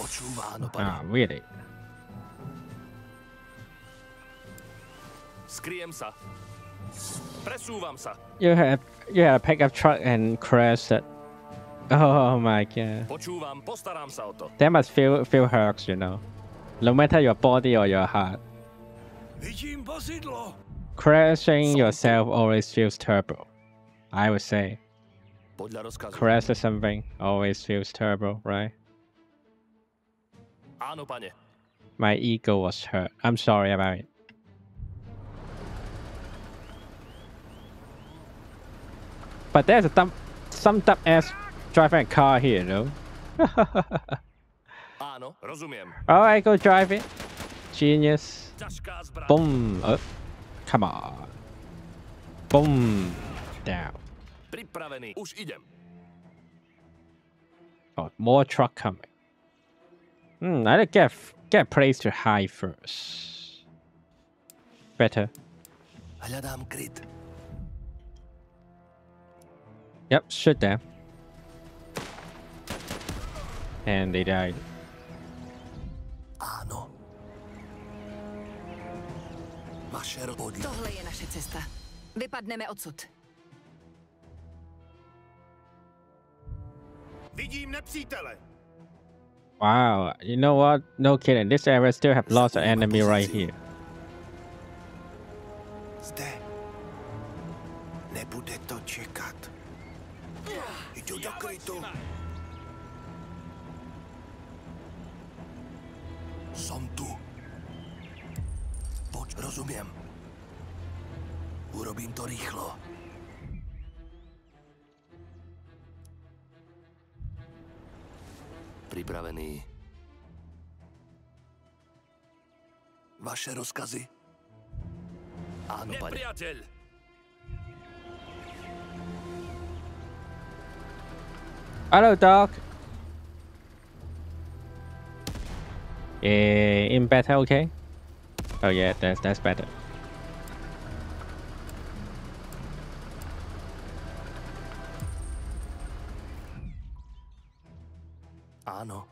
Ah, really? Skriem sa. Presúvam sa. You have you have a pickup truck and crash it. Oh my god. Počúvam, postarám sa o to. That must feel feel hurts, you know. No matter your body or your heart. Crashing yourself always feels terrible. I would say. Crash or something always feels terrible, right? My ego was hurt. I'm sorry about it. But there's a dumb, some dumb ass driving a car here, you know. [laughs] Áno, rozumiem. Alright, go drive it. Genius. Boom. Oh, come on. Boom. Down. Pripravený. Už idem. Oh, more truck coming. Hmm, I did get get a place to hide first. Better. Hľadám kryt. Yep, shoot them. And they died. Áno. Vaše. Tohle je naše cesta. Vypadneme odsud. Vidím nepřítele. Wow, you know what? No kidding. This area still have lots of enemy right here. Zde. Nebude to čekat. Jdu do krytu. Som tu. Poč, rozumiem. Urobím to rýchlo. Pripravený. Vaše rozkazy? Áno, pane. Nepriateľ! Hello, dog. Eh, in better, okay? Oh yeah, that's that's better. Áno.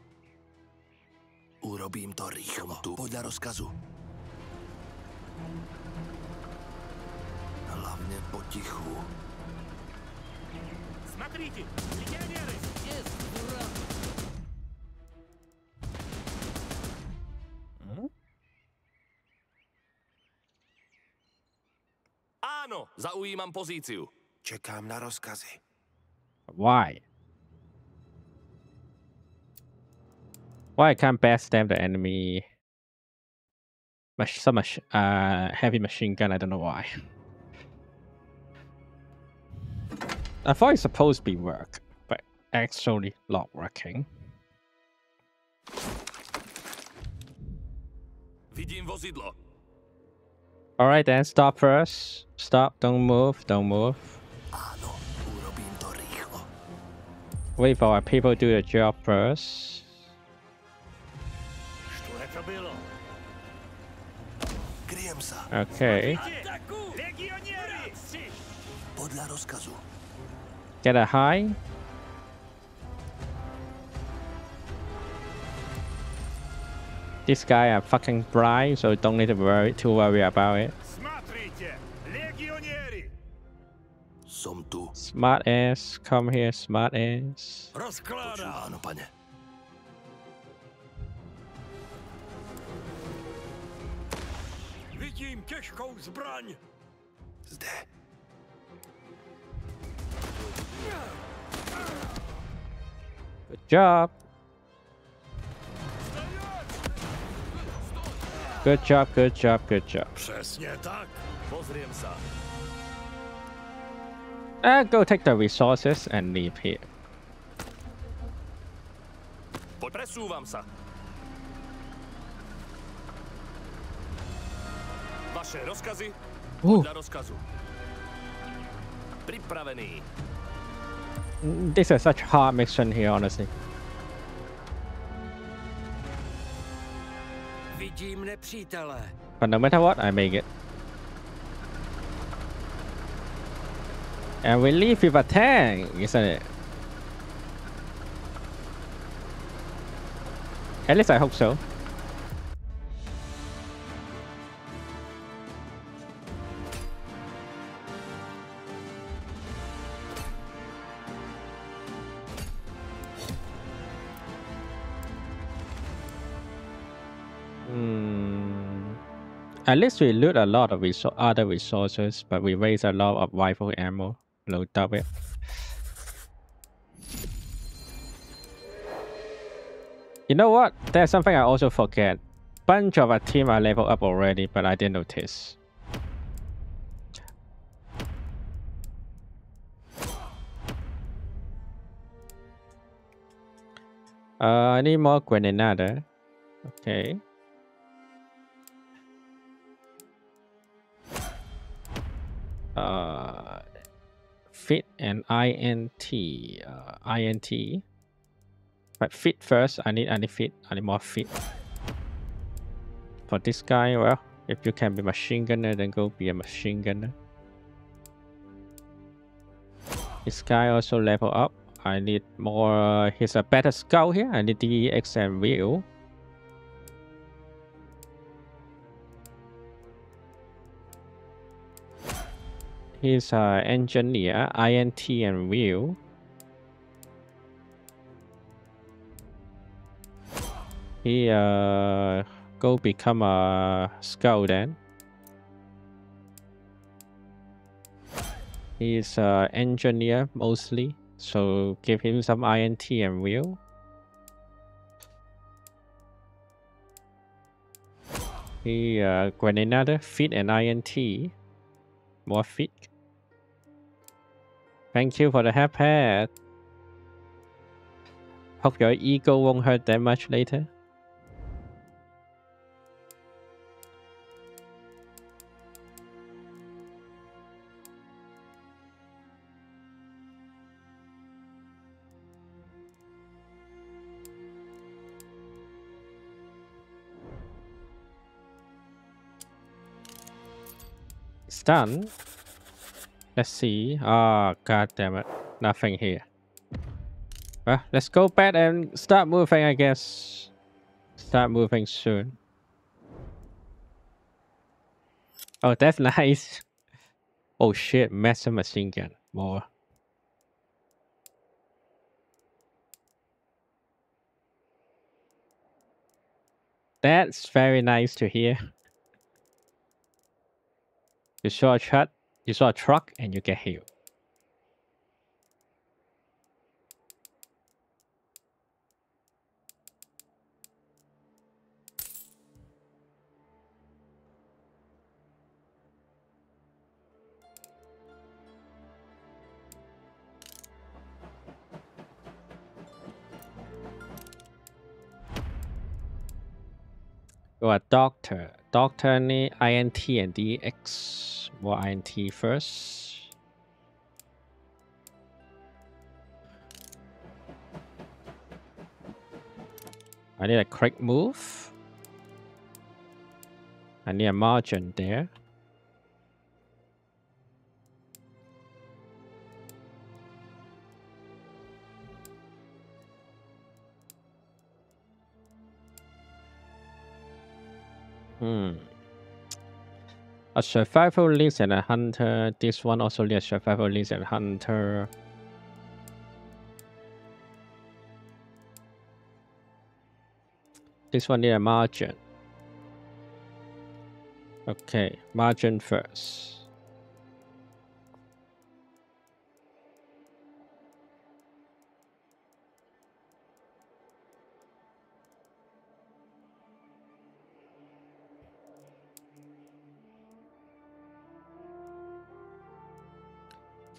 Urobím to rýchlo. Tu podľa rozkazu. Hlavne potichu. Смотрите, легионеры! Áno, zaujímam pozíciu. Čekám na rozkazy. Why? Why I can't backstab the enemy? Mach some mach uh heavy machine gun. I don't know why. I thought it's supposed to be work, but actually not working. All right then, stop first. Stop. Don't move. Don't move. Áno, urobím to rýchlo. Wait for our people to do the job first. Okay. Get a high. This guy are fucking bright, so don't need to worry too worry about it. Smart ass, come here, smart ass. Rozkládám. Áno, těžkou zbraň. Zde. Good job. Good job, good job, good job. Přesně tak. Pozriem sa. Uh, go take the resources and leave here. Poď presúvam sa. Vaše rozkazy? Uh. Podľa rozkazu. Pripravený. This is such a hard mission here, honestly. Vidím nepřítele. But no matter what, I make it. And we leave with a tank, isn't it? At least I hope so. At least we loot a lot of resou- other resources, but we waste a lot of rifle ammo. Load up it. You know what? There's something I also forget. Bunch of our team are level up already, but I didn't notice. Uh, I need more grenade. Okay. Uh, fit and INT. Uh, INT. But fit first. I need I need fit. I need more fit. For this guy, well, if you can be machine gunner, then go be a machine gunner. This guy also level up. I need more. He's a better scout here. I need DX and wheel. He's a engineer, INT and wheel. He uh go become a scout then. He's a engineer mostly, so give him some INT and wheel. He uh grenade, fit and INT. More fit. Thank you for the half pad. Hope your ego won't hurt that much later. Done. Let's see. Ah, god damn it. Nothing here. Well, let's go back and start moving, I guess. Start moving soon. Oh, that's [laughs] nice. Oh shit, massive machine gun. More. That's very nice to hear. You saw a truck, you saw a truck and you get healed. You're a doctor. Doctor ni INT and DX. What INT first? I need a quick move. I need a margin there. Hmm. A survival list and a hunter. This one also needs a survival list and hunter. This one need a margin. Okay, margin first.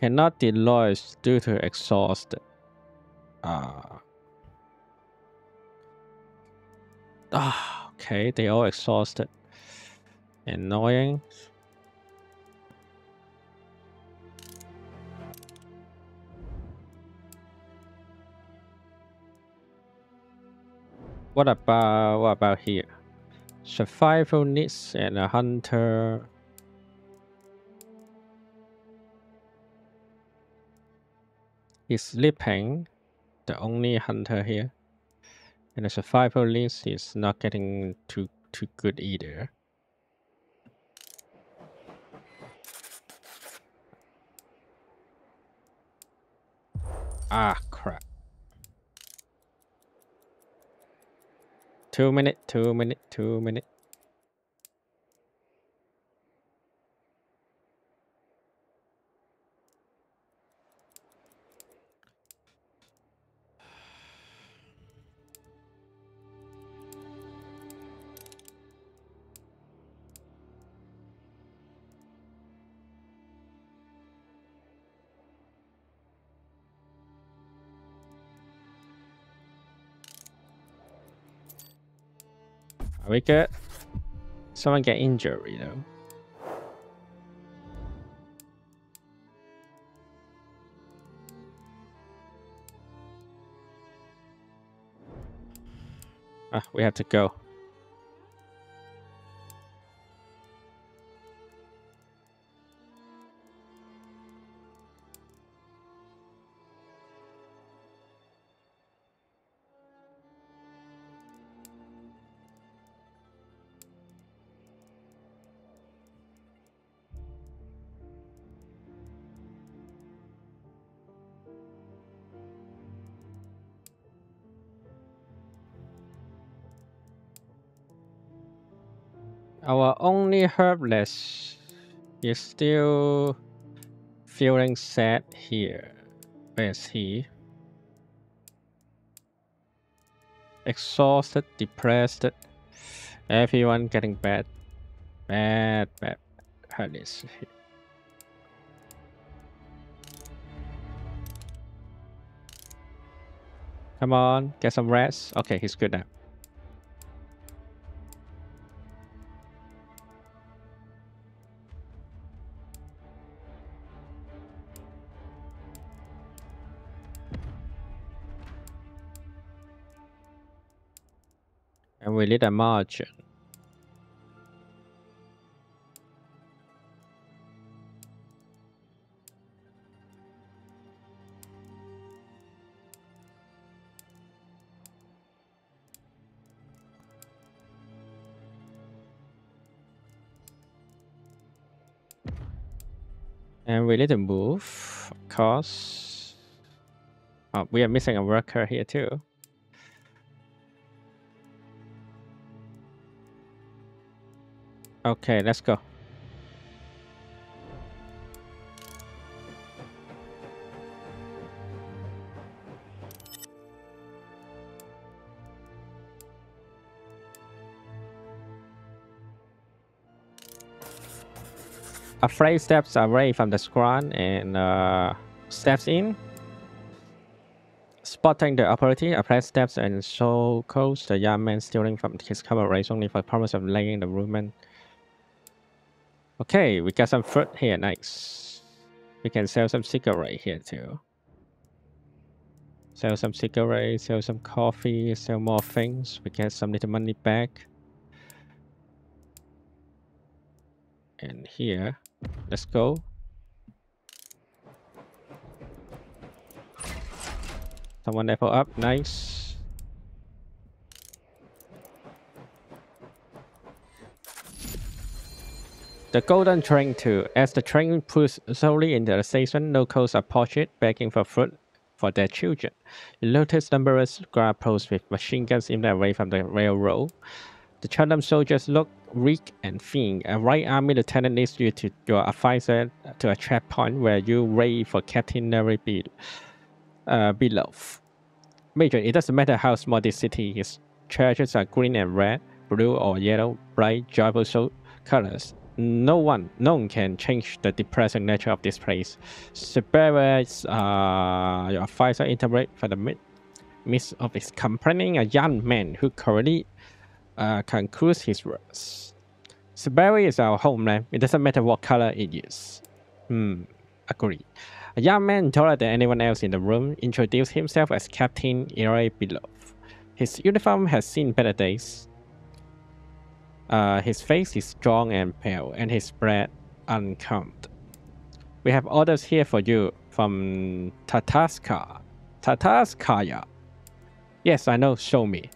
Cannot deploy due to exhaust. Uh, ah, okay, they all exhausted. Annoying. What about what about here? Survival needs and a hunter. He's sleeping, the only hunter here. And the survival list is not getting too too good either. Ah crap. Two minute, two minute, two minute. We get Someone get injured, you know. Ah, we have to go. Herbless is still feeling sad here. Where's he? Exhausted, depressed, everyone getting bad, bad, bad herbless. Come on, get some rest. Okay, he's good now. We need a margin. And we need to move, of course. Oh, we are missing a worker here too. Okay, let's go. A Afraid steps away from the squad and uh, steps in. Spotting the opportunity, apply steps and show codes the young man stealing from his coverage only for the promise of laying the movement. Okay, we got some fruit here. Nice. We can sell some cigarette here too. Sell some cigarette, sell some coffee, sell more things. We get some little money back. And here, let's go. Someone level up, nice. The Golden Train too. As the train pulls slowly into the station, locals approach it, begging for food for their children. You notice numerous guard posts with machine guns aimed away from the railroad. The Chatham soldiers look weak and thin. A right army lieutenant leads you to your advisor to a checkpoint where you wait for Captain Larry B. Uh, below. Major, it doesn't matter how small this city is. Churches are green and red, blue or yellow, bright, joyful colors no one, no one can change the depressing nature of this place. Siberia's uh, your advisor interpret for the mid, midst of his complaining a young man who currently uh, concludes his words. Siberia is our homeland. It doesn't matter what color it is. Hmm, agree. A young man taller than anyone else in the room introduced himself as Captain Ira Belov. His uniform has seen better days. Uh, his face is strong and pale, and his breath uncouth. We have orders here for you from Tatarska. Tatarskaya. Yes, I know, show me.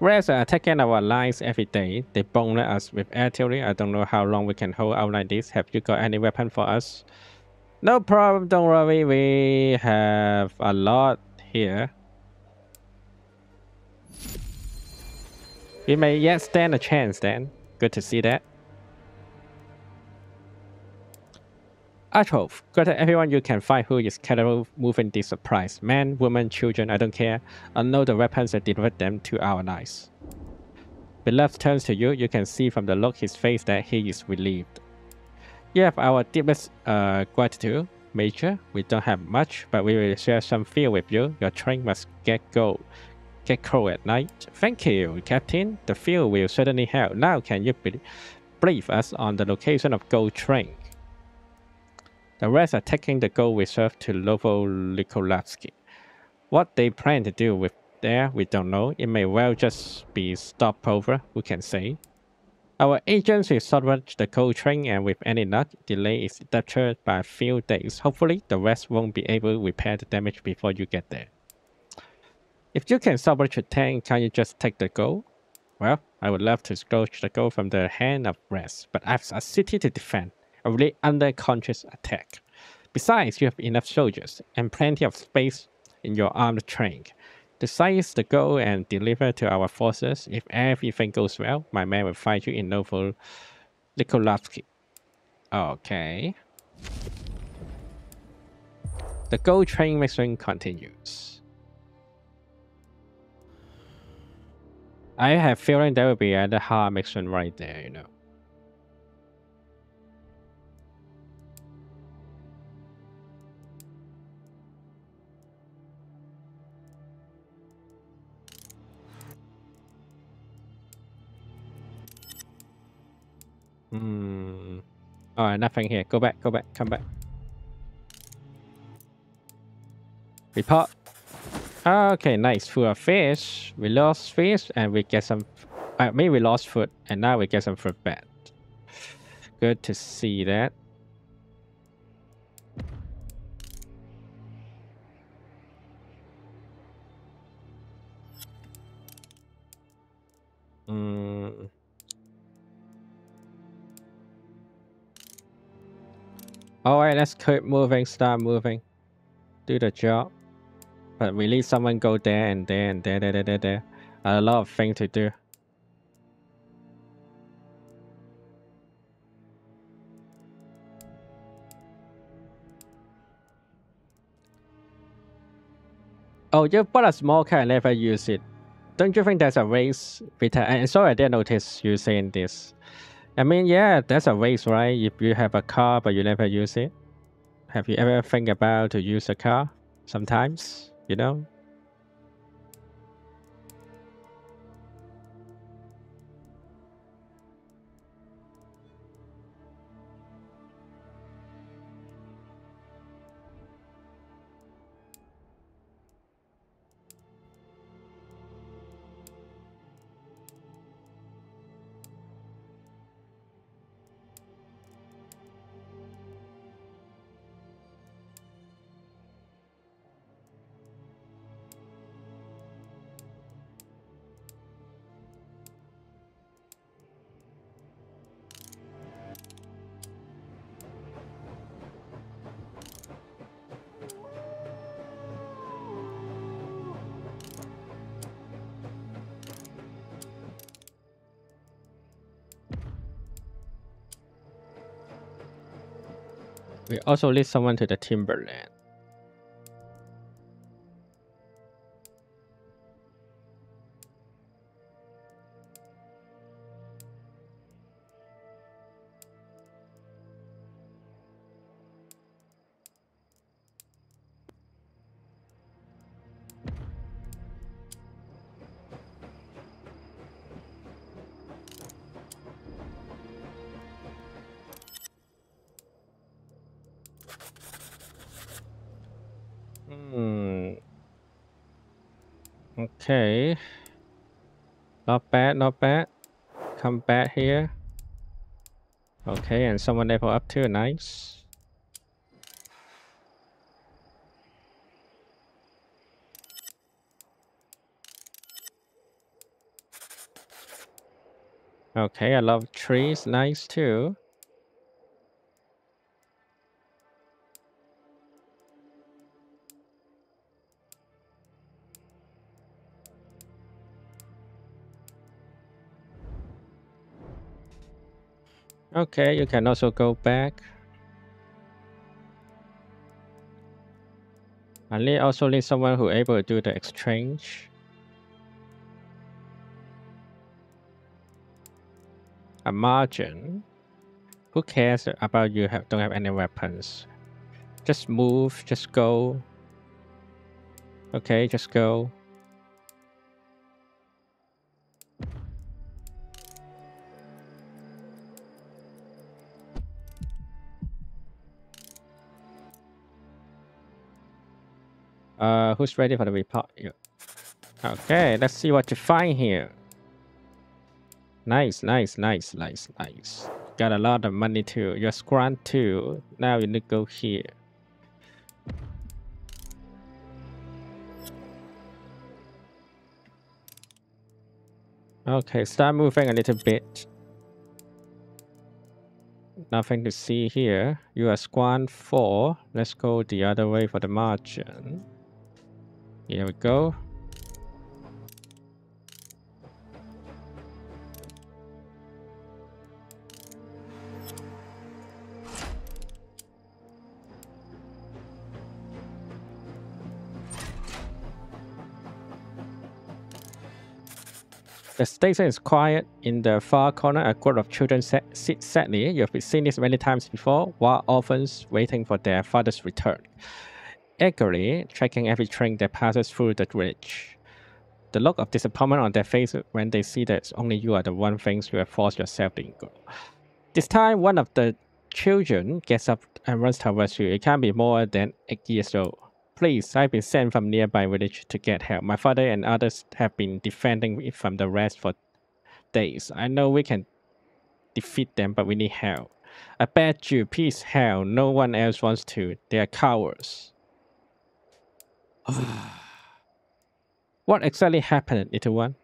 Reds are attacking our lines every day. They bomb us with artillery. I don't know how long we can hold out like this. Have you got any weapon for us? No problem, don't worry. We have a lot here. We may yet stand a chance then. Good to see that. Atrov, to everyone you can find who is capable of moving this surprise. Men, women, children, I don't care. Unload the weapons and deliver them to our knights. Beloved turns to you. You can see from the look his face that he is relieved. You have our deepest uh, gratitude, Major. We don't have much, but we will share some fuel with you. Your train must get go, get cold at night. Thank you, Captain. The fuel will certainly help. Now, can you brief us on the location of Gold Train? The rest are taking the gold reserve to Novo-Nikolavsky. What they plan to do with there, we don't know. It may well just be stopover, who can say. Our agents will salvage the gold train and with any luck, delay is deterred by a few days. Hopefully, the rest won't be able to repair the damage before you get there. If you can salvage a tank, can you just take the gold? Well, I would love to salvage the gold from the hand of rest, but I have a city to defend a really under conscious attack. Besides, you have enough soldiers and plenty of space in your armed train. Decide the goal and deliver to our forces. If everything goes well, my men will find you in Novo Nikolavsky. Okay. The gold train mission continues. I have feeling there will be another hard mission right there, you know. Hmm. Alright, nothing here. Go back, go back, come back. Report. Okay, nice. Full of fish. We lost fish and we get some... I mean, we lost food and now we get some fruit back. Good to see that. Hmm. Alright, let's keep moving, start moving. Do the job. But need someone go there and there and there, there, there, there, there. A lot of things to do. Oh, you bought a small car and never use it. Don't you think there's a waste, race? And sorry I didn't notice you saying this. I mean, yeah, that's a waste, right? If you have a car but you never use it. Have you ever think about to use a car? Sometimes, you know? Also lead someone to the Timberland. Not bad. Come back here. Okay, and someone level up too, nice. Okay, I love trees, nice too. Okay, you can also go back. I need also need someone who able to do the exchange. A margin. Who cares about you have don't have any weapons? Just move, just go. Okay, just go. Uh, who's ready for the report? Okay, let's see what you find here. Nice, nice, nice, nice, nice. Got a lot of money too. Your squad too. Now you need to go here. Okay, start moving a little bit. Nothing to see here. You are squad 4. Let's go the other way for the margin. Here we go. The station is quiet. In the far corner, a group of children sit sadly. You have seen this many times before, while orphans waiting for their father's return eagerly checking every train that passes through the bridge. The look of disappointment on their face when they see that only you are the one things you have forced yourself to endure. This time, one of the children gets up and runs towards you. It can't be more than eight years old. Please, I've been sent from nearby village to get help. My father and others have been defending it from the rest for days. I know we can defeat them, but we need help. I bet you, peace hell, No one else wants to. They are cowards. [sighs] what exactly happened, little one?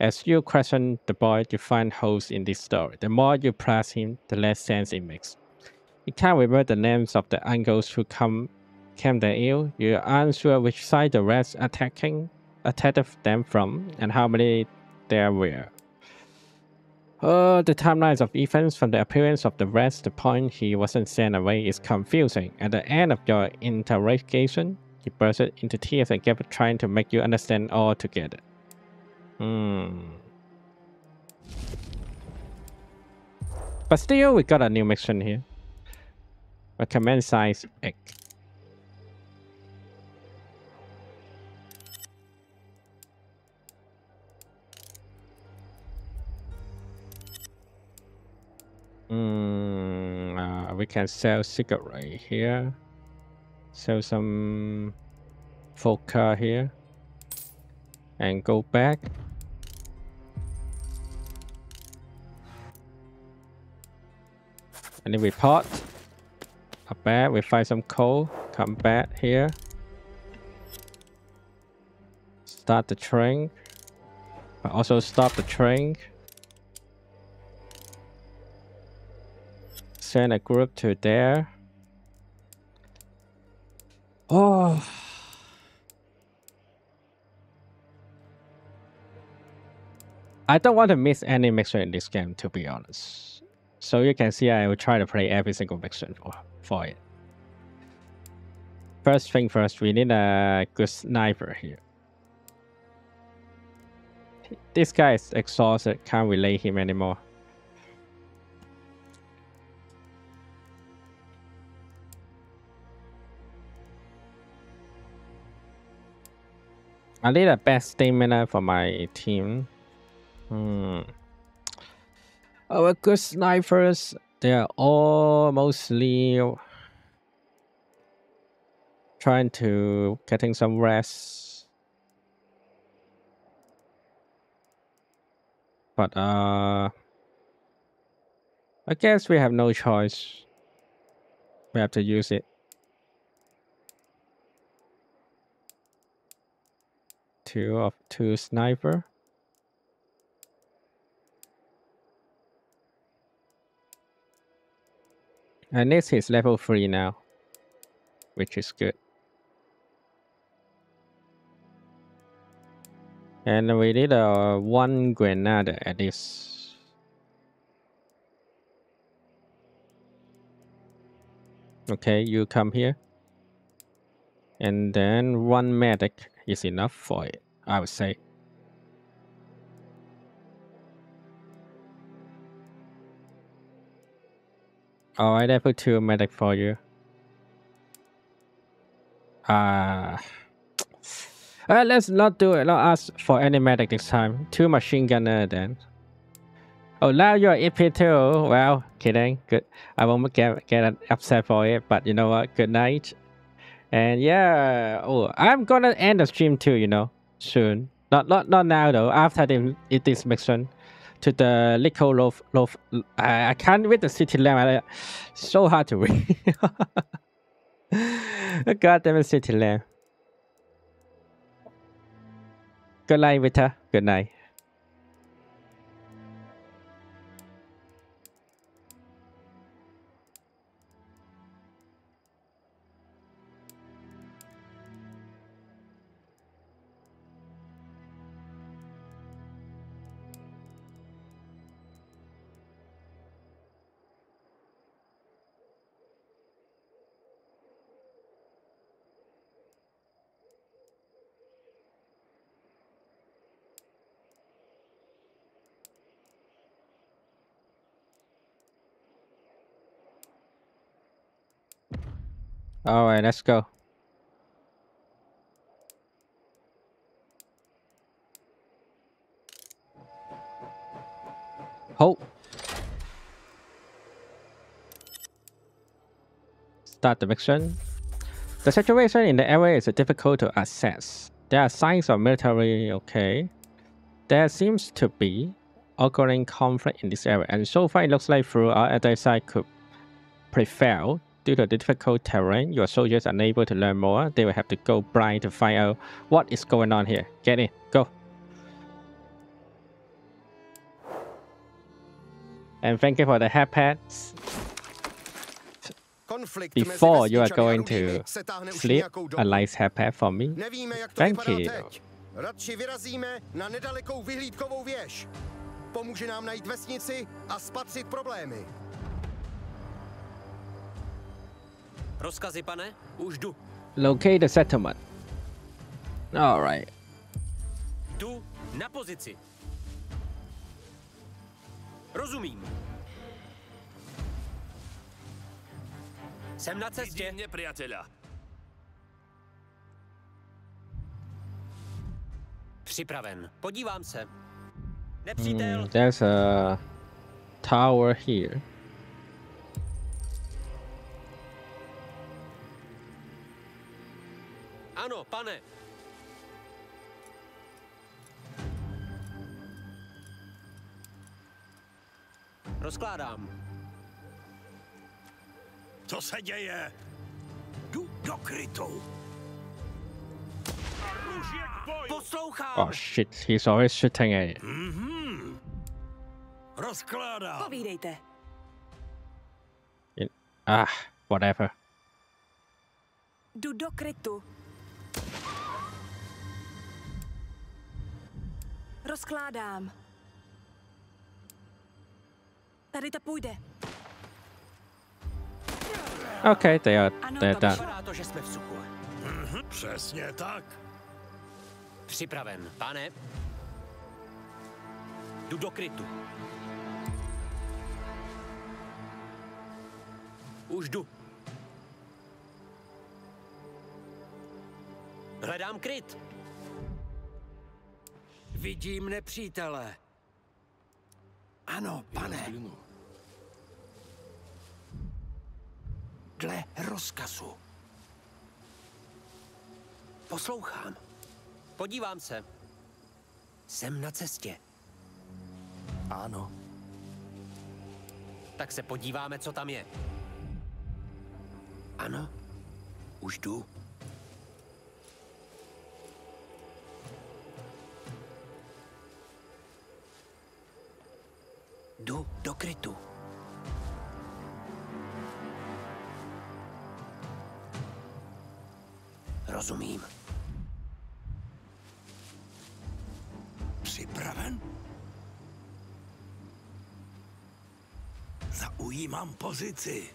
As you question the boy, you find holes in this story. The more you press him, the less sense it makes. You can't remember the names of the uncles who come came there ill. You aren't sure which side the rest attacking attacked them from and how many there were. Uh, the timelines of events from the appearance of the rest, the point he wasn't sent away is confusing. At the end of your interrogation, he burst into tears and kept trying to make you understand all together. Hmm. But still, we got a new mission here. Recommend size egg. We can sell cigarette here. Sell some vodka here. And go back. And then we pot. Up back, we find some coal. Come back here. Start the train. But also stop the train. Send a group to there. Oh. I don't want to miss any mission in this game, to be honest. So you can see I will try to play every single mission for, for it. First thing first, we need a good sniper here. This guy is exhausted, can't relay him anymore. Are they the best stamina for my team? Hmm. Our good snipers, they are all mostly trying to getting some rest. But uh I guess we have no choice. We have to use it. Two of two sniper. And this is level 3 now, which is good. And we need a one grenade at this. Okay, you come here. And then one medic is enough for it, I would say. Alright, I put two medic for you. Ah. Uh, let's not do it. Not ask for any medic this time. Two machine gunner then. Oh, now you're EP too. Well, kidding. Good. I won't get get upset for it. But you know what? Good night. And yeah. Oh, I'm gonna end the stream too. You know, soon. Not not not now though. After the this mission to the Lico Loaf. loaf I, I can't read the city lamp. So hard to read. [laughs] God damn it, city lamp. Good night, Vita. Good night. All right, let's go. Hold. Start the mission. The situation in the area is difficult to assess. There are signs of military, okay. There seems to be ongoing conflict in this area, and so far it looks like through our other side could prevail Due to the difficult terrain, your soldiers are unable to learn more. They will have to go blind to find out what is going on here. Get in, go. And thank you for the hat pads. Before you are going to sleep, a nice hat pad for me. Thank you. Radši vyrazíme na nedalekou vyhlídkovou věž. Pomůže nám najít vesnici a spatřit problémy. Rozkazy, pane? Už jdu. Locate the settlement. All right. Jdu na pozici. Rozumím. Jsem na cestě. Vidím nepriateľa. Připraven. Podívám se. Nepřítel. Hmm, there's a tower here. Ano, pane. Rozkládám. Co se děje? Jdu do krytu. Poslouchám. Oh shit, he's always shooting at it. Mhm. Rozkládám. Povídejte. In, ah, whatever. Jdu do krytu. Rozkládám. Tady to půjde. Okay, they are they're done. Vypadá to, že jsme v suchu. Mhm, přesně tak. Připraven, pane. Jdu do krytu. Už jdu. Hledám kryt. Vidím nepřítele. Ano, pane. Dle rozkazu. Poslouchám. Podívám se. Jsem na cestě. Ano. Tak se podíváme, co tam je. Ano. Už jdu. Jdu do krytu. Rozumím. Připraven? Zaujímám pozici.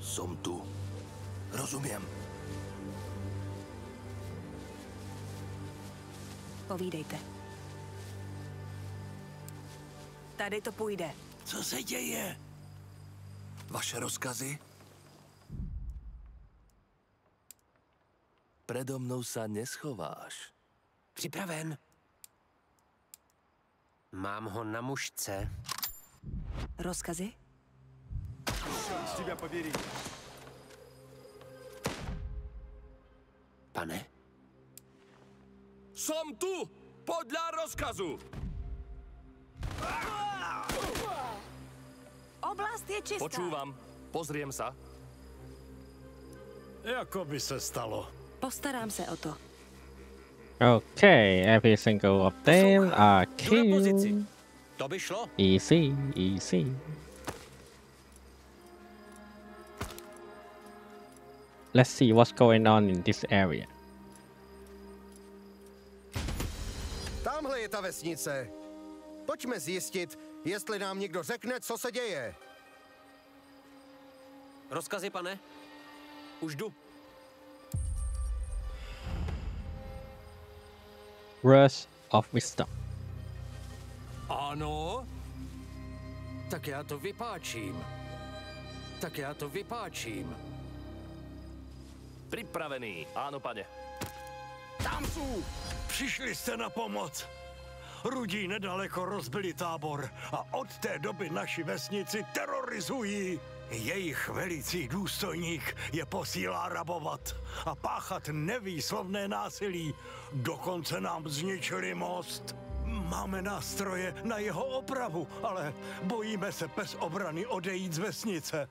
Som tu. Rozumím. Povídejte. Tady to půjde. Co se děje? Vaše rozkazy? Predo mnou se neschováš. Připraven. Mám ho na mužce. Rozkazy? Pane? Jsem tu! Podle rozkazu! Ah! Oblast je čistá. Počúvam. Pozriem sa. Jako by se stalo. Postarám se o to. Okay, every single of them are killed. To by šlo. Easy, easy. Let's see what's going on in this area. Tamhle je ta vesnice. Pojďme zjistit, jestli nám někdo řekne, co se děje. Rozkazy, pane? Už jdu. Words of wisdom. Ano? Tak já to vypáčím. Tak já to vypáčím. Pripravený. Áno, pane. Tam jsou! Přišli jste na pomoc. Rudí nedaleko rozbili tábor a od té doby naši vesnici terorizují. Jejich velicí důstojník je posílá rabovat a páchat nevýslovné násilí. Dokonce nám zničili most. Máme nástroje na jeho opravu, ale bojíme se bez obrany odejít z vesnice.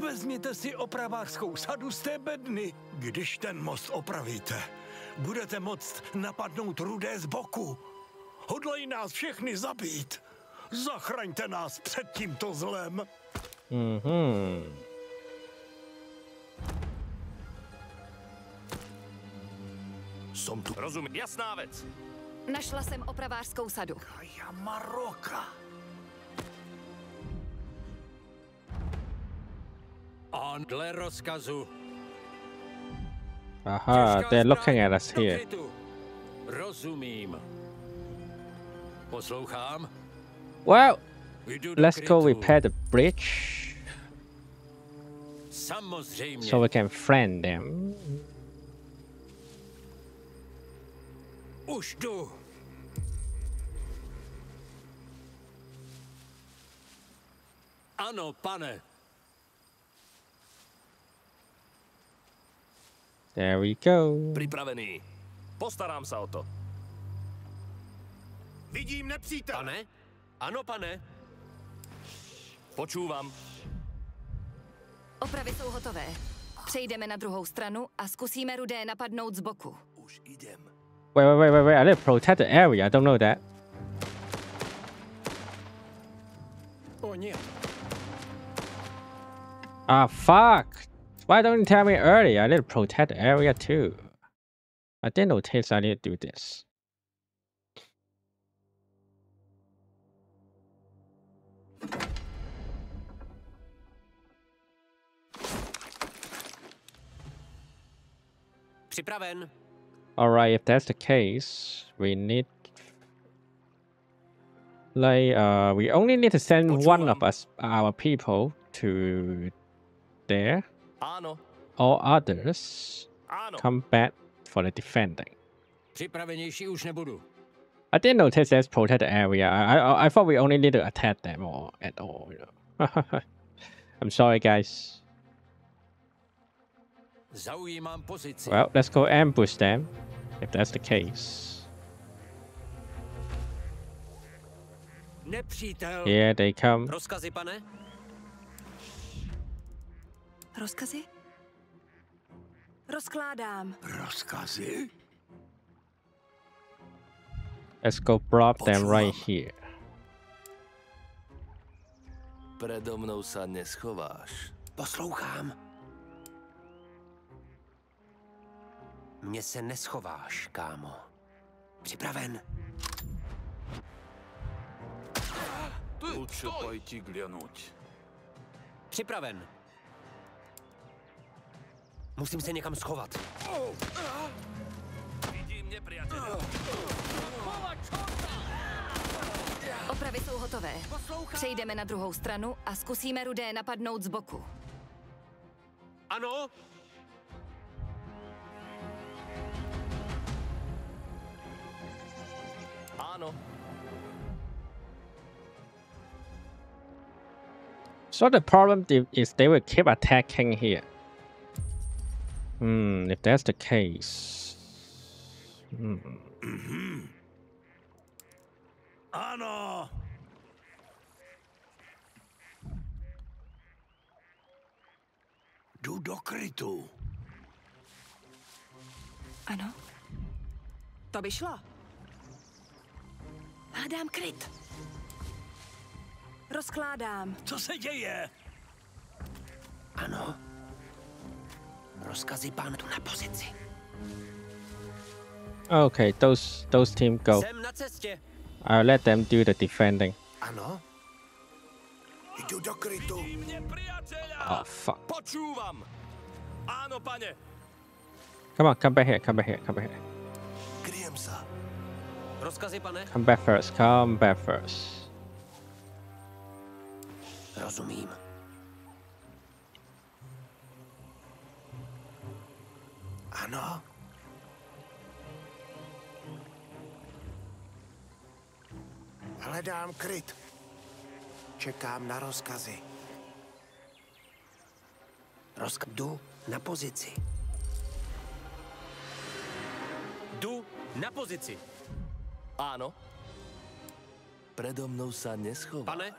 Vezměte si opravářskou sadu z té bedny. Když ten most opravíte, budete moct napadnout rudé z boku. Hodlají nás všechny zabít. Zachraňte nás před tímto zlem. Mhm. Som tu. Rozumím. Jasná vec. Našla jsem opravářskou sadu. Kaja Maroka. On dle rozkazu. Aha, they're looking at us Do here. Rozumím. Poslouchám. Well, let's go repair the bridge so we can friend them. Už jdu. Ano, pane. There we go. Pripravený. Postarám sa o to. Vidím nepřítel. Pane? Ano, pane. Počúvam. Opravy jsou hotové. Přejdeme na druhou stranu a zkusíme rudé napadnout z boku. Už idem. Wait, wait, wait, wait, wait. I didn't protect the area. I don't know that. Oh, nie. Ah, fuck. Why don't you tell me earlier? I need to protect the area too. I didn't notice I need to do this. Připraven. Alright, if that's the case, we need like uh we only need to send one of us our people to there. Áno. All others Áno. come back for the defending. Připravenější už nebudu. I didn't notice there's protect the area. I, I I thought we only need to attack them or at all. You know. [laughs] I'm sorry, guys. Well, let's go ambush them, if that's the case. Here they come. Rozkazy, pane? Rozkazy? Rozkládám. Rozkazy? Let's go block them right here. Predo mnou sa neschováš. Poslouchám. Mně se neschováš, kámo. Připraven. Лучше пойти глянуть. Připraven. Musím se někam schovat. Vidím nepриятеля. Opravy jsou hotové. Přejdeme na druhou stranu a zkusíme rudé napadnout z boku. Ano? Áno. So the problem is they will keep attacking here. Hmm, if that's the case. Hmm. Ano. Jdu do krytu. Ano? To by šlo. Hádám kryt. Rozkládám. Co se děje? Ano. Rozkazy pánu na pozici. Okay, those those team go. Jsem na cestě. I'll let them do the defending. Ano. Jdu do krytu. Oh fuck. Áno, pane. Come on, come back here, come back here, come back here. Kryjem sa. Rozkazy, pane? Come back first, come back first. Rozumím. Ano. Hledám kryt. Čekám na rozkazy. Rozk... Jdu na pozici. Jdu na pozici. Áno. Predo mnou sa neschováš. Pane?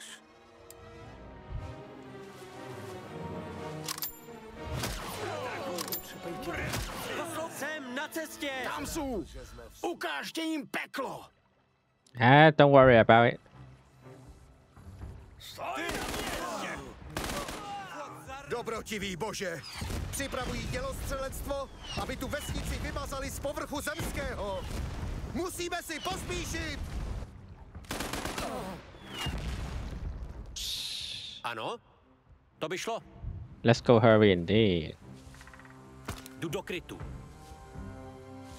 Jsem na cestě. Tam jsou. Ukážte jim peklo. Ah, don't worry about it. Dobrotivý bože! Připravují dělostřelectvo, aby tu vesnici vymazali z povrchu zemského! Musíme si pospíšit! Ano? To by šlo. Let's go hurry indeed. Jdu do krytu.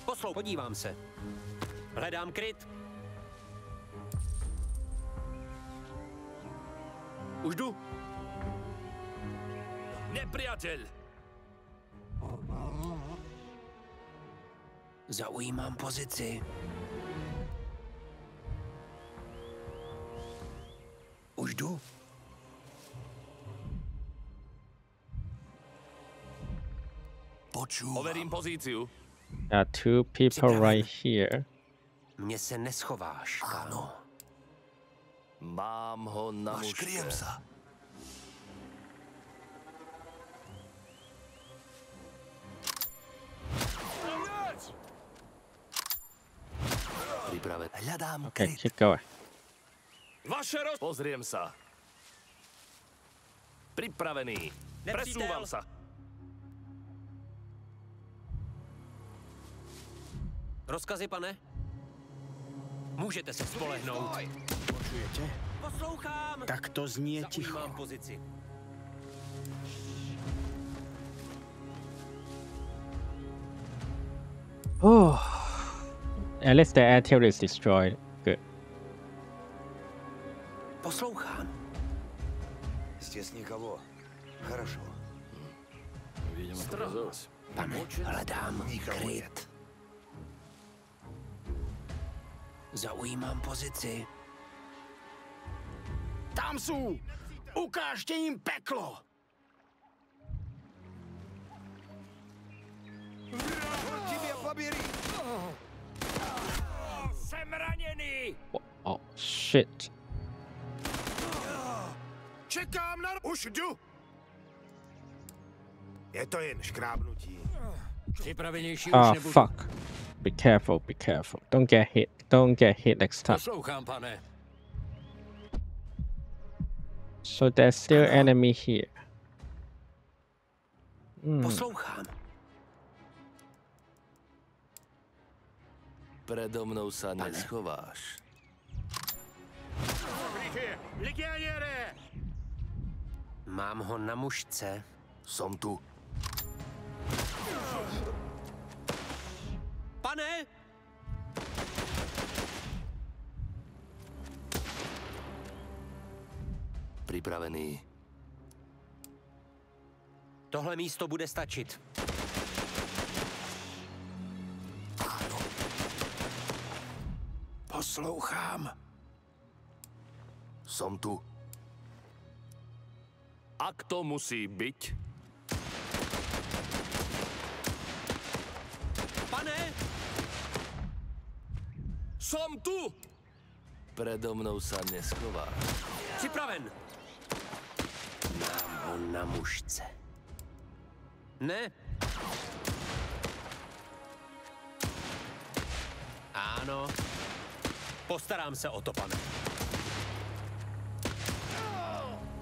Poslou, podívám se. Hledám kryt. Už jdu. Nepriateľ. Zaujímám pozici. Už jdu. Počúvam. Overím pozíciu. There are two people right here. Mně se neschováš, kámo. Mám ho na kryjem sa. Pripraven. Hľadám Okay, kryt. going. Vaše roz... Pozriem sa. Pripravený. Presúvam sa. Rozkazy, pane? Můžete se spolehnout. Počujete? Poslouchám. Tak to zní ticho. Zaujímám pozici. Oh, at least the artillery is destroyed. Good. Poslouchám. Здесь никого. Хорошо. Видимо, показалось. Pane, hledám kryt. Zaujímám pozici. Tam sú! Ukážte im peklo! Proti! Sem ranený! Oh, shit. Čekám na... Už jdu! Je to jen škrábnutí. Připravenější ah, už nebudu. fuck. Be careful, be careful. Don't get hit. Don't get hit next time. Poslouchám, pane. So there's still enemy here. Hmm. Poslouchám. Predo mnou sa neschováš. Legioniere! Mám ho na mušce. Som tu. Pane! Pripravený. Tohle místo bude stačit. Poslouchám. Som tu. Ak to musí byť, Pane! som tu! Predo mnou sa neschováš. Připraven! Ho na mušce. Ne. Ano. Postarám se o to, pane.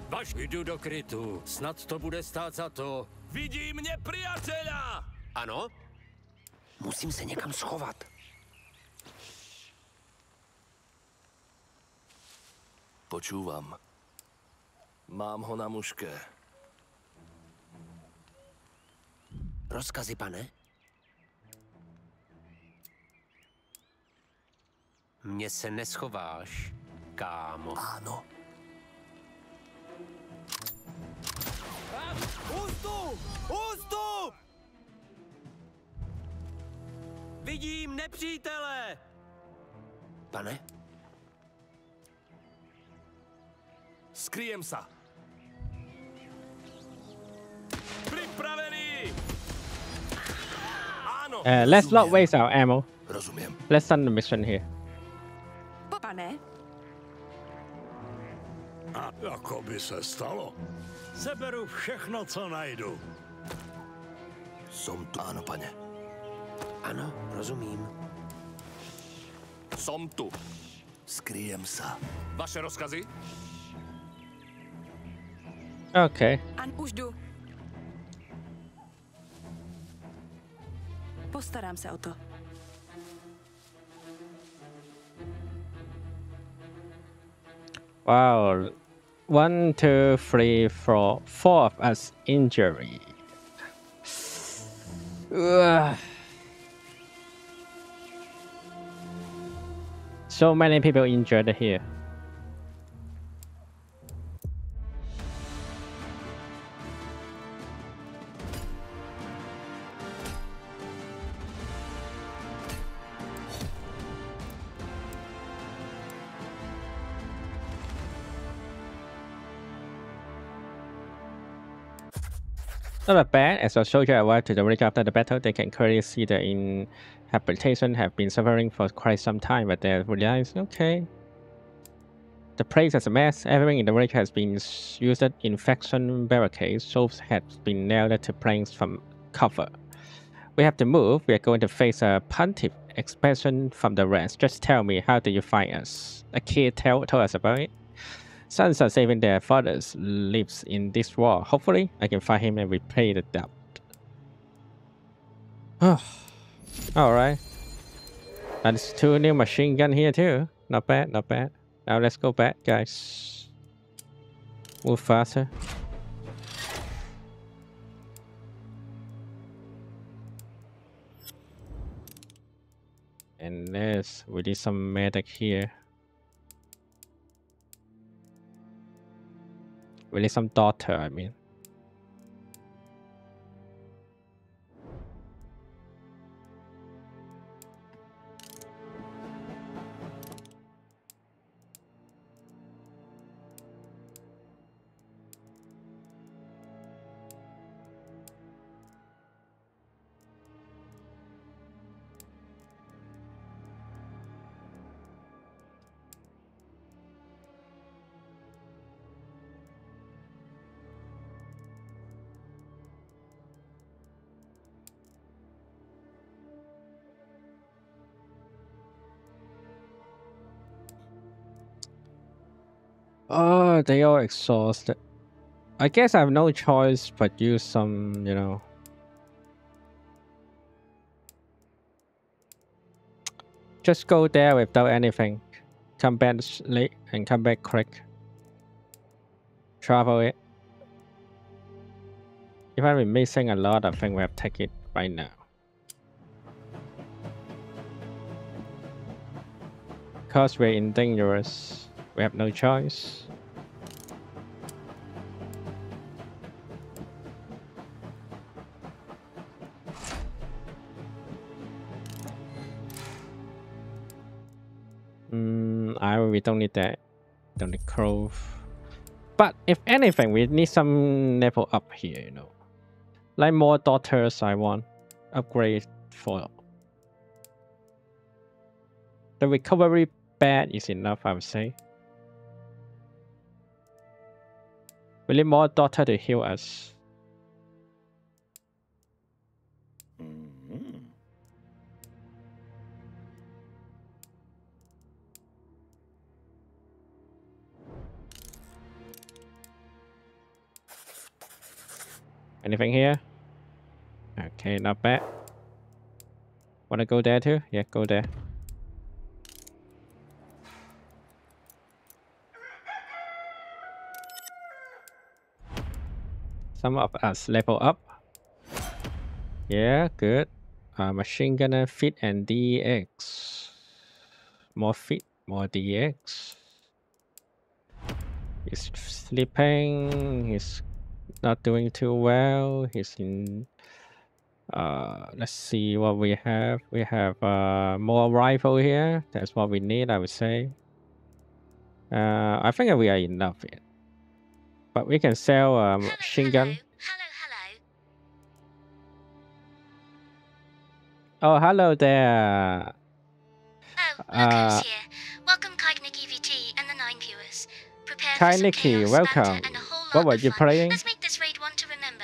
Vaš jdu do krytu. Snad to bude stát za to. Vidím nepriateľa! Ano? Musím se někam schovat. Počúvam. Mám ho na muške. Rozkazy, pane? Mně se neschováš, kámo. Áno. Ústup! Ústup! Vidím nepřítele! Pane? Skrijem sa. Uh, let's not waste our ammo. Rozumiem. Let's end the mission here. Pane, A jako by se stalo. Seberu všechno, co najdu. Som tu. Áno, pane. Ano, rozumím. Som tu. Skrijem sa. Vaše rozkazy? Okay. An už jdu. Postarám se o to. Wow. One, two, three, four. Four of us injured. So many people injured here. Not bad. As a soldier arrived to the village after the battle, they can clearly see the inhabitation have been suffering for quite some time, but they realize, okay. The place is a mess. Everything in the village has been used infection barricades. Shops have been nailed to planks from cover. We have to move. We are going to face a pontiff expansion from the rest. Just tell me, how do you find us? A kid tell, told us about it. Sons are saving their fathers' lives in this war. Hopefully, I can find him and repay the debt. Alright. And there's two new machine gun here too. Not bad, not bad. Now let's go back, guys. Move faster. And there's we need some medic here. Some daughter, I mean. Oh, they are exhausted. I guess I have no choice but use some, you know. Just go there without anything. Come back late and come back quick. Travel it. Even we're missing a lot, I think we have to take it right now. Because we're in dangerous, we have no choice. Mm, I we don't need that. Don't need Clove. But if anything, we need some level up here, you know. Like more daughters I want. Upgrade for the recovery bad is enough, I would say. We need more daughter to heal us. Anything here? Okay, not bad. Wanna go there too? Yeah, go there. Some of us level up. Yeah, good. Uh, machine gunner fit and DX. More fit, more DX. He's sleeping. He's not doing too well. He's in. Uh, let's see what we have. We have uh, more rifle here. That's what we need, I would say. Uh, I think we are enough yet. But we can sell a um, machine gun. Oh, hello there. Oh, uh, here. Welcome, Kainiki VT and the nine viewers. Prepare Kainiki, welcome. What were you playing? Let's make this raid one to remember.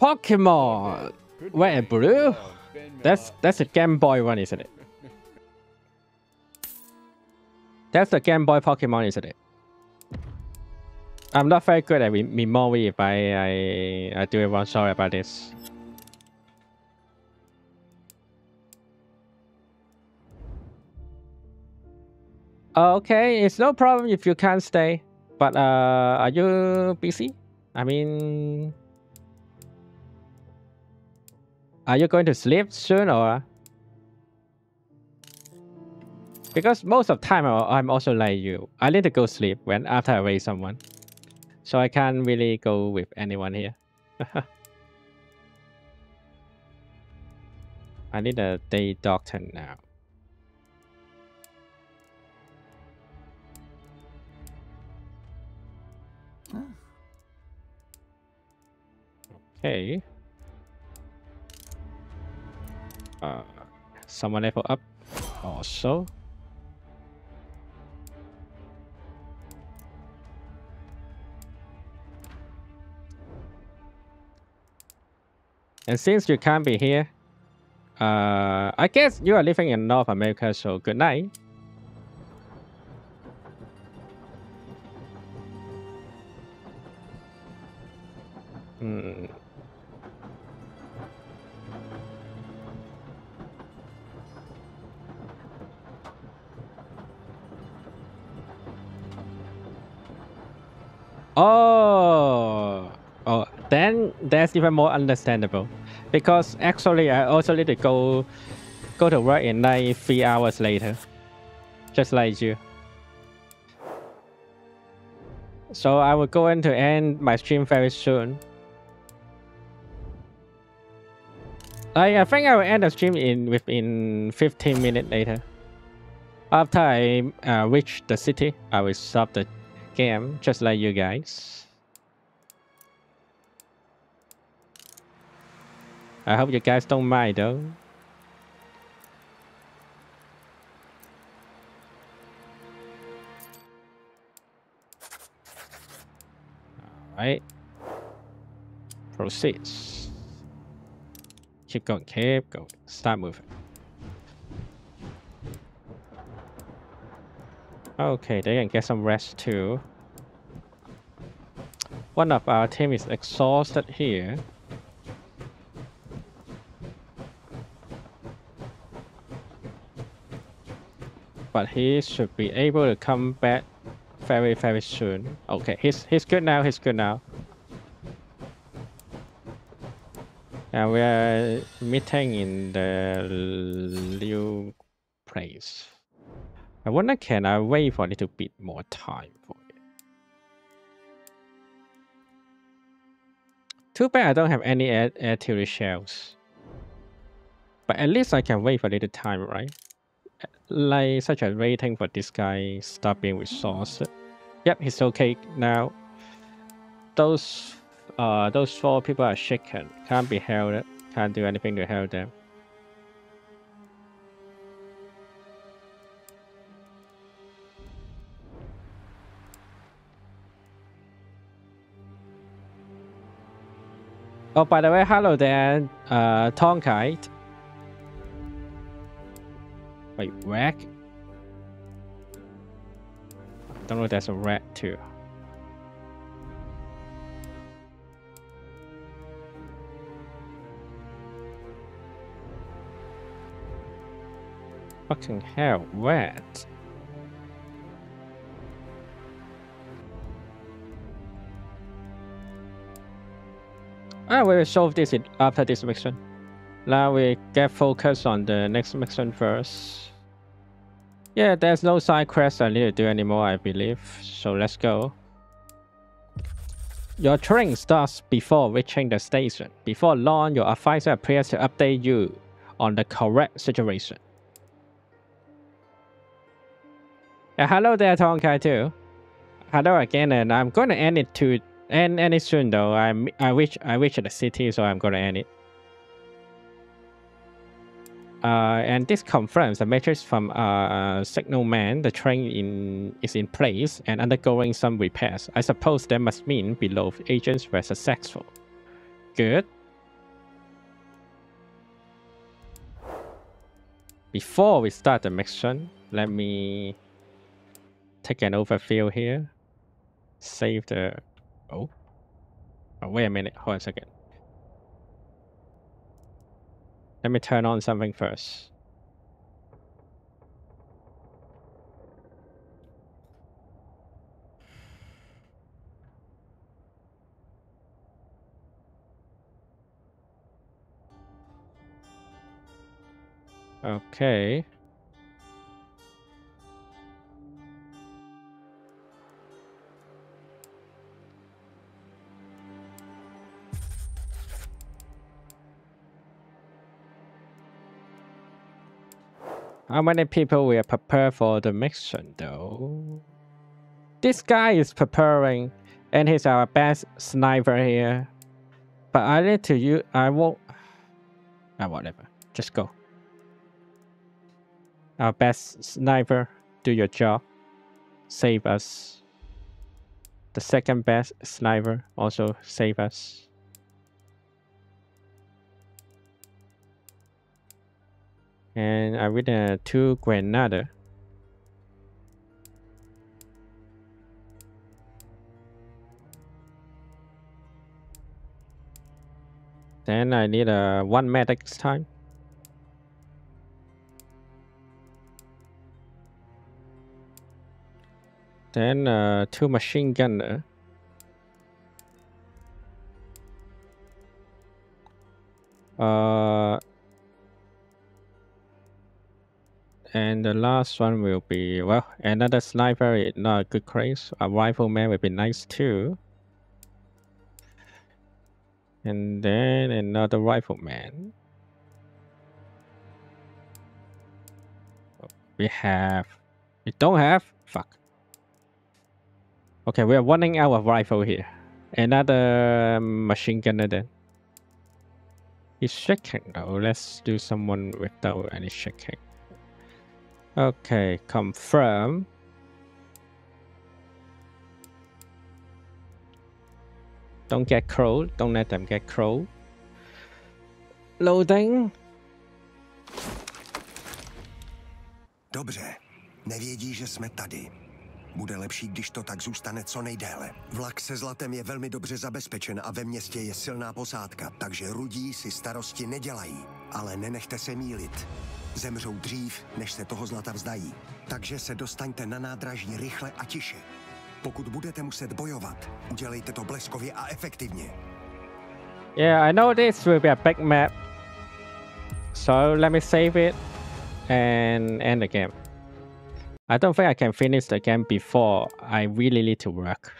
Pokemon. Red and blue? That's that's a Game Boy one, isn't it? That's the Game Boy Pokemon, isn't it? I'm not very good at memory if I, I, I do it wrong. Sorry about this. Okay, it's no problem if you can't stay. But uh, are you busy? I mean, are you going to sleep soon or? Because most of the time I'm also like you. I need to go sleep when after I raise someone. So I can't really go with anyone here. [laughs] I need a day doctor now. Okay. Uh, someone level up also. And since you can't be here, uh, I guess you are living in North America, so good night. Hmm. Oh, oh, then that's even more understandable, because actually I also need to go go to work in like three hours later, just like you. So I will go in to end my stream very soon. I, I think I will end the stream in within 15 minutes later. After I uh, reach the city, I will stop the game just like you guys. I hope you guys don't mind though. Alright. Proceeds. Keep going, keep going. Start moving. Okay, they can get some rest too. One of our team is exhausted here. But he should be able to come back very, very soon. Okay, he's, he's good now, he's good now. And we are meeting in the new place. I wonder can I wait for a little bit more time for it? Too bad I don't have any air artillery shells. But at least I can wait for a little time, right? Like such as waiting for this guy stop being resourced. Yep, he's okay now. Those uh those four people are shaken. Can't be held. Can't do anything to help them. Oh, by the way, hello there, uh, Tonkite. Wait, rack? I don't know that's a rat too. Fucking hell, rat. Ah, we will solve this after this mission. Now we get focused on the next mission first. Yeah, there's no side quest I need to do anymore, I believe. So let's go. Your train starts before reaching the station. Before long, your advisor appears to update you on the correct situation. Uh, hello there, Tonkai too. Hello again, and I'm going to end it to end any soon though. I'm I reach I reach the city, so I'm gonna end it. Uh, and this confirms the matrix from uh, Signal Man. The train in is in place and undergoing some repairs. I suppose that must mean below agents were successful. Good. Before we start the mission, let me take an overview here. Save the Oh. oh. Wait a minute. Hold on a second. Let me turn on something first. Okay. How many people will prepare for the mission though? This guy is preparing and he's our best sniper here. But I need to use, I won't, ah, whatever, just go. Our best sniper, do your job. Save us. The second best sniper also save us. And I read uh, two Grenada. Then I need a uh, one medic time. Then uh, two machine gunner. Uh, And the last one will be, well, another sniper is not a good craze. A rifleman would be nice too. And then another rifleman. Oh, we have, we don't have, fuck. Okay, we are running out of rifle here. Another machine gunner then. He's shaking though. Let's do someone without any shaking. Okay, confirm. Don't get crow. Don't let them get crow. Loading. Dobře, nevědí, že jsme tady. Bude lepší, když to tak zůstane co nejdéle. Vlak se zlatem je velmi dobře zabezpečen a ve městě je silná posádka, takže rudí si starosti nedělají. Ale nenechte se mílit. Zemřou dřív, než se toho zlata vzdají. Takže se dostaňte na nádraží rychle a tiše. Pokud budete muset bojovat, udělejte to bleskově a efektivně. Yeah, I know this will be a big map. So let me save it and end the game. I don't think I can finish the game before I really need to work.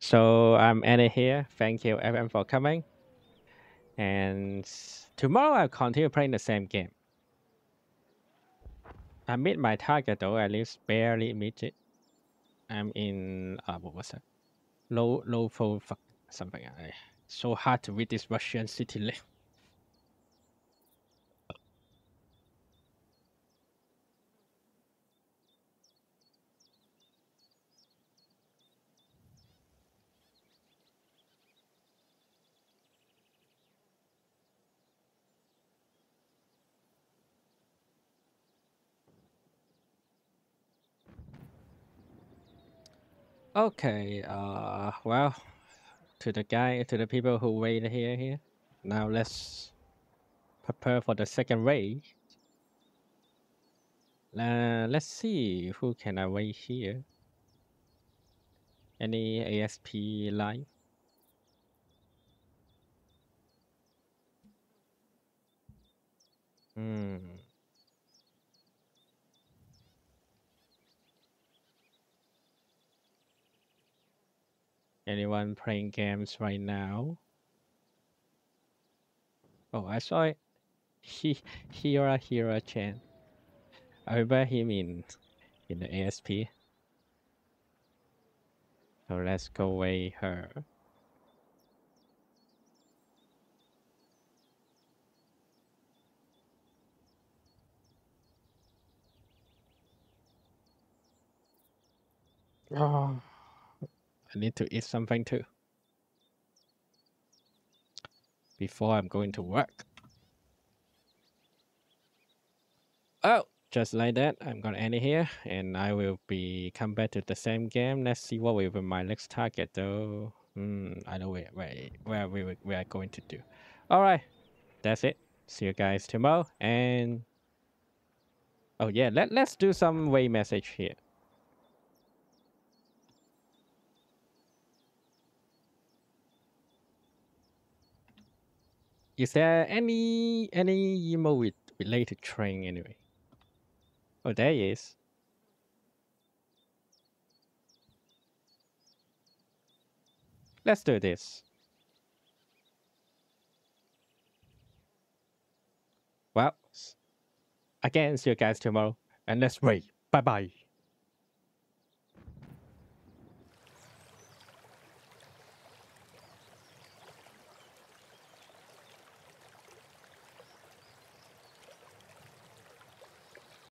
So I'm ending here. Thank you everyone for coming. And tomorrow I'll continue playing the same game. I meet my target though, at least barely meet it. I'm in uh what was it? Low low full fuck something. I, so hard to read this Russian city list. Okay, uh, well, to the guy, to the people who wait here, here. Now let's prepare for the second raid. Uh, let's see who can I wait here. Any ASP live? Hmm. Anyone playing games right now? Oh, I saw it. [laughs] He Hira Hira Chan. I remember him in in the ASP. So let's go away her. Oh. I need to eat something too. Before I'm going to work. Oh, just like that, I'm gonna end it here, and I will be come back to the same game. Let's see what will be my next target, though. Hmm, I know where where where we we are going to do. All right, that's it. See you guys tomorrow, and oh yeah, let let's do some way message here. Is there any any emo with related train anyway? Oh, there he. Let's do this. Well, again, see you guys tomorrow, and let's wait. Bye bye.